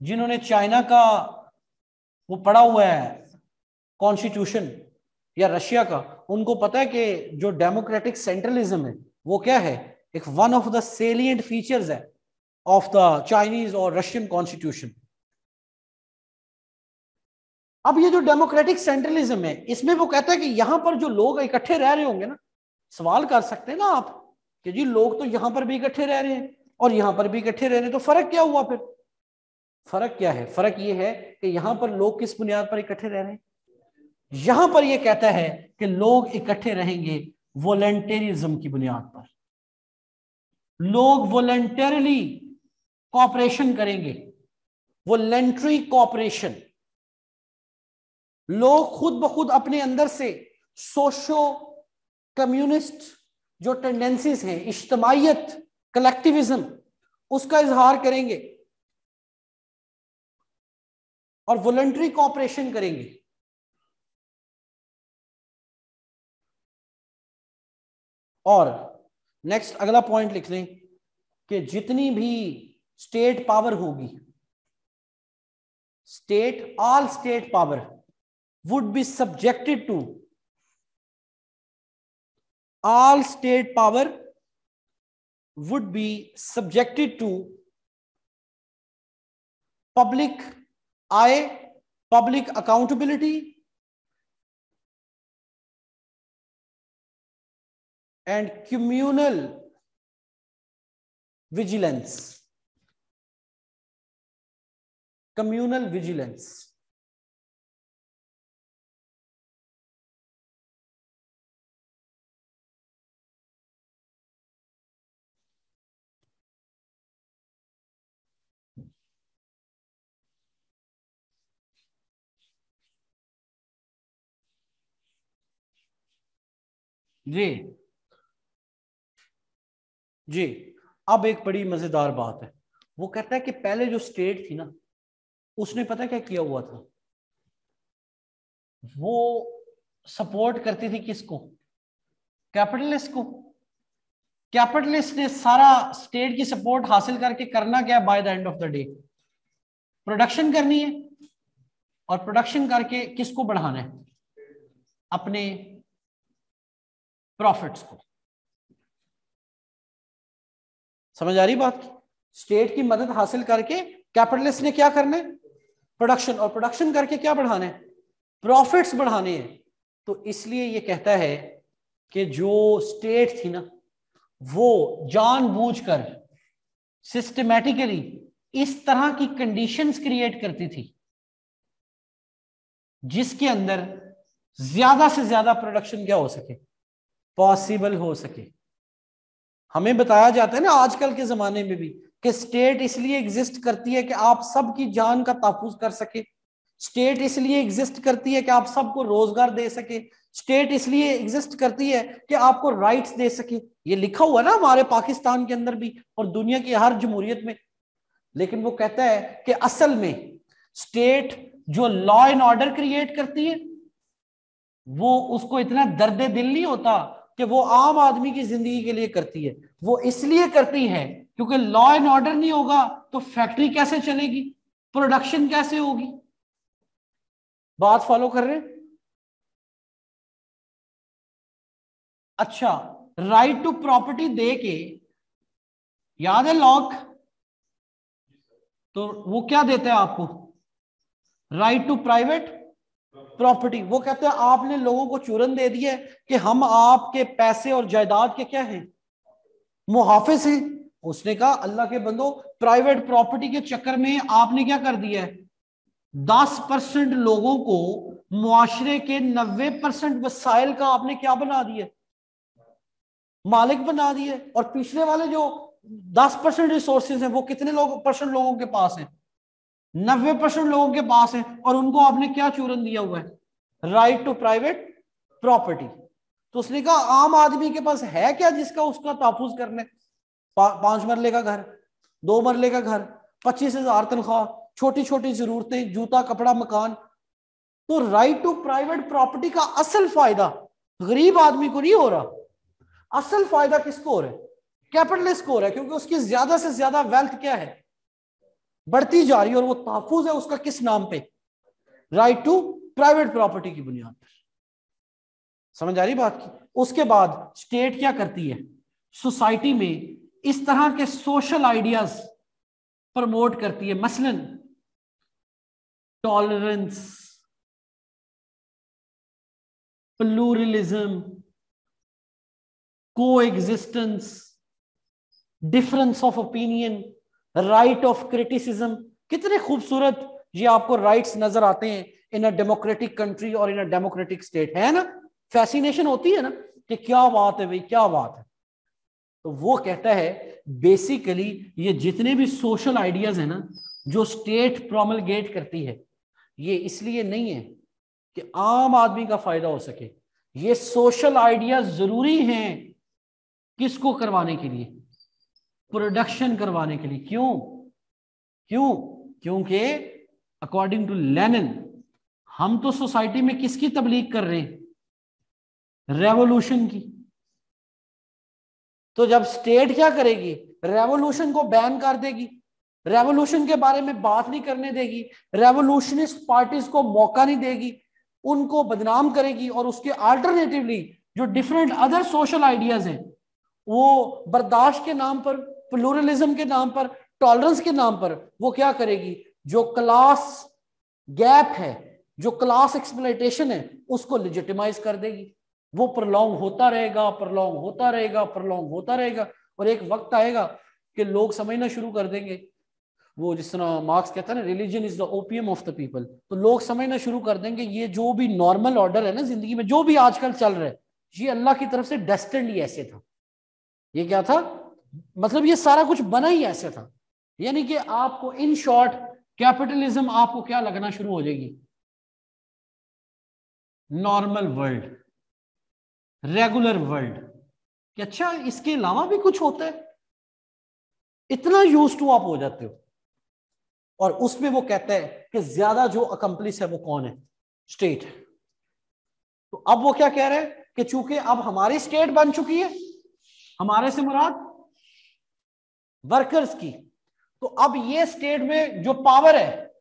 जिन्होंने चाइना का वो पढ़ा हुआ है कॉन्स्टिट्यूशन या रशिया का, उनको पता है कि जो डेमोक्रेटिक सेंट्रलिज्म है, वो क्या है? एक one of the salient features है ऑफ़ द चाइनीज़ और रशियन कॉन्स्टिट्यूशन अब ये जो डेमोक्रेटिक सेंट्रलिज्म है, इसमें वो कहता है कि यहाँ पर जो लोग इकट्ठे रह रहे होंगे ना सवाल कर सकते हैं ना आप कि जी, लोग तो यहाँ पर भी इकट्ठे रह रहे हैं और यहाँ पर भी इकट्ठे रह रहे हैं तो फ़र्क क्या हुआ फिर? फ़र्क क्या है? फ़र्क ये है कि यहाँ पर लोग किस बुनियाद पर इकट्ठे रह रहे हैं? यहाँ पर यह कहता है कि लोग इकट्ठे रहेंगे वॉलेंटेरिज्म की बुनियाद पर। लोग वॉलेंटरली कॉपरेशन करेंगे। वॉलेंट्री कॉपरेशन लोग खुद ब खुद अपने अंदर से सोशो कम्युनिस्ट जो टेंडेंसीज हैं इज्तमाहीत कलेक्टिविज्म उसका इजहार करेंगे और वॉलंटरी कॉपरेशन करेंगे। और नेक्स्ट अगला पॉइंट लिख लें कि जितनी भी स्टेट पावर होगी state all state power would be subjected to all state power would be subjected to public eye, public accountability, and communal vigilance. Communal vigilance. जी। जी। अब एक बड़ी मज़ेदार बात है। वो कहता है कि पहले जो स्टेट थी ना, उसने पता क्या किया हुआ था? वो सपोर्ट करती थी किसको? कैपिटलिस्ट को। कैपिटलिस्ट ने सारा स्टेट की सपोर्ट हासिल करके करना क्या by the end of the day production करनी है। और प्रोडक्शन करके किसको बढ़ाना है? अपने प्रॉफिट्स को। समझ आ रही बात? स्टेट की मदद हासिल करके कैपिटलिस्ट ने क्या करना है? प्रोडक्शन और प्रोडक्शन करके क्या बढ़ाना प्रॉफिट्स बढ़ाने हैं। तो इसलिए ये कहता है कि जो स्टेट थी ना, वो जानबूझकर सिस्टमैटिकली इस तरह की कंडीशंस क्रिएट करती थी, जिसके अंदर ज़्यादा से ज़्यादा प्रोडक्शन क्या हो सके? पॉसिबल हो सके। हमें बताया जाता है ना आजकल के जमाने में भी कि स्टेट इसलिए एग्जिस्ट करती है कि आप सबकी जान का तहफुज कर सके। स्टेट इसलिए एग्जिस्ट करती है कि आप सबको रोज़गार दे सके। स्टेट इसलिए एग्जिस्ट करती है कि आपको राइट्स दे सके। ये लिखा हुआ ना हमारे पाकिस्तान के अंदर भी और दुनिया की हर जमहूरियत में। लेकिन वो कहता है कि असल में स्टेट जो लॉ एंड ऑर्डर क्रिएट करती है, वो उसको इतना दर्द दिल नहीं होता कि वो आम आदमी की ज़िंदगी के लिए करती है। वो इसलिए करती है क्योंकि लॉ एंड ऑर्डर नहीं होगा तो फैक्ट्री कैसे चलेगी? प्रोडक्शन कैसे होगी? बात फॉलो कर रहे अच्छा राइट टू प्रॉपर्टी दे के याद है लॉक तो वो क्या देते हैं आपको? Right to private property. वो कहते हैं, आपने लोगों को चूरन दे दिया कि हम आपके पैसे और जायदाद के क्या हैं? मुहाफिज हैं। उसने कहा, अल्लाह के बंदो प्राइवेट प्रॉपर्टी के चक्कर में आपने क्या कर दिया है? दस परसेंट लोगों को मुआशरे के नब्बे परसेंट वसाइल का आपने क्या बना दिया? मालिक बना दिए और पिछले वाले जो दस परसेंट रिसोर्सेज हैं, वो कितने लोग, परसेंट लोगों के पास हैं? नब्बे परसेंट लोगों के पास है और उनको आपने क्या चूरन दिया हुआ है? राइट टू प्राइवेट प्रॉपर्टी तो उसने कहा आम आदमी के पास है क्या जिसका उसका तहफुज करने? पा, पाँच मरले का घर दो मरले का घर पच्चीस हज़ार तनख्वाह छोटी छोटी जरूरतें जूता कपड़ा मकान। तो राइट टू प्राइवेट प्रॉपर्टी का असल फ़ायदा गरीब आदमी को नहीं हो रहा। असल फ़ायदा किसको हो रहा है? कैपिटलिस्ट को हो रहा है क्योंकि उसकी ज़्यादा से ज़्यादा वेल्थ क्या है? बढ़ती जा रही है और वो तहफुज है उसका किस नाम पे? राइट टू प्राइवेट प्रॉपर्टी की बुनियाद पर। समझ आ रही बात की? उसके बाद स्टेट क्या करती है? सोसाइटी में इस तरह के सोशल आइडियाज़ प्रमोट करती है। मसलन tolerance pluralism coexistence difference of opinion right of criticism कितने खूबसूरत ये आपको राइट्स नज़र आते हैं इन अ डेमोक्रेटिक कंट्री और इन अ डेमोक्रेटिक स्टेट है ना? फैसिनेशन होती है ना कि क्या बात है भाई, क्या बात है। तो वो कहता है बेसिकली ये जितने भी सोशल आइडियाज़ है ना, जो स्टेट प्रोमलगेट करती है, ये इसलिए नहीं है कि आम आदमी का फ़ायदा हो सके। ये सोशल आइडियाज़ ज़रूरी हैं किसको करवाने के लिए? प्रोडक्शन करवाने के लिए। क्यों? क्यों? क्योंकि अकॉर्डिंग टू लेनिन हम तो सोसाइटी में किसकी तबलीग कर रहे हैं? रेवोल्यूशन की। तो जब स्टेट क्या करेगी? रेवोल्यूशन को बैन कर देगी। रेवोल्यूशन के बारे में बात नहीं करने देगी। रेवोल्यूशनिस्ट पार्टीज़ को मौका नहीं देगी। उनको बदनाम करेगी और उसके अल्टरनेटिवली जो डिफरेंट अदर सोशल आइडियाज़ हैं, वो बर्दाश्त के नाम पर प्लूरलिज्म के नाम पर टॉलरेंस के नाम पर, वो क्या करेगी? जो क्लास गैप है, जो क्लास एक्सप्लाइटेशन है, उसको लिजिटिमाइज कर देगी। वो प्रलोंग होता रहेगा प्रलोंग होता रहेगा प्रलोंग होता रहेगा। और एक वक्त आएगा कि लोग समझना शुरू कर देंगे। वो जिस तरह मार्क्स कहता है ना religion is the opium of the people तो लोग समझना शुरू कर देंगे, ये जो भी नॉर्मल ऑर्डर है ना ज़िंदगी में, जो भी आजकल चल रहा है, ये अल्लाह की तरफ़ से डेस्टेंड ही ऐसे था। ये क्या था? मतलब ये सारा कुछ बना ही ऐसे था। यानी कि आपको इन शॉर्ट कैपिटलिज्म आपको क्या लगना शुरू हो जाएगी? नॉर्मल वर्ल्ड रेगुलर वर्ल्ड कि अच्छा इसके अलावा भी कुछ होता है? इतना यूज़ टू आप हो जाते हो। और उसमें वो कहता है कि ज़्यादा जो अकम्पलिस है वो कौन है? स्टेट तो अब वो क्या कह रहे हैं? कि चूँकि अब हमारी स्टेट बन चुकी है, हमारे से मुराद वर्कर्स की। तो अब ये स्टेट में जो पावर है,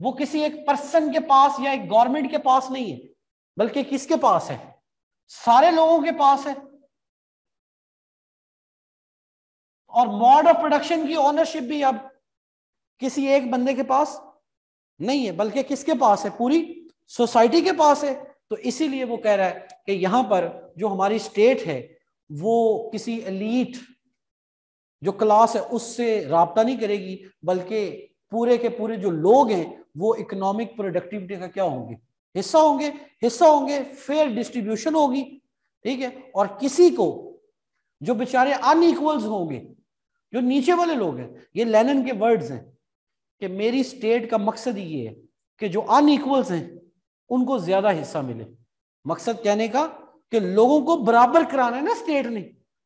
वो किसी एक पर्सन के पास या एक गवर्नमेंट के पास नहीं है, बल्कि किसके पास है? सारे लोगों के पास है। और मॉड ऑफ़ प्रोडक्शन की ओनरशिप भी अब किसी एक बंदे के पास नहीं है, बल्कि किसके पास है? पूरी सोसाइटी के पास है। तो इसीलिए वो कह रहा है कि यहाँ पर जो हमारी स्टेट है, वो किसी एलीट जो क्लास है उससे रबता नहीं करेगी, बल्कि पूरे के पूरे जो लोग हैं, वो इकोनॉमिक प्रोडक्टिविटी का क्या होंगे? हिस्सा होंगे हिस्सा होंगे फेयर डिस्ट्रीब्यूशन होगी, ठीक है? और किसी को, जो बेचारे अनइक्वल्स होंगे, जो नीचे वाले लोग हैं, ये लेनिन के वर्ड्स हैं, कि मेरी स्टेट का मकसद ये है कि जो अनइक्वल्स हैं, उनको ज़्यादा हिस्सा मिले। मकसद कहने का कि लोगों को बराबर कराना है ना स्टेट ने।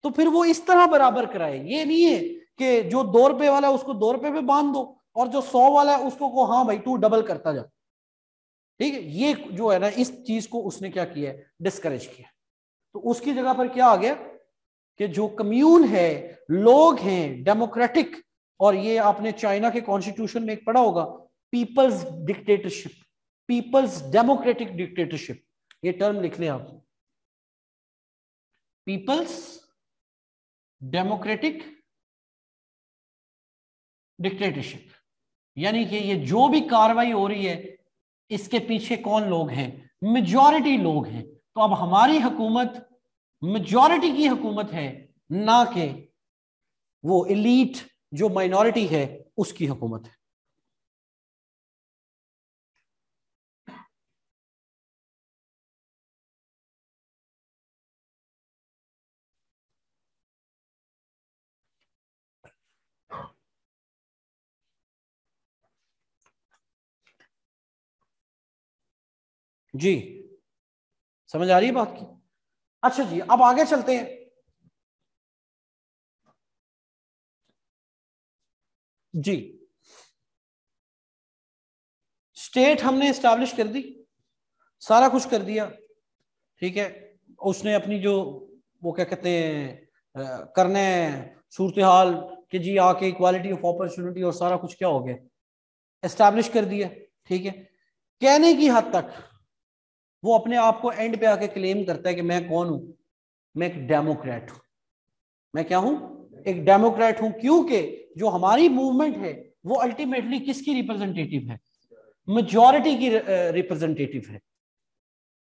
तो फिर वो इस तरह बराबर कराए। ये नहीं है कि जो दो रुपए वाला है, उसको दो रुपए पे बाँध दो और जो सौ वाला है, उसको को हाँ भाई, तू डबल करता जा। ठीक है? ये जो है ना, इस चीज़ को उसने क्या किया डिस्करेज किया। तो उसकी जगह पर क्या आ गया कि जो कम्यून है, लोग हैं डेमोक्रेटिक और ये आपने चाइना के कॉन्स्टिट्यूशन में एक पढ़ा होगा people's dictatorship people's democratic dictatorship ये टर्म लिख लें आप। People's democratic dictatorship. यानी कि ये जो भी कार्रवाई हो रही है, इसके पीछे कौन लोग हैं? मेजॉरिटी लोग हैं। तो अब हमारी हुकूमत, मेजॉरिटी की हुकूमत है, ना कि वो इलीट जो माइनॉरिटी है, उसकी हुकूमत है। जी। समझ आ रही है बात की? अच्छा जी, अब आगे चलते हैं। जी। स्टेट हमने स्टैब्लिश कर दी, सारा कुछ कर दिया, ठीक है? उसने अपनी जो, वो क्या कहते हैं करने सूरत हाल कि जी आके इक्वालिटी ऑफ़ अपॉर्चुनिटी और सारा कुछ क्या हो गया? एस्टैब्लिश कर दिया, ठीक है? कहने की हद तक वो अपने आप को एंड पे आके क्लेम करता है कि मैं कौन हूँ? मैं एक डेमोक्रेट हूँ। मैं क्या हूँ? एक डेमोक्रेट हूँ, क्योंकि जो हमारी मूवमेंट है, वो अल्टीमेटली किसकी रिप्रेजेंटेटिव है? मेजॉरिटी की रिप्रेजेंटेटिव है।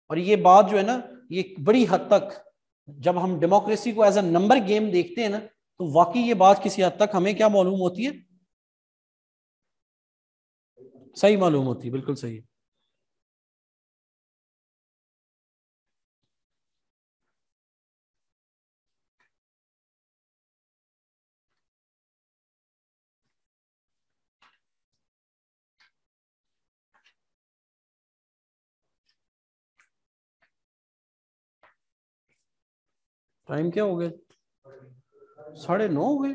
और ये बात जो है ना, ये बड़ी हद तक, जब हम डेमोक्रेसी को एज ए नंबर गेम देखते हैं ना तो वाकई ये बात किसी हद तक हमें क्या मालूम होती है? सही मालूम होती है, बिल्कुल सही है। टाइम क्या हो गया? साढ़े नौ हो गए।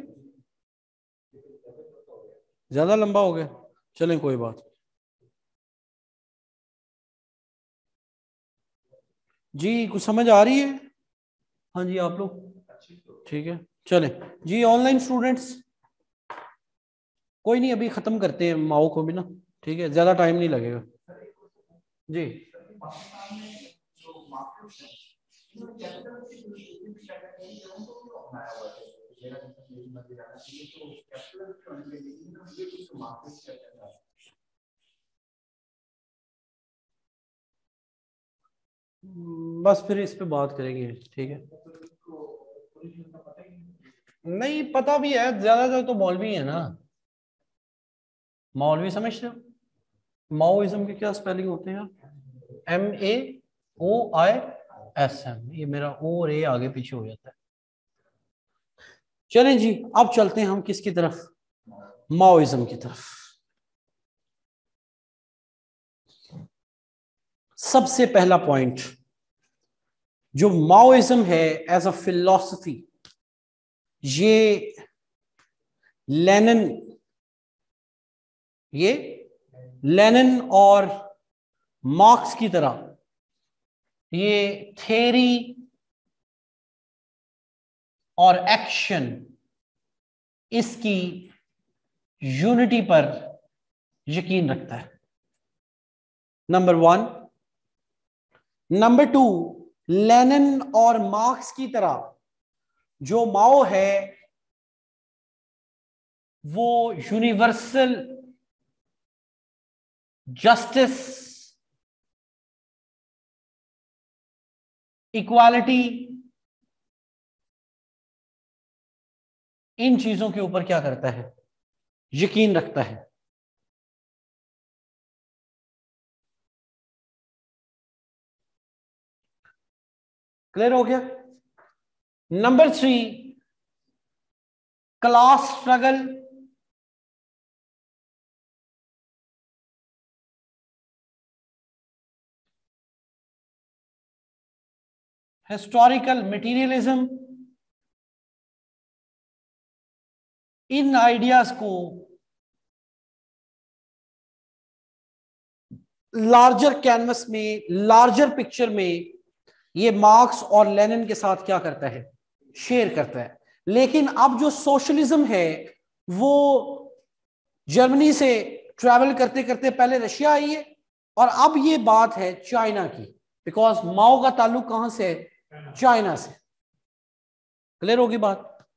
ज़्यादा लंबा हो गया। चलें, कोई बात। जी, कुछ समझ आ रही है? हाँ जी, आप लोग। ठीक है, चले। जी ऑनलाइन स्टूडेंट्स कोई नहीं, अभी खत्म करते हैं माओ को भी ना। ठीक है, ज़्यादा टाइम नहीं लगेगा। जी। बस फिर इस पे बात करेंगे, ठीक है? नहीं, पता भी है, ज़्यादातर तो मौलवी है ना। मौलवी समझते हो? माओइज्म के क्या स्पेलिंग होते हैं? M A O I S M ये मेरा ओ और ए आगे पीछे हो जाता है। चलें जी, अब चलते हैं हम किसकी तरफ़? माओइज्म की तरफ़। सबसे पहला पॉइंट जो माओइज्म है एज अ फिलॉसफी ये लेनिन ये लेनिन और मार्क्स की तरह ये थेरी और एक्शन इसकी यूनिटी पर यकीन रखता है। Number one number two Lenin और मार्क्स की तरह जो माओ है, वो यूनिवर्सल जस्टिस इक्वालिटी इन चीज़ों के ऊपर क्या करता है? यकीन रखता है। क्लियर हो गया? Number three class struggle historical materialism इन आइडियाज़ को लार्जर कैनवस में, लार्जर पिक्चर में ये मार्क्स और लेनिन के साथ क्या करता है? शेयर करता है। लेकिन अब जो सोशलिज्म है, वो जर्मनी से ट्रैवल करते करते पहले रशिया आई है और अब ये बात है चाइना की। बिकॉज़ माओ का ताल्लुक कहाँ से है? चाइना से। क्लियर होगी बात?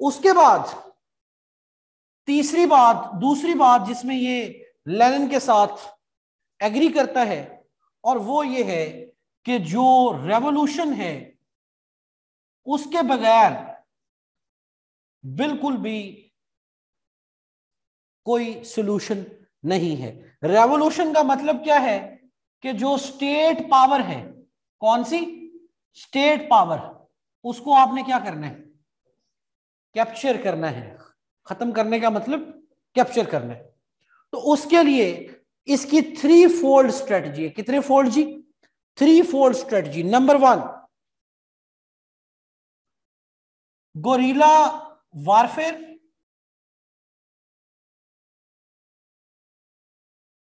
उसके बाद, तीसरी बात, दूसरी बात जिसमें ये लेनिन के साथ एग्री करता है, और वो ये है कि जो रेवोल्यूशन है, उसके बगैर बिल्कुल भी कोई सोल्यूशन नहीं है। रेवोल्यूशन का मतलब क्या है कि जो स्टेट पावर है, कौन सी? स्टेट पावर, उसको आपने क्या करना है? कैप्चर करना है। खत्म करने का मतलब कैप्चर करना है। तो उसके लिए इसकी थ्री फोल्ड स्ट्रेटजी है। कितने फोल्ड जी? Three fold strategy. Number one guerrilla warfare,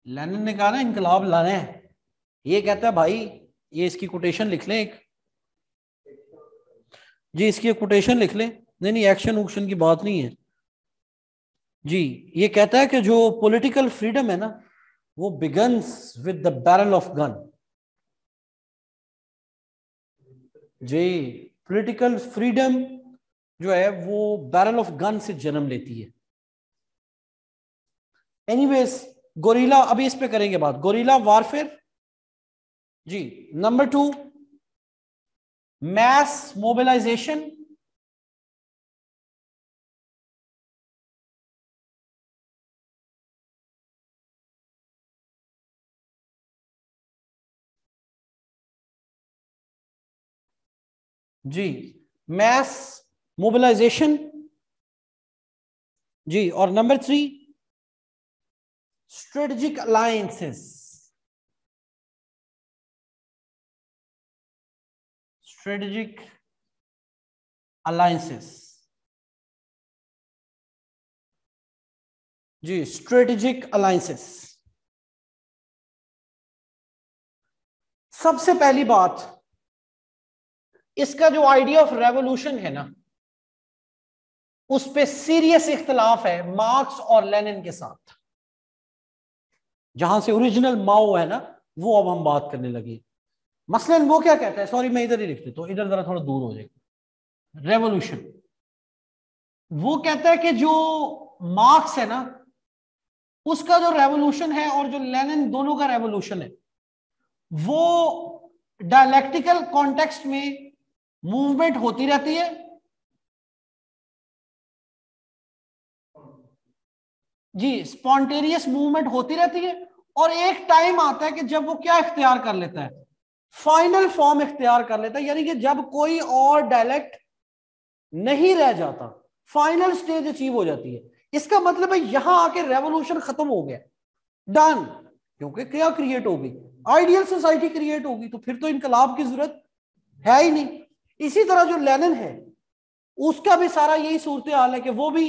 Lenin ने कहा ना, इनकलाब लाना है। ये कहता है, भाई, ये इसकी कोटेशन लिख लें एक। जी, इसकी कोटेशन लिख लें। नहीं नहीं एक्शन उक्शन की बात नहीं है। जी, ये कहता है कि जो पॉलिटिकल फ्रीडम है ना, वो begins with the barrel of gun ji political freedom जो है, वो बैरल ऑफ़ गन से जन्म लेती है। एनीवेज गोरीला अभी इस पे करेंगे बात। गोरीला वारफेयर जी नंबर टू मैस मोबिलाइजेशन जी मैस मोबिलाइजेशन जी और number three strategic alliances strategic alliances जी स्ट्रेटेजिक अलायंसेस सबसे पहली बात, इसका जो आइडिया ऑफ़ रेवोल्यूशन है ना, उस पर सीरियस इख्तलाफ है मार्क्स और लेनिन के साथ। जहाँ से ओरिजिनल माओ है ना, वो अब हम बात करने लगे। मसलन वो क्या कहता है? सॉरी मैं इधर ही लिखते तो इधर जरा थोड़ा दूर हो जाएगा रेवोल्यूशन वो कहता है कि जो मार्क्स है ना, उसका जो रेवोल्यूशन है और जो लेनिन दोनों का रेवोल्यूशन है, वो डायलैक्टिकल कॉन्टेक्स्ट में मूवमेंट होती रहती है। जी स्पॉन्टेनियस मूवमेंट होती रहती है और एक टाइम आता है कि जब वो क्या इख्तियार कर लेता है? फाइनल फॉर्म इख्तियार कर लेता यानी कि जब कोई और डायलेक्ट नहीं रह जाता फाइनल स्टेज अचीव हो जाती है। इसका मतलब है, यहाँ आके रेवोल्यूशन खत्म हो गया। डन क्योंकि क्या क्रिएट होगी? आइडियल सोसाइटी क्रिएट होगी तो फिर तो इनकलाब की ज़रूरत है ही नहीं। इसी तरह जो लेनिन है, उसका भी सारा यही सूरत हाल है कि वो भी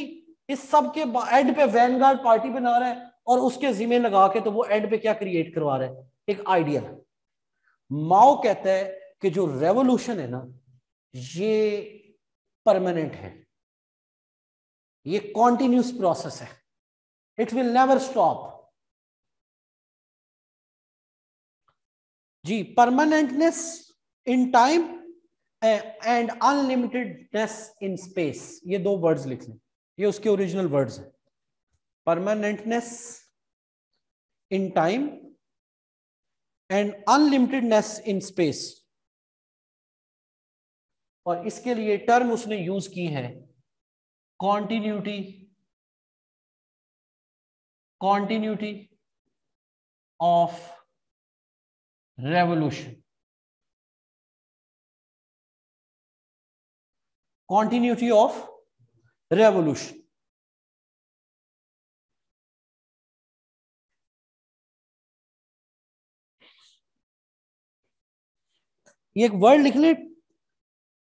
इस सब के एंड पे वैनगार्ड पार्टी बना रहा है और उसके जिम्मे लगा के तो वो एंड पे क्या क्रिएट करवा रहा है? एक आइडियल माओ कहता है कि जो रेवोल्यूशन है ना, ये परमानेंट है। ये कॉन्टिन्यूस प्रोसेस है। It will never stop ji permanentness in time and unlimitedness in space ये दो वर्ड्स लिख लें। ये उसके ओरिजिनल वर्ड्स हैं। Permanentness in time and unlimitedness in space और इसके लिए टर्म उसने यूज़ की है। Continuity continuity of revolution continuity of revolution ये एक वर्ड लिख ले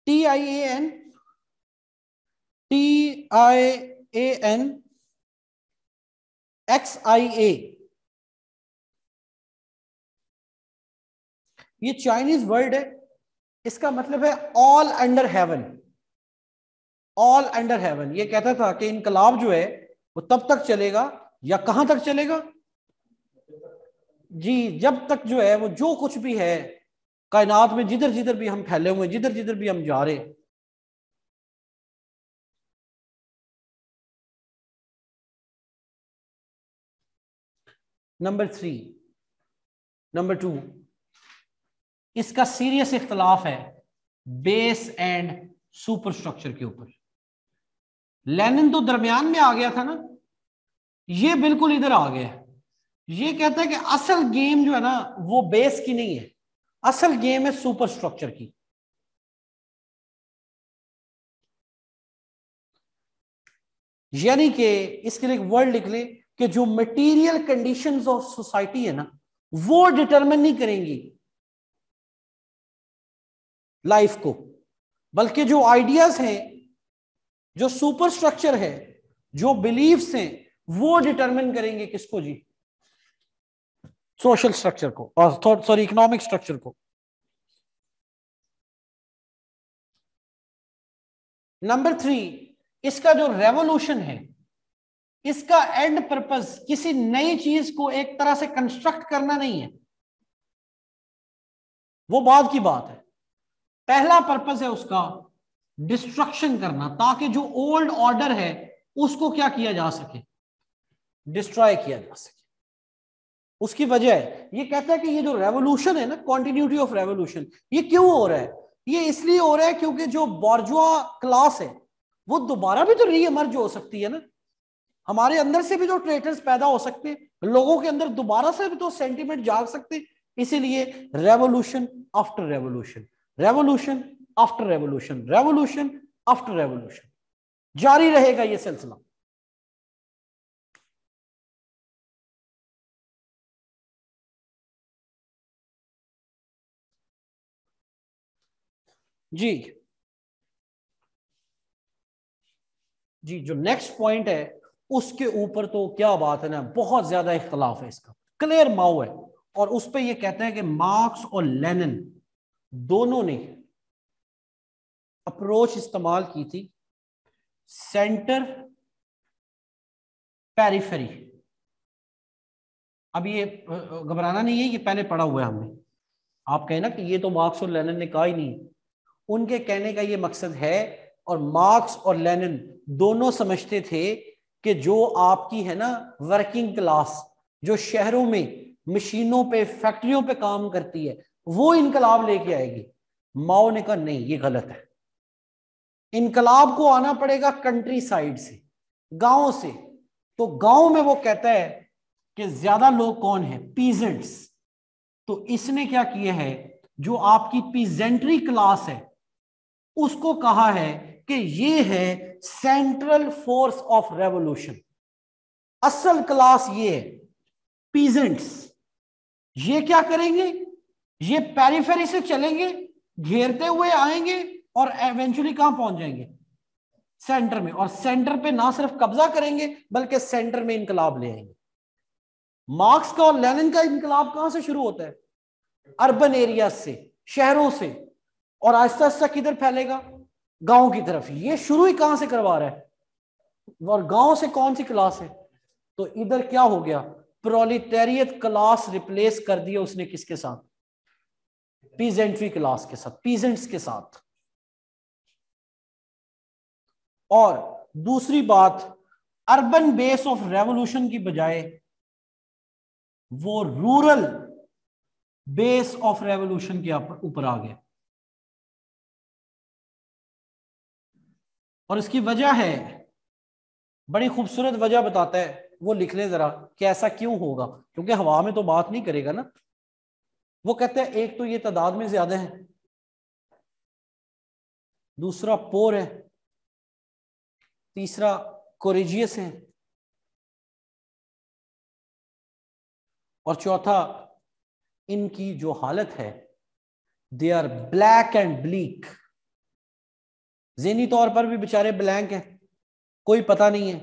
T I A N T I A N X I A ये चाइनीज़ वर्ड है, इसका मतलब है all under heaven all under heaven ये कहता था कि इनकलाब जो है, वो तब तक चलेगा या कहाँ तक चलेगा? जी, जब तक जो है, वो जो कुछ भी है कायनात में जिधर जिधर भी हम फैले हुए जिधर जिधर भी हम जा रहे नंबर थ्री नंबर टू इसका सीरियस इख्तलाफ है बेस एंड सुपर स्ट्रक्चर के ऊपर। लेनिन तो दरमियान में आ गया था ना, ये बिल्कुल इधर आ गया। ये कहता है कि असल गेम जो है ना, वो बेस की नहीं है। असल गेम है सुपर स्ट्रक्चर की। यानी कि इसके लिए एक वर्ड लिख ले कि जो मटेरियल कंडीशंस ऑफ़ सोसाइटी है ना, वो डिटरमिन नहीं करेंगी लाइफ को, बल्कि जो आइडियाज़ हैं, जो सुपर स्ट्रक्चर है, जो बिलीव्स हैं, वो डिटरमिन करेंगे किसको जी? सोशल स्ट्रक्चर को और सॉरी इकोनॉमिक स्ट्रक्चर को। नंबर थ्री इसका जो रेवोल्यूशन है, इसका एंड पर्पस किसी नई चीज़ को एक तरह से कंस्ट्रक्ट करना नहीं है। वो बाद की बात है। पहला पर्पस है उसका डिस्ट्रक्शन करना, ताकि जो ओल्ड ऑर्डर है, उसको क्या किया जा सके? डिस्ट्रॉय किया जा सके। उसकी वजह है। ये कहता है कि ये जो रेवोल्यूशन है ना कॉन्टिन्यूटी ऑफ़ रेवोल्यूशन ये क्यों हो रहा है? ये इसलिए हो रहा है क्योंकि जो बॉर्जुआ क्लास है, वो दोबारा भी तो रीएमर्ज हो सकती है ना। हमारे अंदर से भी तो ट्रेटर्स पैदा हो सकते हैं, लोगों के अंदर दोबारा से भी तो सेंटिमेंट जाग सकते इसीलिए revolution after revolution revolution after revolution revolution after revolution जारी रहेगा ये सिलसिला। जी। जी, जो नेक्स्ट पॉइंट है, उसके ऊपर तो क्या बात है ना, बहुत ज़्यादा इख्तलाफ है इसका। क्लियर माओ है। और उस पर यह कहते हैं कि मार्क्स और लेनिन दोनों ने अप्रोच इस्तेमाल की थी सेंटर पेरिफेरी अब ये घबराना नहीं है, ये पहले पढ़ा हुआ है हमने। आप कहें ना कि ये तो मार्क्स और लेनिन ने कहा ही नहीं। उनके कहने का ये मकसद है, और मार्क्स और लेनिन दोनों समझते थे कि जो आपकी है ना वर्किंग क्लास जो शहरों में मशीनों पे फैक्ट्रियों पे काम करती है, वो इनकलाब लेके आएगी। माओ ने कहा, नहीं, ये गलत है। इनकलाब को आना पड़ेगा कंट्री साइड से, गाँव से। तो गाँव में वो कहता है कि ज़्यादा लोग कौन है? पीजेंट्स तो इसने क्या किया है? जो आपकी पीजेंट्री क्लास है उसको कहा है कि ये है सेंट्रल फोर्स ऑफ़ रेवोल्यूशन असल क्लास ये पीजेंट्स ये क्या करेंगे? ये पेरीफेरी से चलेंगे, घेरते हुए आएँगे और एवेंचुअली कहाँ पहुँच जाएँगे? सेंटर में. और सेंटर पे ना सिर्फ़ कब्जा करेंगे, बल्कि सेंटर में इनकलाब ले आएँगे. मार्क्स का और लेनिन का इनकलाब कहाँ से शुरू होता है? अर्बन एरिया से, शहरों से. और आहिस्ता आहिस्ता किधर फैलेगा? गाँव की तरफ़ ये शुरू ही कहाँ से करवा रहा है? और गाँव से कौन सी क्लास है? तो इधर क्या हो गया? प्रोलिटेरियत क्लास रिप्लेस कर दिया उसने किसके साथ? पीजेंट्री क्लास के साथ पीजेंट्स के साथ। और दूसरी बात अर्बन बेस ऑफ़ रेवोल्यूशन की बजाय, वो रूरल बेस ऑफ़ रेवोल्यूशन के ऊपर आ गया और इसकी वजह है, बड़ी खूबसूरत वजह बताता है, वो लिख ले जरा कि ऐसा क्यों होगा? क्योंकि हवा में तो बात नहीं करेगा ना। वो कहते हैं, एक तो ये तादाद में ज़्यादा है, दूसरा पोर है, तीसरा कोरेजियस है, और चौथा, इनकी जो हालत है they are black and bleak jenny तौर पर भी बेचारे ब्लैंक है, कोई पता नहीं है।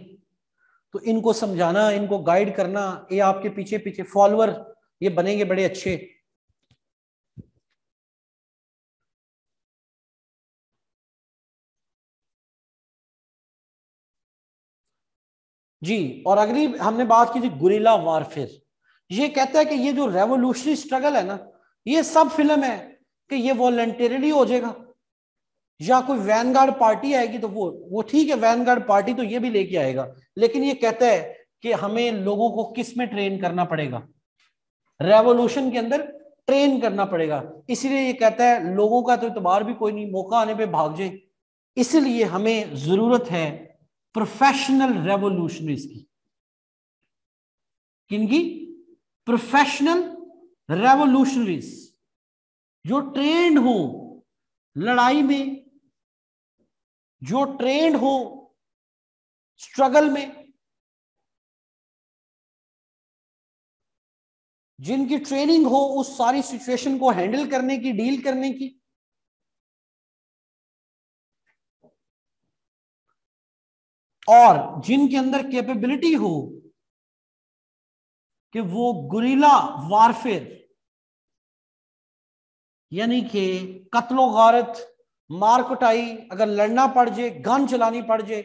तो इनको समझाना, इनको गाइड करना, ये आपके पीछे पीछे फॉलोअर ये बनेंगे बड़े अच्छे। जी, और अगली हमने बात की थी गुरीला वारफेयर ये कहता है कि ये जो रेवोल्यूशनरी स्ट्रगल है ना, ये सब फ़िल्म है कि ये वॉलेंटरली हो जाएगा। या कोई वैनगार्ड पार्टी आएगी तो वो वो ठीक है, वैनगार्ड पार्टी तो ये भी लेके आएगा, लेकिन ये कहता है कि हमें लोगों को किसमें ट्रेन करना पड़ेगा? रेवोल्यूशन के अंदर ट्रेन करना पड़ेगा। इसलिए ये कहता है, लोगों का तो इतबार भी कोई नहीं, मौका आने पे भाग जाए। इसलिए हमें ज़रूरत है प्रोफेशनल रेवोल्यूशनरीज की। किनकी प्रोफेशनल रेवोल्यूशनरीज जो ट्रेंड हो, लड़ाई में जो ट्रेंड हो स्ट्रगल में, जिनकी ट्रेनिंग हो, उस सारी सिचुएशन को हैंडल करने की डील करने की, और जिनके अंदर कैपेबिलिटी हो कि वो गुरीला वारफेयर यानी कि कत्लो गारत मार कुटाई अगर लड़ना पड़ जाए, गन चलानी पड़ जाए,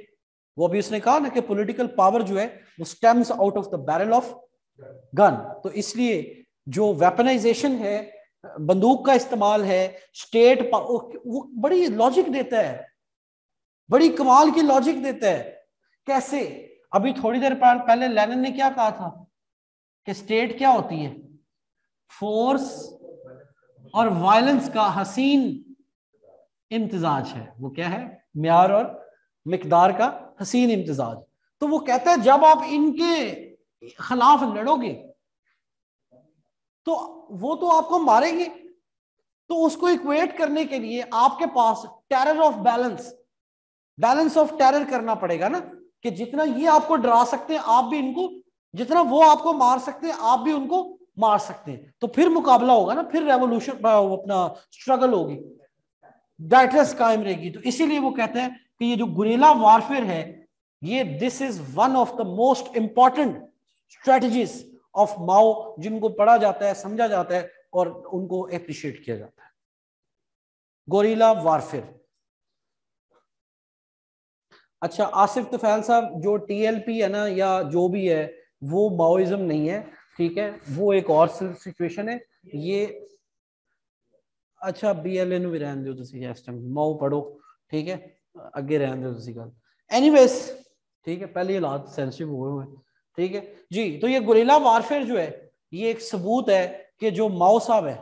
वो भी उसने कहा ना कि पॉलिटिकल पावर जो है, वो stems out of the barrel of gun तो इसलिए जो वेपनाइजेशन है, बंदूक का इस्तेमाल है स्टेट वो बड़ी लॉजिक देता है। बड़ी कमाल की लॉजिक देता है। कैसे? अभी थोड़ी देर पहले लेनिन ने क्या कहा था कि स्टेट क्या होती है? फोर्स और वायलेंस का हसीन इम्तजाज है। वो क्या है? म्यार और मकदार का हसीन इम्तजाज। तो वो कहता है, जब आप इनके खिलाफ लड़ोगे तो वो तो आपको मारेंगे। तो उसको इक्वेट करने के लिए आपके पास terror of balance balance of terror करना पड़ेगा ना, कि जितना ये आपको डरा सकते हैं, आप भी इनको, जितना वो आपको मार सकते हैं, आप भी उनको मार सकते हैं। तो फिर मुकाबला होगा ना, फिर रेवोल्यूशन अपना स्ट्रगल होगी। डाइटस कायम रहेगी। तो इसीलिए वो कहते हैं कि ये जो गुरेला वारफेयर है, ये this is one of the most important strategies of Mao जिनको पढ़ा जाता है, समझा जाता है और उनको अप्रिशिएट किया जाता है। गोरीला वारफेयर अच्छा आसिफ तुफैल साहब, जो टीएलपी है ना, या जो भी है, वो माओइज्म नहीं है, ठीक है? वो एक और सिचुएशन है। ये अच्छा बी एल ए भी रहने दो ਤੁਸੀਂ ਇਸ ਟਾਈਮ ਮਾਓ ਪੜੋ ਠੀਕ ਹੈ ਅੱਗੇ ਰਹਿਣ ਦਿਓ ਤੁਸੀਂ ਗੱਲ एनीवेज ठीक है पहले हालात सेंसिटिव हुए हुए ठीक है जी तो ये गुरीला वारफेयर जो है ये एक सबूत है कि जो माओ साहब है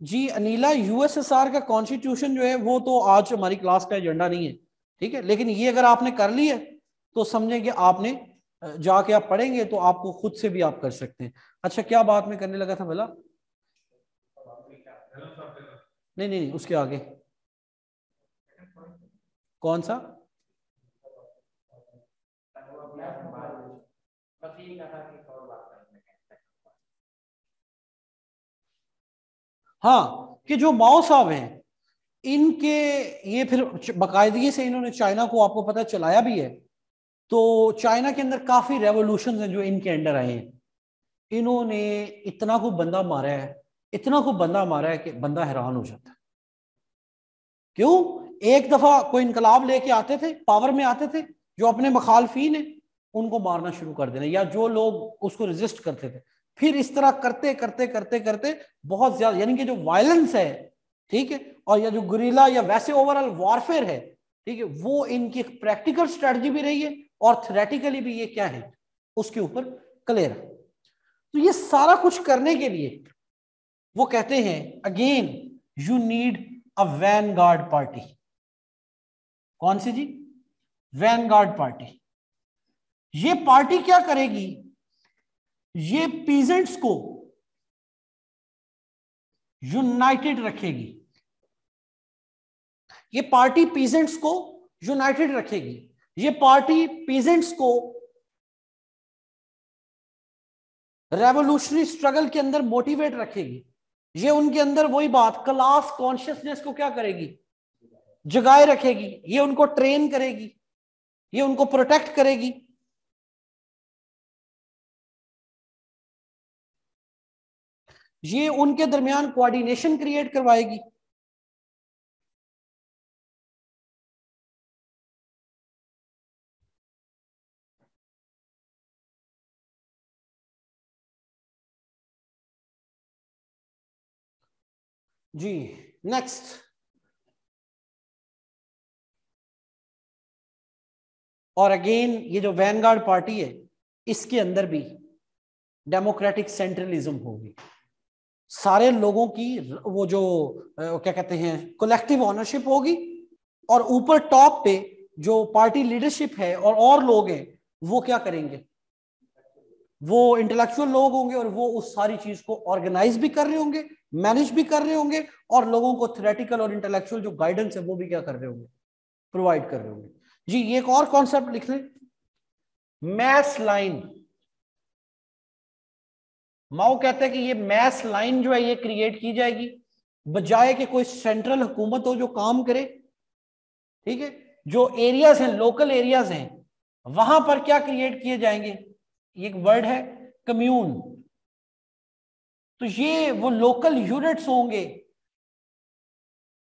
जी अनिला यूएसएसआर का कॉन्स्टिट्यूशन जो है वो तो आज हमारी क्लास का एजेंडा नहीं है ठीक है लेकिन ये अगर आपने कर लिया तो समझेंगे आपने जाके आप पढ़ेंगे तो आपको खुद से भी आप कर सकते हैं अच्छा क्या बात में करने लगा था भला नहीं नहीं नहीं, उसके आगे। कौन सा? हाँ कि जो माओ साहब हैं, इनके ये फिर बाकायदगी से इन्होंने चाइना को आपको पता चलाया भी है तो चाइना के अंदर काफ़ी रेवोल्यूशन हैं जो इनके अंडर आए हैं। इन्होंने इतना को बंदा मारा है इतना को बंदा मारा है कि बंदा हैरान हो जाता है। क्यों? एक दफ़ा कोई इनकलाब लेके आते थे, पावर में आते थे, जो अपने मखालफी ने उनको मारना शुरू कर देना, या जो लोग उसको रेजिस्ट करते थे। फिर इस तरह करते करते करते करते बहुत ज़्यादा, यानी कि जो वायलेंस है, ठीक है, और या जो गुरीला या वैसे ओवरऑल वॉरफेयर है, ठीक है, वो इनकी प्रैक्टिकल स्ट्रेटजी भी रही है और थ्रेटिकली भी ये क्या है, उसके ऊपर क्लियर तो ये सारा कुछ करने के लिए वो कहते हैं again you need a vanguard party कौन सी जी? वैन गार्ड पार्टी ये पार्टी क्या करेगी? ये पीजेंट्स को यूनाइटेड रखेगी. ये पार्टी पीजेंट्स को यूनाइटेड रखेगी. ये पार्टी पीजेंट्स को रेवोल्यूशनरी स्ट्रगल के अंदर मोटिवेट रखेगी. ये उनके अंदर वही बात क्लास कॉन्शियसनेस को क्या करेगी? जगाए रखेगी। ये उनको ट्रेन करेगी। ये उनको प्रोटेक्ट करेगी। ये उनके दरमियान कोऑर्डिनेशन क्रिएट करवाएगी। जी नेक्स्ट और अगेन ये जो वैनगार्ड पार्टी है, इसके अंदर भी डेमोक्रेटिक सेंट्रलिज्म होगी। सारे लोगों की वो जो क्या कहते हैं कलेक्टिव ऑनरशिप होगी और ऊपर टॉप पे जो पार्टी लीडरशिप है और और लोग हैं, वो क्या करेंगे? वो इंटेलेक्चुअल लोग होंगे और वो उस सारी चीज़ को ऑर्गेनाइज भी कर रहे होंगे मैनेज भी कर रहे होंगे और लोगों को थ्रेटिकल और इंटेलेक्चुअल जो गाइडेंस है वो भी क्या कर रहे होंगे प्रोवाइड कर रहे होंगे। जी, ये एक और कॉन्सेप्ट लिख लें। मैस लाइन माओ कहते हैं कि ये मैस लाइन जो है ये क्रिएट की जाएगी, बजाय कि कोई सेंट्रल हुकूमत हो जो काम करे, ठीक है? जो एरियाज़ हैं लोकल एरियाज़ हैं, वहाँ पर क्या क्रिएट किए जाएँगे? एक वर्ड है कम्यून तो ये वो लोकल यूनिट्स होंगे,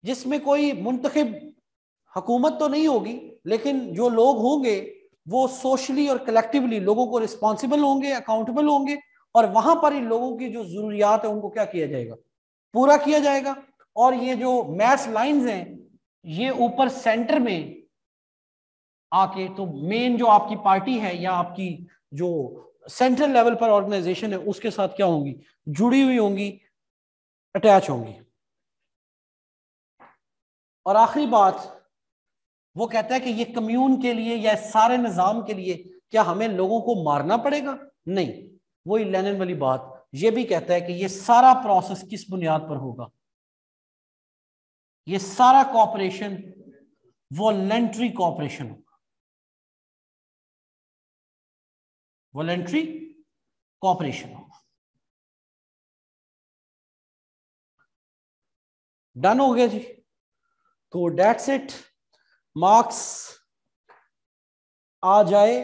जिसमें कोई मुंतखब हकूमत तो नहीं होगी, लेकिन जो लोग होंगे, वो सोशली और कलेक्टिवली लोगों को रिस्पॉन्सिबल होंगे अकाउंटेबल होंगे, और वहाँ पर इन लोगों की जो जरूरियात है, उनको क्या किया जाएगा? पूरा किया जाएगा। और ये जो मैस लाइंस हैं, ये ऊपर सेंटर में आके तो मेन जो आपकी पार्टी है या आपकी जो सेंट्रल लेवल पर ऑर्गेनाइजेशन है, उसके साथ क्या होंगी? जुड़ी हुई होंगी अटैच होंगी। और आखिरी बात, वो कहता है कि ये कम्यून के लिए या सारे निज़ाम के लिए क्या हमें लोगों को मारना पड़ेगा? नहीं। वही लेनिन वाली बात, ये भी कहता है कि ये सारा प्रोसेस किस बुनियाद पर होगा? ये सारा कॉपरेशन वॉलेंट्री कॉपरेशन होगा। वॉलेंट्री कॉपरेशन डन हो गया जी। तो डेट्स इट मार्क्स आ जाए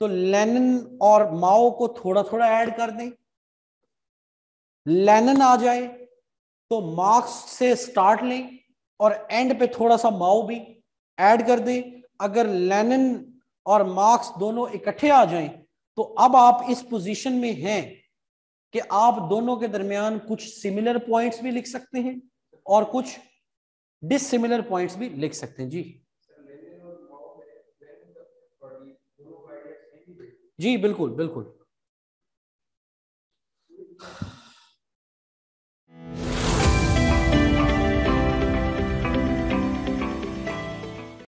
तो लेनिन और माओ को थोड़ा थोड़ा ऐड कर दें। लेनिन आ जाए तो मार्क्स से स्टार्ट लें और एंड पे थोड़ा सा माओ भी ऐड कर दें। अगर लेनिन और मार्क्स दोनों इकट्ठे आ जाएँ तो अब आप इस पोजीशन में हैं कि आप दोनों के दरमियान कुछ सिमिलर पॉइंट्स भी लिख सकते हैं और कुछ डिसिमिलर पॉइंट्स भी लिख सकते हैं। जी। जी, बिल्कुल बिल्कुल।